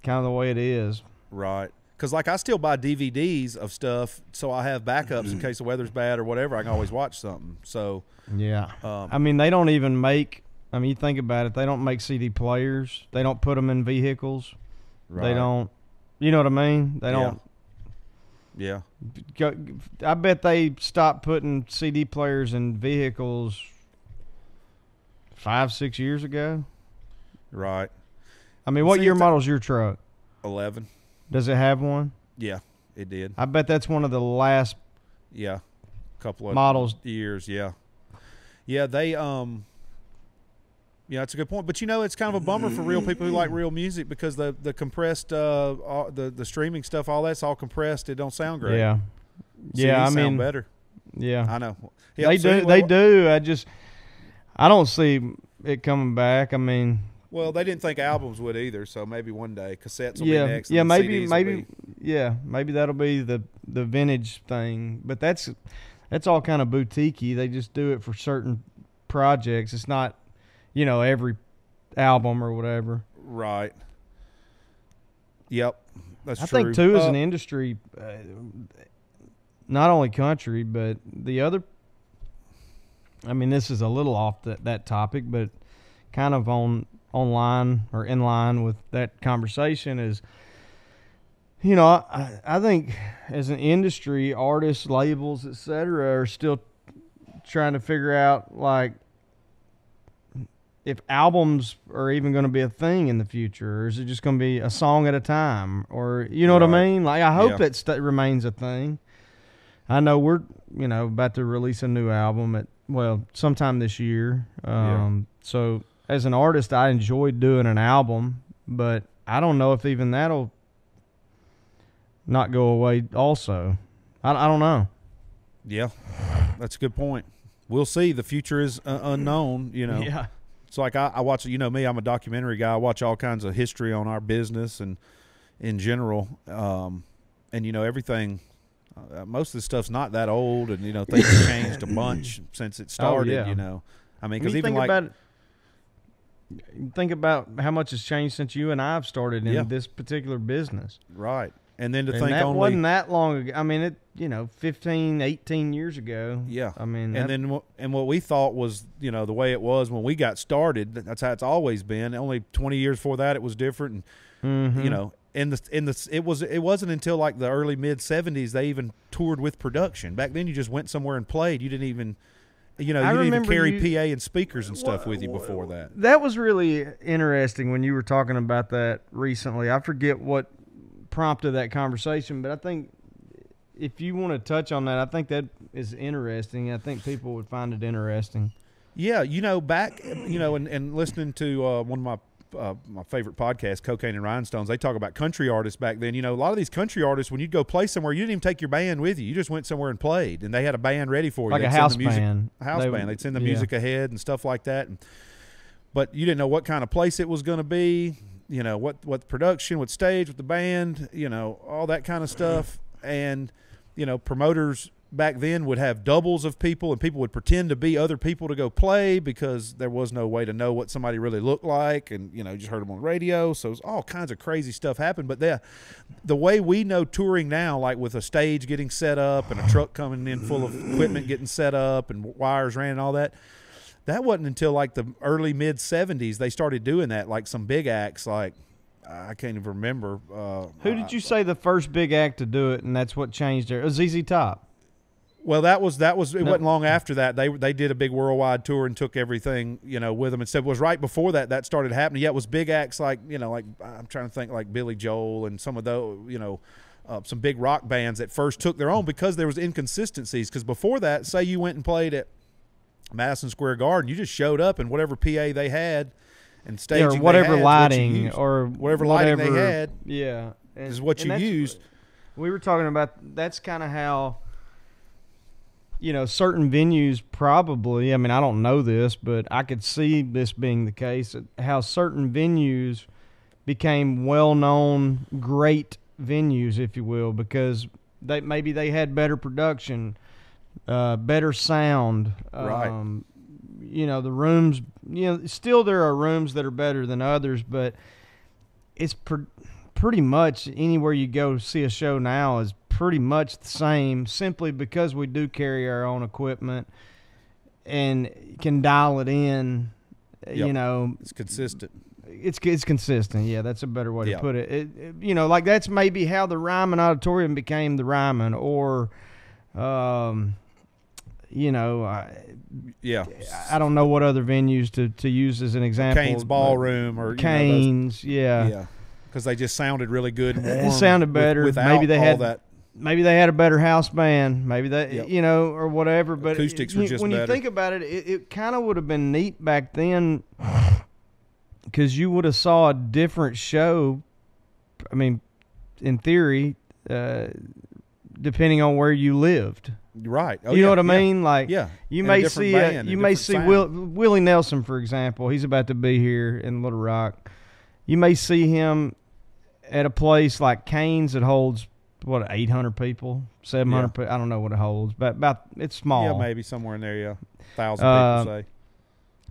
C: kind of the way it is.
D: Right. Because like I still buy DVDs of stuff, so I have backups in case the weather's bad or whatever. I can always watch something. So
C: Yeah.
D: um,
C: I mean, they don't even make. I mean, you think about it. They don't make CD players. They don't put them in vehicles. They don't. You know what I mean? They
D: Yeah.
C: don't.
D: Yeah.
C: Go, I bet they stopped putting CD players in vehicles five, six years ago.
D: Right.
C: I mean, what
D: See,
C: year model's your truck?
D: Eleven.
C: Does it have one?
D: Yeah, it did.
C: I bet that's one of the last
D: Yeah, couple of
C: models.
D: years. Yeah, yeah. They um. Yeah, it's a good point. But you know, it's kind of a bummer for real people who like real music because the the compressed uh all, the the streaming stuff, all that's all compressed. It don't sound great.
C: Yeah,
D: CDs
C: yeah. I mean,
D: better.
C: yeah.
D: I know.
C: they
D: so
C: do.
D: anyway,
C: they do. I just, I don't see it coming back. I mean,
D: Well, they didn't think albums would either, so maybe one day cassettes will
C: yeah,
D: be next.
C: yeah. Maybe, maybe,
D: be-
C: yeah. Maybe that'll be the the vintage thing. But that's that's all kind of boutiquey. They just do it for certain projects. It's not, you know, every album or whatever.
D: right. Yep, that's
C: I
D: true.
C: think too, as
D: Uh,
C: an industry, uh, not only country, but the other. I mean, this is a little off that that topic, but kind of on online or in line with that conversation is. You know, I, I think as an industry, artists, labels, etc., are still trying to figure out like if albums are even going to be a thing in the future, or is it just going to be a song at a time, or you know what I mean? Like, I hope
D: Yeah.
C: that st- remains a thing. I know we're you know about to release a new album at well sometime this year.
D: Yeah.
C: Um, So as an artist, I enjoy doing an album, but I don't know if even that'll not go away. Also, I, I don't know.
D: Yeah, that's a good point. We'll see. The future is uh, unknown. You know,
C: Yeah.
D: It's like I, I watch. You know me, I'm a documentary guy. I watch all kinds of history on our business and in general. Um, and you know everything. Uh, most of the stuff's not that old, and you know things have changed a bunch since it started.
C: Oh, yeah.
D: You know, I mean, because even
C: think
D: like
C: about it, think about how much has changed since you and I have started in
D: Yeah.
C: this particular business.
D: right, and then to
C: and
D: think
C: that
D: only
C: wasn't that long ago. I mean, it you know, 15, 18 years ago.
D: Yeah.
C: I mean,
D: and then and what we thought was you know the way it was when we got started that's how it's always been only 20 years before that it was different and
C: Mhm.
D: you know in the in the it was it wasn't until like the early mid 70s they even toured with production back then you just went somewhere and played you didn't even you know
C: I
D: you didn't even carry
C: you-
D: PA and speakers and stuff with you before that
C: That was really interesting when you were talking about that recently. I forget what prompted that conversation, but I think if you want to touch on that, I think that is interesting. I think people would find it interesting.
D: Yeah, you know, back, you know, and, and listening to uh, one of my uh, my favorite podcasts, Cocaine and Rhinestones, they talk about country artists back then. You know, a lot of these country artists, when you'd go play somewhere, you didn't even take your band with you. You just went somewhere and played, and they had a band ready for you.
C: Like a
D: They'd send
C: house
D: music,
C: band.
D: A house
C: They
D: band.
C: would-
D: They'd send the
C: yeah.
D: music ahead and stuff like that. And, but you didn't know what kind of place it was going to be. You know what what production, what stage, with the band. You know all that kind of stuff. And you know promoters back then would have doubles of people and people would pretend to be other people to go play because there was no way to know what somebody really looked like and you know you just heard them on the radio so all kinds of crazy stuff happened but the the way we know touring now like with a stage getting set up and a truck coming in full of equipment getting set up and wires ran and all that that wasn't until like the early mid 70s they started doing that like some big acts like I can't even remember. Uh,
C: Who did you say the first big act to do it, and that's what changed it? It was ZZ Top.
D: Well, that was that was it.
C: No.
D: wasn't long after that they they did a big worldwide tour and took everything you know with them. And said it was right before that that started happening. Yeah, it was big acts like you know like I'm trying to think like Billy Joel and some of those you know. Uh, some big rock bands that first took their own because there was inconsistencies. Because before that, say you went and played at Madison Square Garden, you just showed up and whatever PA they had and
C: Yeah,
D: staging
C: or
D: they
C: whatever
D: had is what
C: lighting or
D: whatever lighting they had
C: Yeah, and,
D: is what you used.
C: We were talking about that's kind of how you know certain venues probably. I mean, I don't know this, but I could see this being the case. How certain venues became well-known, great venues, if you will, because they maybe they had better production, uh, better sound.
D: Right.
C: Um, you know the rooms. You know, still there are rooms that are better than others, but it's pre- pretty much anywhere you go to see a show now is pretty much the same simply because we do carry our own equipment and can dial it in you know
D: It's consistent.
C: it's it's consistent yeah that's a better way
D: Yeah.
C: to put it. It, it you know like that's maybe how the Ryman Auditorium became the Ryman or um you know, I,
D: Yeah,
C: I don't know what other venues to, to use as an example. Cain's
D: Ballroom or you know, those-
C: yeah.
D: yeah, because they just sounded really good. And
C: It sounded better.
D: without
C: Maybe they had-
D: that.
C: Maybe they had a better house band. Maybe they,
D: Yep.
C: you know, or whatever. But
D: Acoustics
C: it-
D: were just
C: when
D: better.
C: you think about it, it, it kind of would have been neat back then because you would have saw a different show. I mean, in theory, uh, depending on where you lived.
D: Right. Oh,
C: you
D: yeah,
C: know what I
D: yeah.
C: mean? Like,
D: Yeah.
C: you
D: And
C: may see,
D: band, a
C: you may see. Will, Willie Nelson, for example. He's about to be here in Little Rock. You may see him at a place like Cain's that holds what eight hundred people, seven hundred.
D: Yeah.
C: people. I don't know what it holds, but about it's small.
D: Yeah, maybe somewhere in there. Yeah, thousand
C: Uh,
D: people say.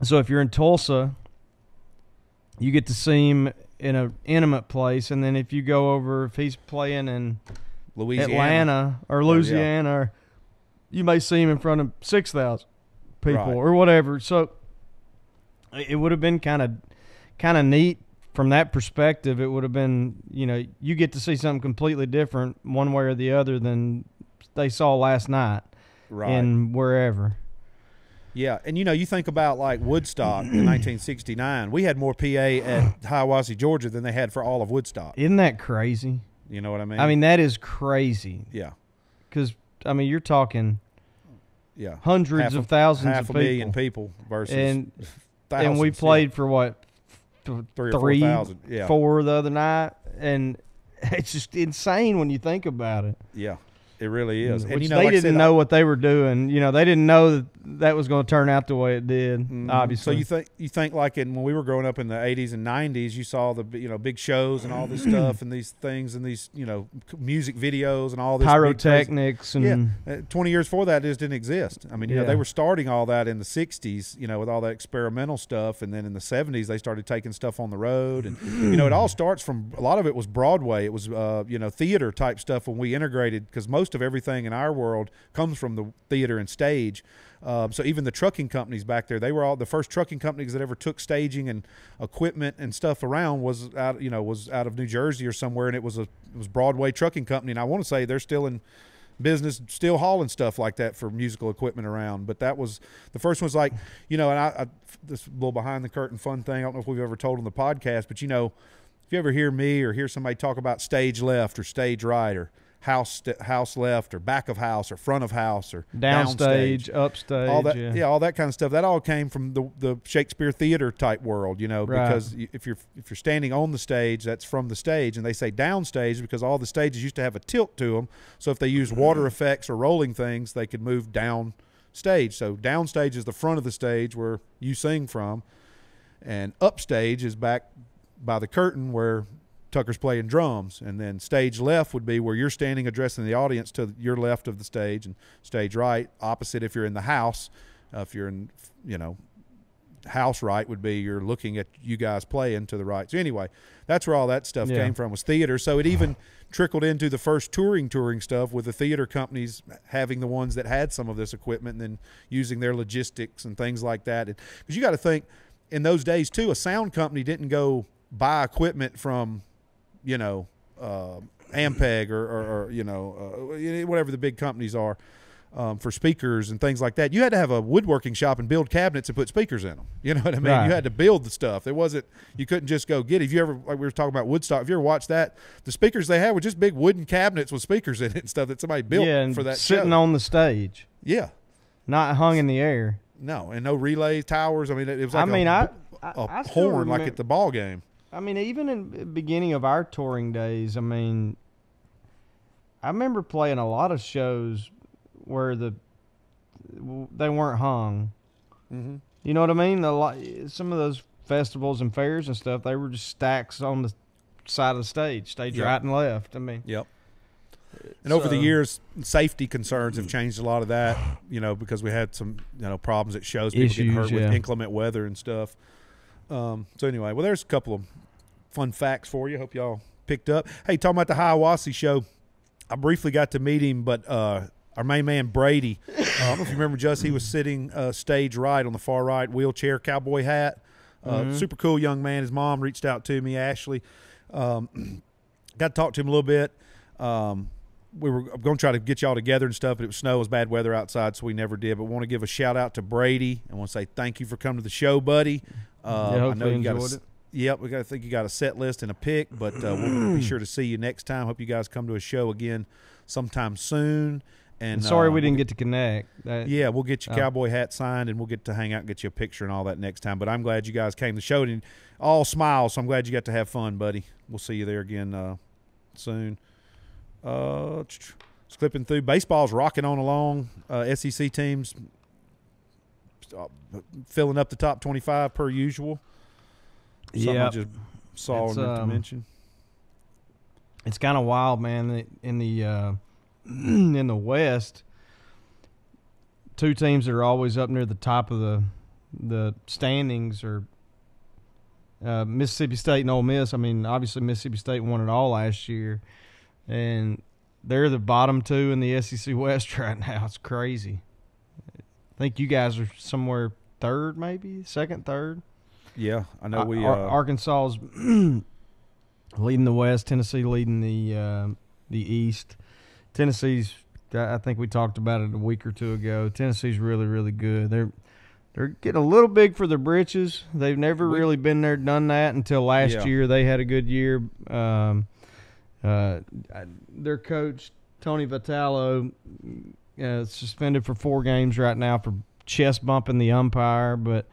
C: So if you're in Tulsa, you get to see him in an intimate place, and then if you go over, if he's playing in
D: Louisiana.
C: Atlanta or
D: yeah.
C: Louisiana, or you may see him in front of six thousand people
D: Right.
C: or whatever. So it would have been kind of kind of neat from that perspective. It would have been you know you get to see something completely different one way or the other than they saw last night
D: Right.
C: in wherever.
D: Yeah, and you know, you think about like Woodstock in 1969. We had more PA at Hiawassee, Georgia, than they had for all of Woodstock.
C: Isn't that crazy?
D: You know what I mean?
C: I mean that is crazy
D: yeah,
C: because I mean you're talking
D: yeah.
C: hundreds
D: Half
C: of
D: a-
C: thousands
D: half
C: of
D: a million
C: people,
D: people versus
C: and
D: thousands,
C: and we
D: yeah.
C: played for what th-
D: Three or
C: three,
D: 4,000, yeah.
C: four the other night, and it's just insane when you think about it.
D: Yeah, it really is. And
C: Which
D: you know,
C: they
D: like
C: didn't
D: said,
C: know what they were doing. You know, they didn't know that that was going to turn out the way it did.
D: Mhm.
C: Obviously,
D: So you think you think like in when we were growing up in the 80s and 90s, you saw the you know big shows and all this stuff and these things and these you know music videos and all this
C: pyrotechnics and
D: Yeah, uh, 20 years before that, it just didn't exist. I mean, you know, they were starting all that in the 60s, you know, with all that experimental stuff. And then in the 70s, they started taking stuff on the road. And, you know, it all starts from a lot of it was Broadway. It was, uh, you know, theater type stuff when we integrated, because most of everything in our world comes from the theater and stage. Um, so even the trucking companies back there, they were all the first trucking companies that ever took staging and equipment and stuff around was out, you know, was out of New Jersey or somewhere, and it was a it was Broadway Trucking Company, and I want to say they're still in business still hauling stuff like that for musical equipment around. But that was the first one's like, you know, and I, I this little behind the curtain fun thing. I don't know if we've ever told on the podcast, but you know, if you ever hear me or hear somebody talk about stage left or stage right or house house left or back of house or front of house or
C: downstage, upstage.
D: all that
C: yeah.
D: yeah. all that kind of stuff that all came from the the Shakespeare theater type world you know
C: Right.
D: because if you're if you're standing on the stage that's from the stage and they say downstage because all the stages used to have a tilt to them so if they used mm-hmm. water effects or rolling things they could move down stage so downstage is the front of the stage where you sing from and upstage is back by the curtain where Tucker's playing drums, and then stage left would be where you're standing addressing the audience to your left of the stage, and stage right opposite if you're in the house. Uh, if you're in, you know, house right would be you're looking at you guys playing to the right. So anyway, that's where all that stuff
C: Yeah.
D: came from was theater. So it even trickled into the first touring touring stuff with the theater companies having the ones that had some of this equipment and then using their logistics and things like that. Because you got to think in those days too, a sound company didn't go buy equipment from, you know, uh, Ampeg or, or, or you know uh, whatever the big companies are. Um, for speakers and things like that, you had to have a woodworking shop and build cabinets and put speakers in them. You know what I mean?
C: Right.
D: You had to build the stuff. There wasn't you couldn't just go get. It. If you ever like we were talking about Woodstock, if you ever watched that, the speakers they had were just big wooden cabinets with speakers in it and stuff that somebody built
C: yeah, and
D: for that
C: sitting
D: show.
C: on the stage,
D: yeah,
C: not hung in the air.
D: no, and no relay towers. I mean, it, it was like
C: I mean,
D: a,
C: I, I,
D: a
C: I
D: horn like at the ball game.
C: I mean, even in the beginning of our touring days, I mean, I remember playing a lot of shows where the they weren't hung.
D: Mm-hmm.
C: You know what I mean? A lot, some of those festivals and fairs and stuff, they were just stacks on the side of the stage, stage
D: Yeah.
C: right and left. I mean,
D: Yep. And over the years, safety concerns have changed a lot of that. You know, because we had some you know problems at shows, people getting hurt
C: Issues,
D: with inclement weather and stuff. Um, so anyway, well, there's a couple of fun facts for you. Hope y'all picked up. Hey, talking about the Hiawassee show, I briefly got to meet him, but uh, our main man Brady, uh, I don't know if you remember, Just he was sitting uh, stage right on the far right, wheelchair, cowboy hat. Uh, Super cool young man. His mom reached out to me, Ashley. Um, got to talk to him a little bit. Um, we were going to try to get y'all together and stuff, but it was snow, it was bad weather outside, so we never did. But want to give a shout out to Brady. I want to say thank you for coming to the show, buddy. Uh,
C: Yeah,
D: I know you got a,
C: enjoyed it.
D: Yep, we got. I think you got a set list and a pick, but uh, we'll be sure to see you next time. Hope you guys come to a show again sometime soon. And
C: And sorry
D: uh,
C: we didn't get to connect. That,
D: yeah, we'll get your
C: Oh.
D: cowboy hat signed, and we'll get to hang out and get you a picture and all that next time. But I'm glad you guys came to the show and all smiles. So I'm glad you got to have fun, buddy. We'll see you there again uh, soon. Uh, clipping through baseball's rocking on along. Uh, SEC teams uh, filling up the top 25 per usual. Something I just saw
C: It's,
D: meant to
C: um,
D: mention.
C: it's kind of wild, man. In the uh, in the West, two teams that are always up near the top of the the standings are uh, Mississippi State and Ole Miss. I mean, obviously Mississippi State won it all last year, and they're the bottom two in the SEC West right now. It's crazy. I think you guys are somewhere third, maybe second, third.
D: Yeah, I know we.
C: Ar-
D: Uh,
C: Arkansas's leading the West. Tennessee leading the uh, the East. Tennessee's. I think we talked about it a week or two ago. Tennessee's really, really good. They're they're getting a little big for their britches. They've never
D: We-
C: really been there, done that until last
D: Yeah.
C: year. They had a good year. Um, uh, their coach Tony Vitello uh, suspended for four games right now for chest bumping the umpire, but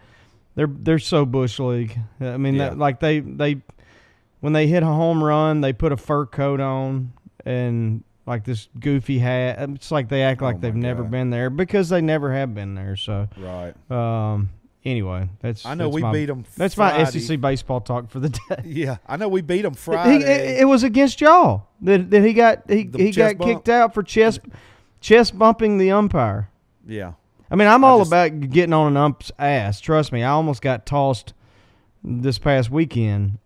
C: they're they're so bush league. I mean,
D: Yeah.
C: that, like they they when they hit a home run, they put a fur coat on and like this goofy hat. It's like they act
D: Oh
C: like
D: my
C: they've never been there because they never have been there. So,
D: right.
C: um, anyway, that's
D: I know
C: that's
D: we
C: my,
D: beat them.
C: That's my SEC baseball talk for the day.
D: Yeah, I know we beat them
C: He,
D: Friday.
C: it, it was against y'all that, that he got he,
D: The
C: he got kicked out for chest chest bumping the umpire.
D: yeah,
C: I mean, I'm all
D: just-
C: about getting on an ump's ass. Trust me, I almost got tossed this past weekend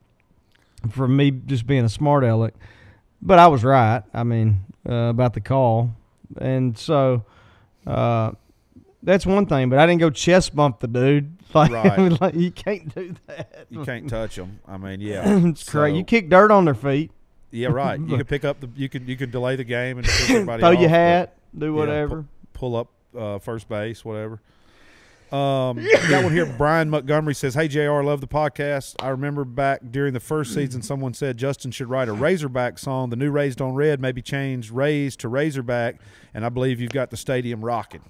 C: for me just being a smart aleck, but I was right. I mean, uh, about the call, and so uh, that's one thing. But I didn't go chest bump the dude. Like, I mean, like, you can't do that.
D: you can't touch them. I mean, yeah,
C: it's crazy. You kick dirt on their feet.
D: Yeah, right. You can pick up the. You can you can delay the game and everybody
C: Throw
D: off,
C: your
D: but
C: hat. Do
D: yeah,
C: whatever.
D: pull up uh, first base, whatever. Um, got one here. Brian Montgomery says, "Hey Jr. Love the podcast. I remember back during the first season, someone said Justin should write a Razorback song. The new Raised on Red maybe change Raised to Razorback, and I believe you've got the stadium rocking."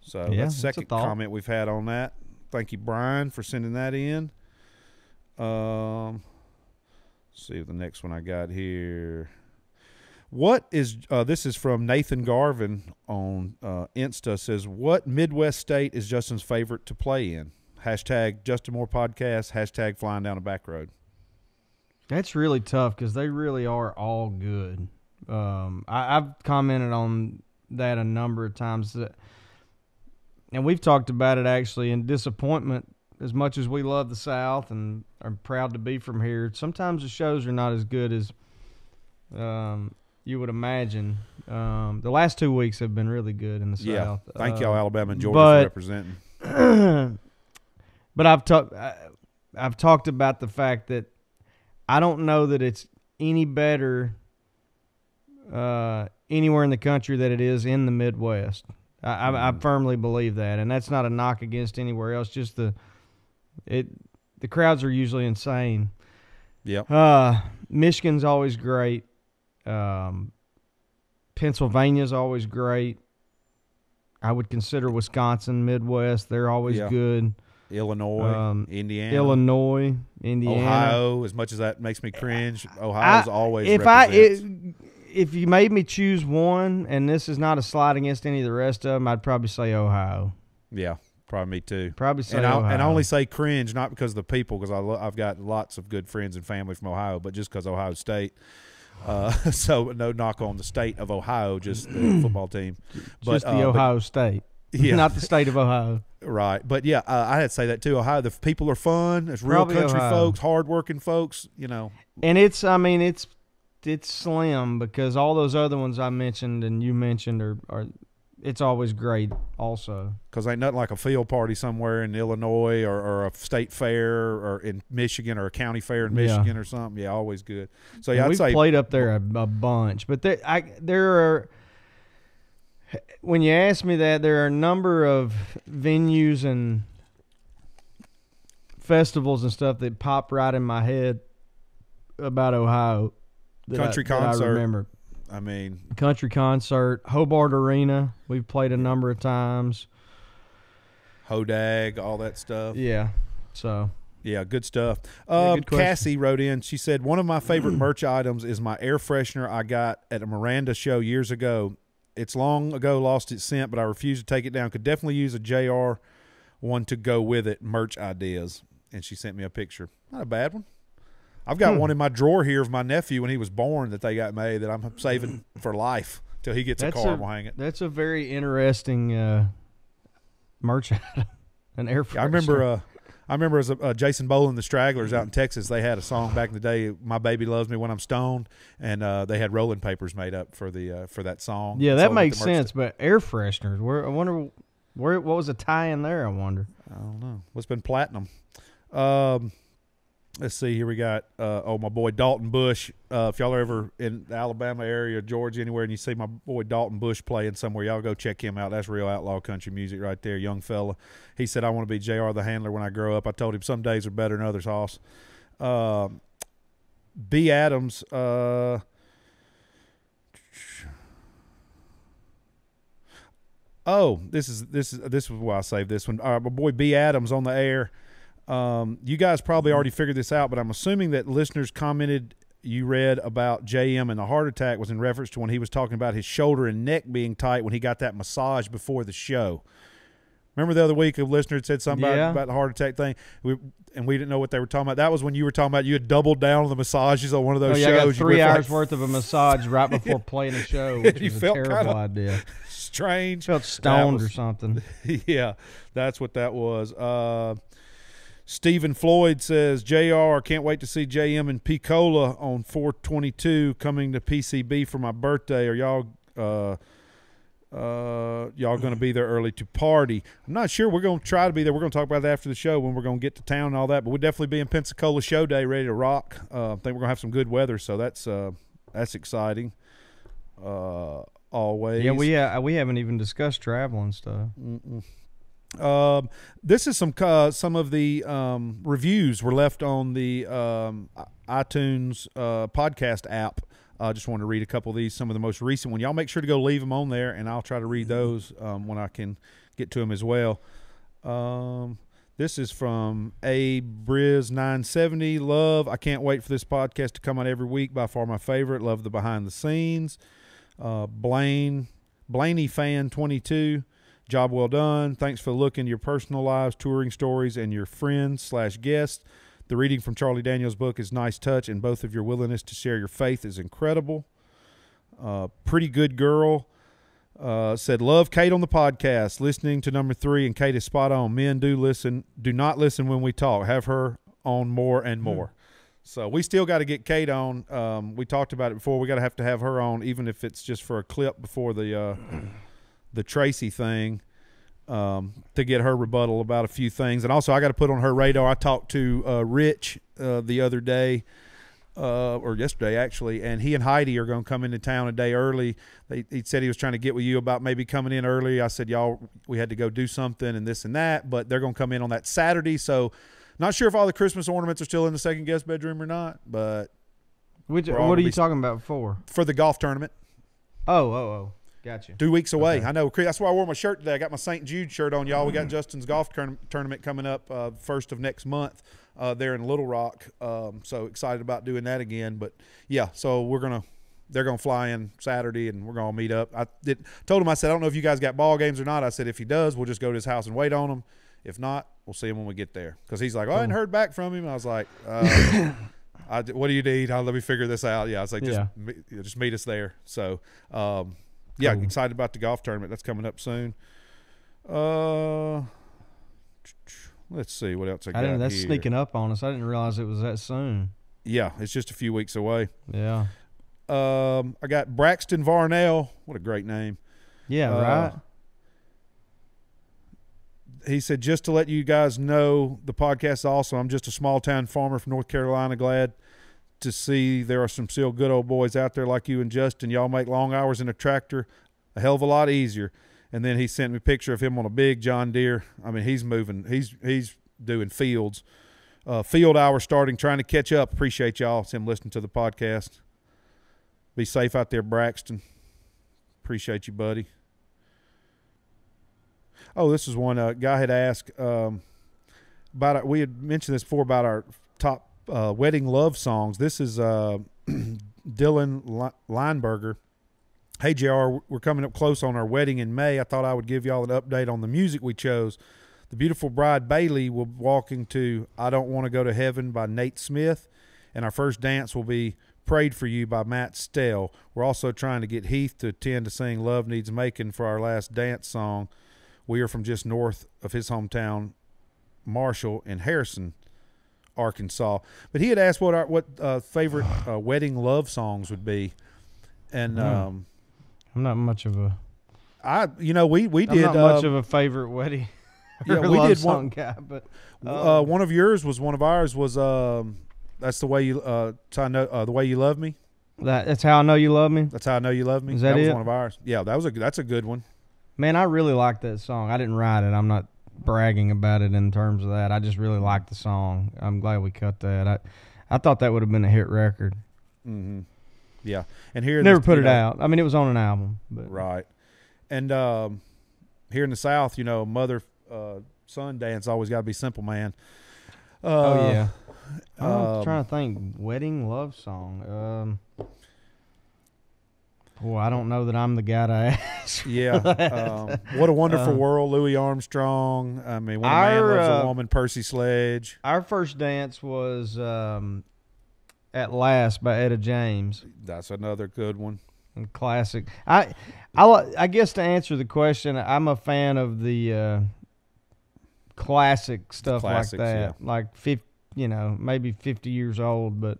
D: So
C: Yeah,
D: that's the second
C: thought.
D: comment we've had on that. Thank you, Brian, for sending that in. Um, see the next one I got here. What is uh, this is from Nathan Garvin on uh, Insta says what Midwest state is Justin's favorite to play in? Hashtag Justin Moore podcast. Hashtag flying down a back road.
C: That's really tough because they really are all good. Um, I, I've commented on that a number of times, that, and we've talked about it actually in disappointment. As much as we love the South and are proud to be from here, sometimes the shows are not as good as um, you would imagine. Um, the last two weeks have been really good in the
D: Yeah.
C: South.
D: Thank
C: Uh,
D: y'all, Alabama and Georgia,
C: but-
D: for representing.
C: but I've talked I've talked about the fact that I don't know that it's any better uh, anywhere in the country that it is in the Midwest. I, I, I firmly believe that, and that's not a knock against anywhere else. Just the it the crowds are usually insane.
D: Yep.
C: Uh, Michigan's always great. Um, Pennsylvania's always great. I would consider Wisconsin, Midwest. They're always
D: Yeah.
C: good.
D: Illinois,
C: Um,
D: Indiana,
C: Illinois, Indiana,
D: Ohio. As much as that makes me cringe, Ohio's
C: I-
D: always
C: If I it, if you made me choose one, and this is not a slide against any of the rest of them, I'd probably say Ohio.
D: yeah, probably me too.
C: Probably say
D: and I,
C: Ohio.
D: and I only say cringe not because of the people, because I lo- I've got lots of good friends and family from Ohio, but just because Ohio State. Uh, so no knock on the state of Ohio, just the football team. But,
C: just the
D: uh, but-
C: Ohio State,
D: Yeah.
C: not the state of Ohio.
D: right? But yeah, uh, I had to say that too. Ohio, the people are fun. It's real
C: Probably
D: country
C: Ohio.
D: folks, hardworking folks. You know,
C: And it's, I mean, it's it's slim because all those other ones I mentioned and you mentioned are are it's always great. Also,
D: because ain't nothing like a field party somewhere in Illinois or, or a state fair or in Michigan or a county fair in
C: Yeah.
D: Michigan or something. Yeah, always good. So yeah, say
C: played up there a, a bunch, but there, I there are. When you ask me that, there are a number of venues and festivals and stuff that pop right in my head about Ohio. I-
D: Country
C: I
D: concert.
C: remember
D: I mean,
C: country concert, Hobart Arena. We've played a number of times.
D: Hodag, all that stuff.
C: Yeah, so
D: Yeah, good stuff.
C: Yeah,
D: Um,
C: good.
D: Cassie wrote in. She said one of my favorite merch items is my air freshener I got at a Miranda show years ago. It's long ago lost its scent, but I refuse to take it down. Could definitely use a JR one to go with it. Merch ideas, and she sent me a picture. Not a bad one. I've got
C: Hmm.
D: one in my drawer here of my nephew when he was born that they got made that I'm saving for life till he gets
C: That's
D: a car.
C: a-
D: and we'll hang it.
C: that's a very interesting uh, merch item. An air freshener.
D: I remember. Uh, I remember as a, uh, Jason Boland, the Stragglers out in Texas. They had a song back in the day, "My Baby Loves Me When I'm Stoned," and uh, they had rolling papers made up for the uh, for that song.
C: Yeah, that makes sense. But air fresheners, where I wonder where what was the tie in there? I wonder.
D: I don't know. What's been platinum? Um, let's see. Here we got uh, oh my boy Dalton Bush. Uh, if y'all are ever in the Alabama area, Georgia, anywhere, and you see my boy Dalton Bush playing somewhere, y'all go check him out. That's real outlaw country music right there, young fella. He said, "I want to be Jr. the Handler when I grow up." I told him some days are better than others. Hoss. Uh, B. Adams. Uh, Oh, this is this is this is why I saved this one. My boy B Adams on the air. Um, you guys probably already figured this out, but I'm assuming that listeners commented you read about JM and the heart attack was in reference to when he was talking about his shoulder and neck being tight when he got that massage before the show. Remember the other week a listener had said something
C: Yeah.
D: about, about the heart attack thing, we, and we didn't know what they were talking about. That was when you were talking about you had doubled down on the massages on one of
C: Oh
D: those
C: yeah, I got
D: shows.
C: Three hours
D: like,
C: worth of a massage right before playing a show, which
D: You
C: was a
D: felt
C: terrible idea.
D: Strange.
C: Felt stoned
D: was-
C: or something.
D: yeah, that's what that was. Uh, Stephen Floyd says, JR, can't wait to see JM and Picola on 422 coming to PCB for my birthday. Are y'all uh, uh, y'all going to be there early to party? I'm not sure. We're going to try to be there. We're going to talk about that after the show when we're going to get to town and all that. But we'll definitely be in Pensacola show day, ready to rock. Uh, I think we're going to have some good weather, so that's uh, that's exciting. Uh, always.
C: Yeah, we uh, we haven't even discussed travel and stuff.
D: Um, this is some uh, some of the um, reviews were left on the um, iTunes uh, podcast app. I just wanted to read a couple of these, some of the most recent one. Y'all make sure to go leave them on there, and I'll try to read those um, when I can get to them as well. Um, this is from A Briz nine seventy. Love. I can't wait for this podcast to come out every week. By far my favorite. Love the behind the scenes. Uh, Blaine Blaney fan twenty two. Job well done. Thanks for looking your personal lives, touring stories, and your friends slash guests. The reading from Charlie Daniels' book is nice touch, and both of your willingness to share your faith is incredible. Uh, pretty good girl uh, said, "Love Kate on the podcast. Listening to number three, and Kate is spot on. Men do listen, do not listen when we talk. Have her on more and more." So we still got to get Kate on. Um, we talked about it before. We got to have to have her on, even if it's just for a clip before the uh, the Tracy thing, um, to get her rebuttal about a few things. And also, I got to put on her radar. I talked to uh, Rich uh, the other day, uh, or yesterday actually, and he and Heidi are going to come into town a day early. They, he said he was trying to get with you about maybe coming in early. I said, y'all, we had to go do something and this and that, but they're going to come in on that Saturday. So, not sure if all the Christmas ornaments are still in the second guest bedroom or not, but
C: Which, what are you talking about for?
D: for the golf tournament.
C: Oh, oh, oh, gotcha.
D: Two weeks away.
C: Okay.
D: I know. That's why I wore my shirt today. I got my St. Jude shirt on, y'all. We got Justin's golf tourna- tournament coming up uh, first of next month uh, there in Little Rock. Um, so excited about doing that again. But yeah, so we're gonna they're gonna fly in Saturday and we're gonna meet up. I did, told him I said I don't know if you guys got ball games or not. I said if he does, we'll just go to his house and wait on him. If not, we'll see him when we get there. Because he's like, oh, I hadn't heard back from him. I was like, uh, I, what do you need? I'll, let me figure this out. Yeah, I was like, just
C: Yeah.
D: me- just meet us there. So, um, yeah,
C: Cool.
D: excited about the golf tournament that's coming up soon. Uh, let's see what else I got
C: I. That's
D: here.
C: sneaking up on us. I didn't realize it was that soon.
D: Yeah, it's just a few weeks away.
C: Yeah.
D: Um, I got Braxton Varnell. What a great name.
C: Yeah.
D: Uh,
C: right.
D: he said, just to let you guys know, the podcast is awesome. I'm just a small town farmer from North Carolina. Glad to see there are some still good old boys out there like you and Justin. Y'all make long hours in a tractor a hell of a lot easier. And then he sent me a picture of him on a big John Deere. I mean, he's moving. He's he's doing fields, uh, field hours starting, trying to catch up. Appreciate y'all. It's him listening to the podcast. Be safe out there, Braxton. Appreciate you, buddy. Oh, this is one uh, guy had asked um, about. Our, we had mentioned this before about our top uh, wedding love songs. This is uh, Dylan Lineberger. Hey, JR, we're coming up close on our wedding in May. I thought I would give y'all an update on the music we chose. The beautiful bride Bailey will be walking to I Don't Want to Go to Heaven by Nate Smith, and our first dance will be Prayed for You by Matt Stell. We're also trying to get Heath to attend to sing Love Needs Making for our last dance song. We are from just north of his hometown, Marshall, in Harrison, Arkansas. But he had asked what our what uh, favorite uh, wedding love songs would be, and
C: Hmm.
D: um,
C: I'm not much of a.
D: I you know we we
C: I'm
D: did
C: not much
D: uh,
C: of a favorite wedding.
D: yeah, we
C: love
D: did
C: song
D: one-
C: guy, but
D: uh,
C: um,
D: one of yours was one of ours was um, that's the way you uh, I know uh, the way you love me.
C: that, that's how I know you love me.
D: That's how I know you love me.
C: Is that
D: was
C: it?
D: one of ours. Yeah, that was a that's a good one.
C: Man, I really like that song. I didn't write it. I'm not bragging about it in terms of that. I just really like the song. I'm glad we cut that. I, I thought that would have been a hit record.
D: hmm Yeah, and here
C: Never
D: the-
C: put it
D: know,
C: out. I mean, it was on an album, but
D: Right. And um, here in the South, you know, mother uh, son dance always got to be simple, man. Uh,
C: oh yeah. I'm
D: um,
C: trying to think. Wedding love song. Um. Boy, I don't know that I'm the guy to ask.
D: Yeah. um, what a wonderful
C: Uh,
D: world, Louis Armstrong. I mean, when a man
C: Our,
D: loves
C: uh,
D: a woman, Percy Sledge.
C: Our first dance was um, "At Last" by Etta James.
D: That's another good one.
C: and classic. I, I, I guess to answer the question, I'm a fan of the uh, classic stuff
D: classics,
C: like that.
D: yeah.
C: Like fif- you know, maybe 50 years old, but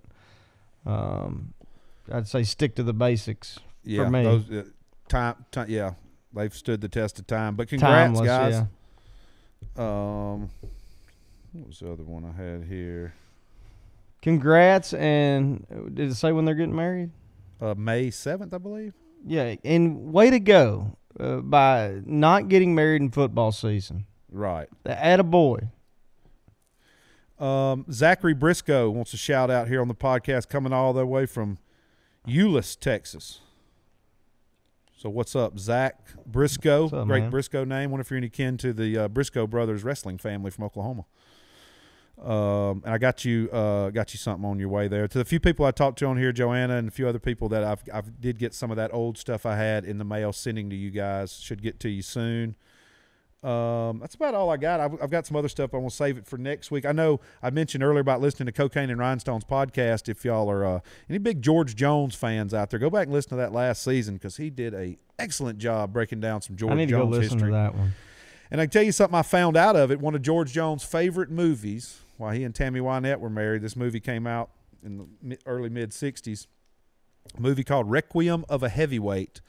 C: um, I'd say stick to the basics.
D: Yeah.
C: me.
D: Those, uh, time, time, yeah. They've stood the test of time. But congrats,
C: Timeless,
D: guys.
C: yeah.
D: Um, what was the other one I had here?
C: Congrats, and uh, did it say when they're getting married?
D: Uh, May 7th, I believe.
C: Yeah, and way to go uh, by not getting married in football season.
D: Right.
C: Add a boy.
D: Um, Zachary Briscoe wants a shout out here on the podcast, coming all the way from Euless, Texas. So what's up, Zach Briscoe?
C: Up,
D: Great
C: man?
D: Briscoe name. Wonder if you're any kin to the uh, Briscoe brothers wrestling family from Oklahoma. Um, and I got you, uh, got you something on your way there. To the few people I talked to on here, Joanna, and a few other people that I've, I did get some of that old stuff I had in the mail sending to you guys. Should get to you soon. Um, that's about all I got. I've, I've got some other stuff. I will save it for next week. I know I mentioned earlier about listening to Cocaine and Rhinestones podcast. If y'all are uh, any big George Jones fans out there, go back and listen to that last season because he did a excellent job breaking down some George
C: I need to
D: Jones
C: go listen
D: history.
C: to that one.
D: And I can tell you something I found out of it. One of George Jones' favorite movies, while he and Tammy Wynette were married, this movie came out in the early mid 60s. A movie called Requiem of a Heavyweight.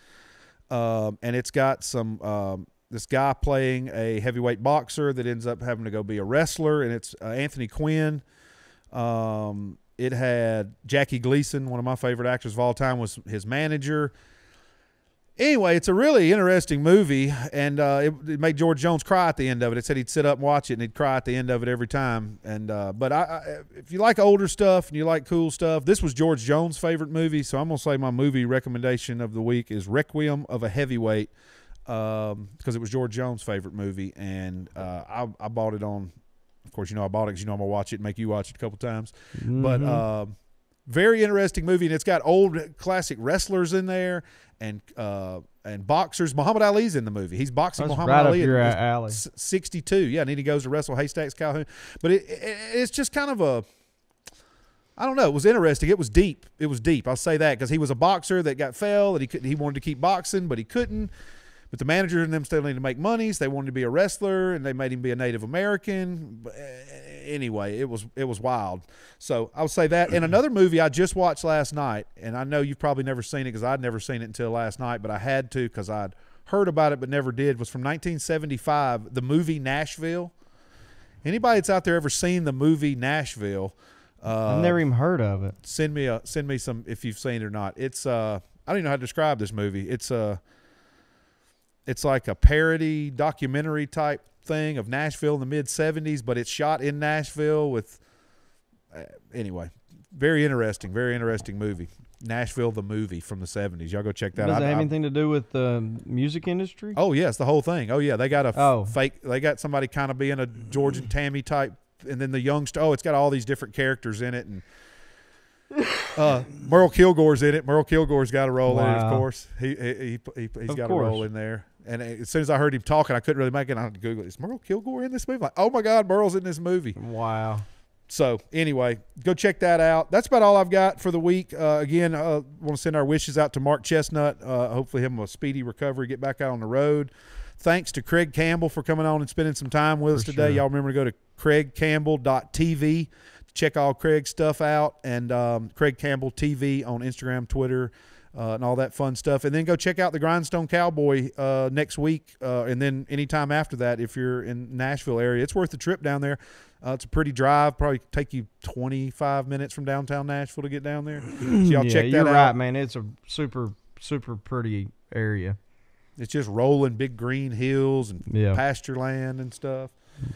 D: Um, and it's got some, um, this guy playing a heavyweight boxer that ends up having to go be a wrestler. And it's uh, Anthony Quinn. Um, it had Jackie Gleason, one of my favorite actors of all time, was his manager anyway, it's a really interesting movie, and uh, it, it made George Jones cry at the end of it. It said he'd sit up and watch it, and he'd cry at the end of it every time. And uh, but I, I, if you like older stuff and you like cool stuff, this was George Jones' favorite movie, so I'm gonna say my movie recommendation of the week is Requiem of a Heavyweight, because it was George Jones' favorite movie, and uh, I, I bought it on. Of course, you know I bought it because you know I'm gonna watch it and make you watch it a couple times. But
C: Mhm.
D: um, very interesting movie, and it's got old classic wrestlers in there and uh, and boxers. Muhammad Ali's in the movie. He's boxing
C: That's
D: Muhammad
C: right up
D: Ali. at
C: your alley.
D: Sixty-two, yeah, and then he goes to wrestle Haystacks Calhoun. But it, it, it's just kind of a. I don't know. It was interesting. It was deep. It was deep. I'll say that because he was a boxer that got fell that he couldn't. He wanted to keep boxing, but he couldn't. But the manager and them still needed to make money, so they wanted to be a wrestler, and they made him be a Native American. But, uh, anyway, it was it was wild. So I'll say that. And another movie I just watched last night, and I know you've probably never seen it because I'd never seen it until last night, but I had to because I'd heard about it but never did was from 1975, the movie Nashville. Anybody that's out there ever seen the movie Nashville? Uh,
C: I've never even heard of it.
D: send me a send me some if you've seen it or not. It's uh I don't even know how to describe this movie. It's uh it's like a parody documentary type thing of Nashville in the mid 70s, but it's shot in Nashville with uh, anyway, very interesting, very interesting movie. Nashville the movie from the 70s. Y'all go check that
C: Does
D: out.
C: Does it have
D: I-
C: anything to do with the music industry?
D: Oh yes, the whole thing. Oh yeah, they got a
C: Oh.
D: fake. They got somebody kind of being a George and Tammy type, and then the youngster. Oh, it's got all these different characters in it, and uh, Merle Kilgore's in it. Merle Kilgore's got a role in it, of course. He he, he, has got a role in there. And as soon as I heard him talking, I couldn't really make it. I had to Google. Is Merle Kilgore in this movie? Like, oh my God, Merle's in this movie.
C: Wow.
D: So anyway, go check that out. That's about all I've got for the week. Uh, again, uh, want to send our wishes out to Mark Chesnutt. Uh, hopefully, him a speedy recovery, get back out on the road. Thanks to Craig Campbell for coming on and spending some time with us today.
C: sure.
D: Y'all remember to go to craigcampbell.tv to check all Craig's stuff out, and um, Craig Campbell TV on Instagram, Twitter. Uh, and all that fun stuff, and then go check out the Grindstone Cowboy uh, next week, uh, and then anytime after that, if you're in Nashville area, it's worth the trip down there. Uh, it's a pretty drive. Probably take you 25 minutes from downtown Nashville to get down there. So y'all
C: yeah,
D: check that
C: you're
D: out.
C: right, man. It's a super, super pretty area.
D: It's just rolling big green hills and
C: Yeah.
D: pasture land and stuff.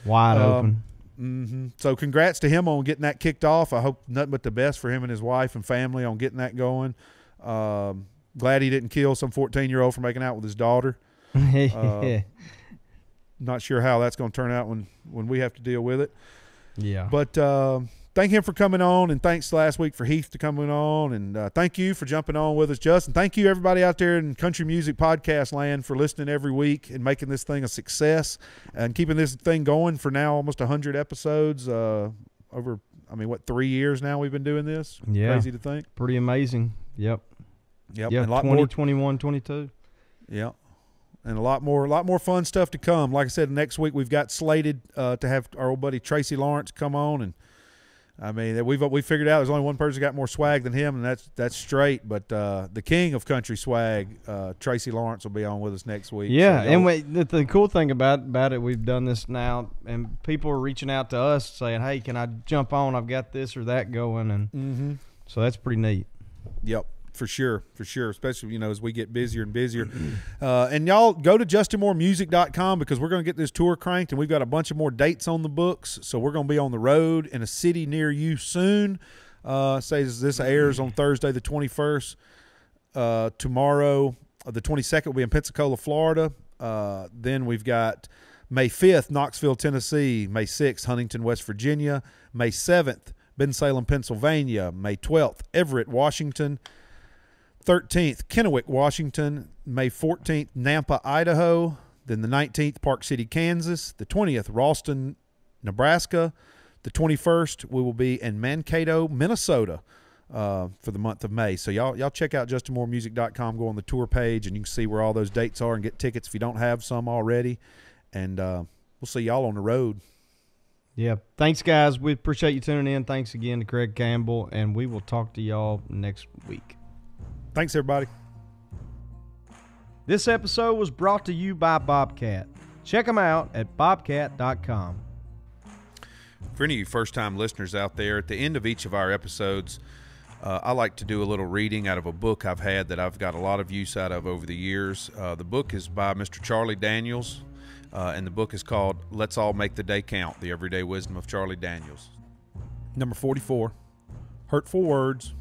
C: Wide
D: Um,
C: open.
D: hmm So congrats to him on getting that kicked off. I hope nothing but the best for him and his wife and family on getting that going. Um, glad he didn't kill some 14 year old for making out with his daughter. uh, Not sure how that's going to turn out when when we have to deal with it.
C: yeah.
D: But uh, thank him for coming on, and thanks last week for Heath to coming on, and uh, thank you for jumping on with us, Justin. Thank you everybody out there in country music podcast land for listening every week and making this thing a success and keeping this thing going for now almost hundred episodes. Uh, over, I mean, what three years now we've been doing this?
C: Yeah.
D: crazy to think.
C: Pretty amazing. Yep.
D: Yep,
C: Yeah.
D: and a lot
C: 20,
D: more.
C: 21, 22.
D: Yeah. And a lot more, a lot more fun stuff to come. Like I said, next week we've got slated uh, to have our old buddy Tracy Lawrence come on, and I mean we've we figured out there's only one person got more swag than him, and that's that's Strait. But uh, the king of country swag, uh, Tracy Lawrence, will be on with us next week.
C: Yeah,
D: So
C: and we, the, the cool thing about about it, we've done this now, and people are reaching out to us saying, "Hey, can I jump on? I've got this or that going," and
D: Mhm.
C: so that's pretty neat.
D: Yep, for sure, for sure. Especially you know as we get busier and busier. Uh, and y'all go to justinmooremusic.com because we're going to get this tour cranked, and we've got a bunch of more dates on the books. So we're going to be on the road in a city near you soon. Uh, says this airs on Thursday the twenty first. Uh, tomorrow, uh, the twenty second, will be in Pensacola, Florida. Uh, then we've got May fifth, Knoxville, Tennessee. May sixth, Huntington, West Virginia. May seventh, Bensalem, Pennsylvania. May twelfth, Everett, Washington. 13th, Kennewick, Washington. May 14th, Nampa, Idaho. Then the 19th, Park City, Kansas. The 20th, Ralston, Nebraska. The 21st, we will be in Mankato, Minnesota uh, for the month of May. So y'all y'all check out justinmooremusic.com, go on the tour page, and you can see where all those dates are and get tickets if you don't have some already. And uh, we'll see y'all on the road.
C: Yeah. Thanks, guys. We appreciate you tuning in. Thanks again to Craig Campbell, and we will talk to y'all next week.
D: Thanks, everybody.
C: This episode was brought to you by Bobcat. Check them out at bobcat.com.
D: For any of you first time listeners out there, at the end of each of our episodes, uh, I like to do a little reading out of a book I've had that I've got a lot of use out of over the years. Uh, the book is by Mr. Charlie Daniels, uh, and the book is called Let's All Make the Day Count The Everyday Wisdom of Charlie Daniels. Number 44 Hurtful words.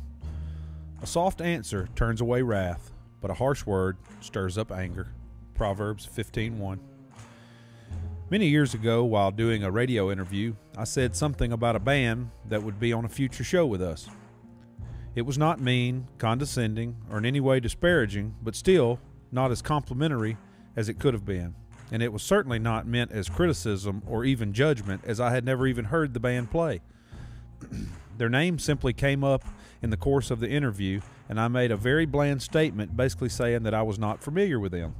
D: A soft answer turns away wrath, but a harsh word stirs up anger. Proverbs 15:1. Many years ago, while doing a radio interview, I said something about a band that would be on a future show with us. It was not mean, condescending, or in any way disparaging, but still not as complimentary as it could have been. And it was certainly not meant as criticism or even judgment, as I had never even heard the band play. Their name simply came up in the course of the interview, and I made a very bland statement basically saying that I was not familiar with them.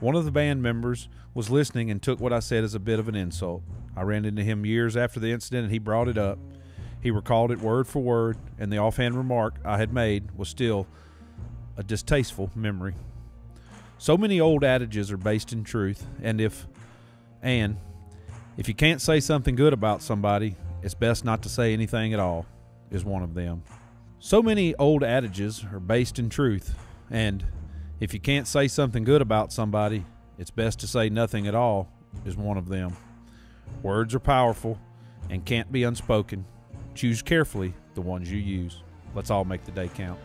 D: One of the band members was listening and took what I said as a bit of an insult. I ran into him years after the incident and he brought it up. He recalled it word for word, and the offhand remark I had made was still a distasteful memory. So many old adages are based in truth, and if and if you can't say something good about somebody, it's best not to say anything at all, is one of them. So many old adages are based in truth, and if you can't say something good about somebody, it's best to say nothing at all, is one of them. Words are powerful and can't be unspoken. Choose carefully the ones you use. Let's all make the day count.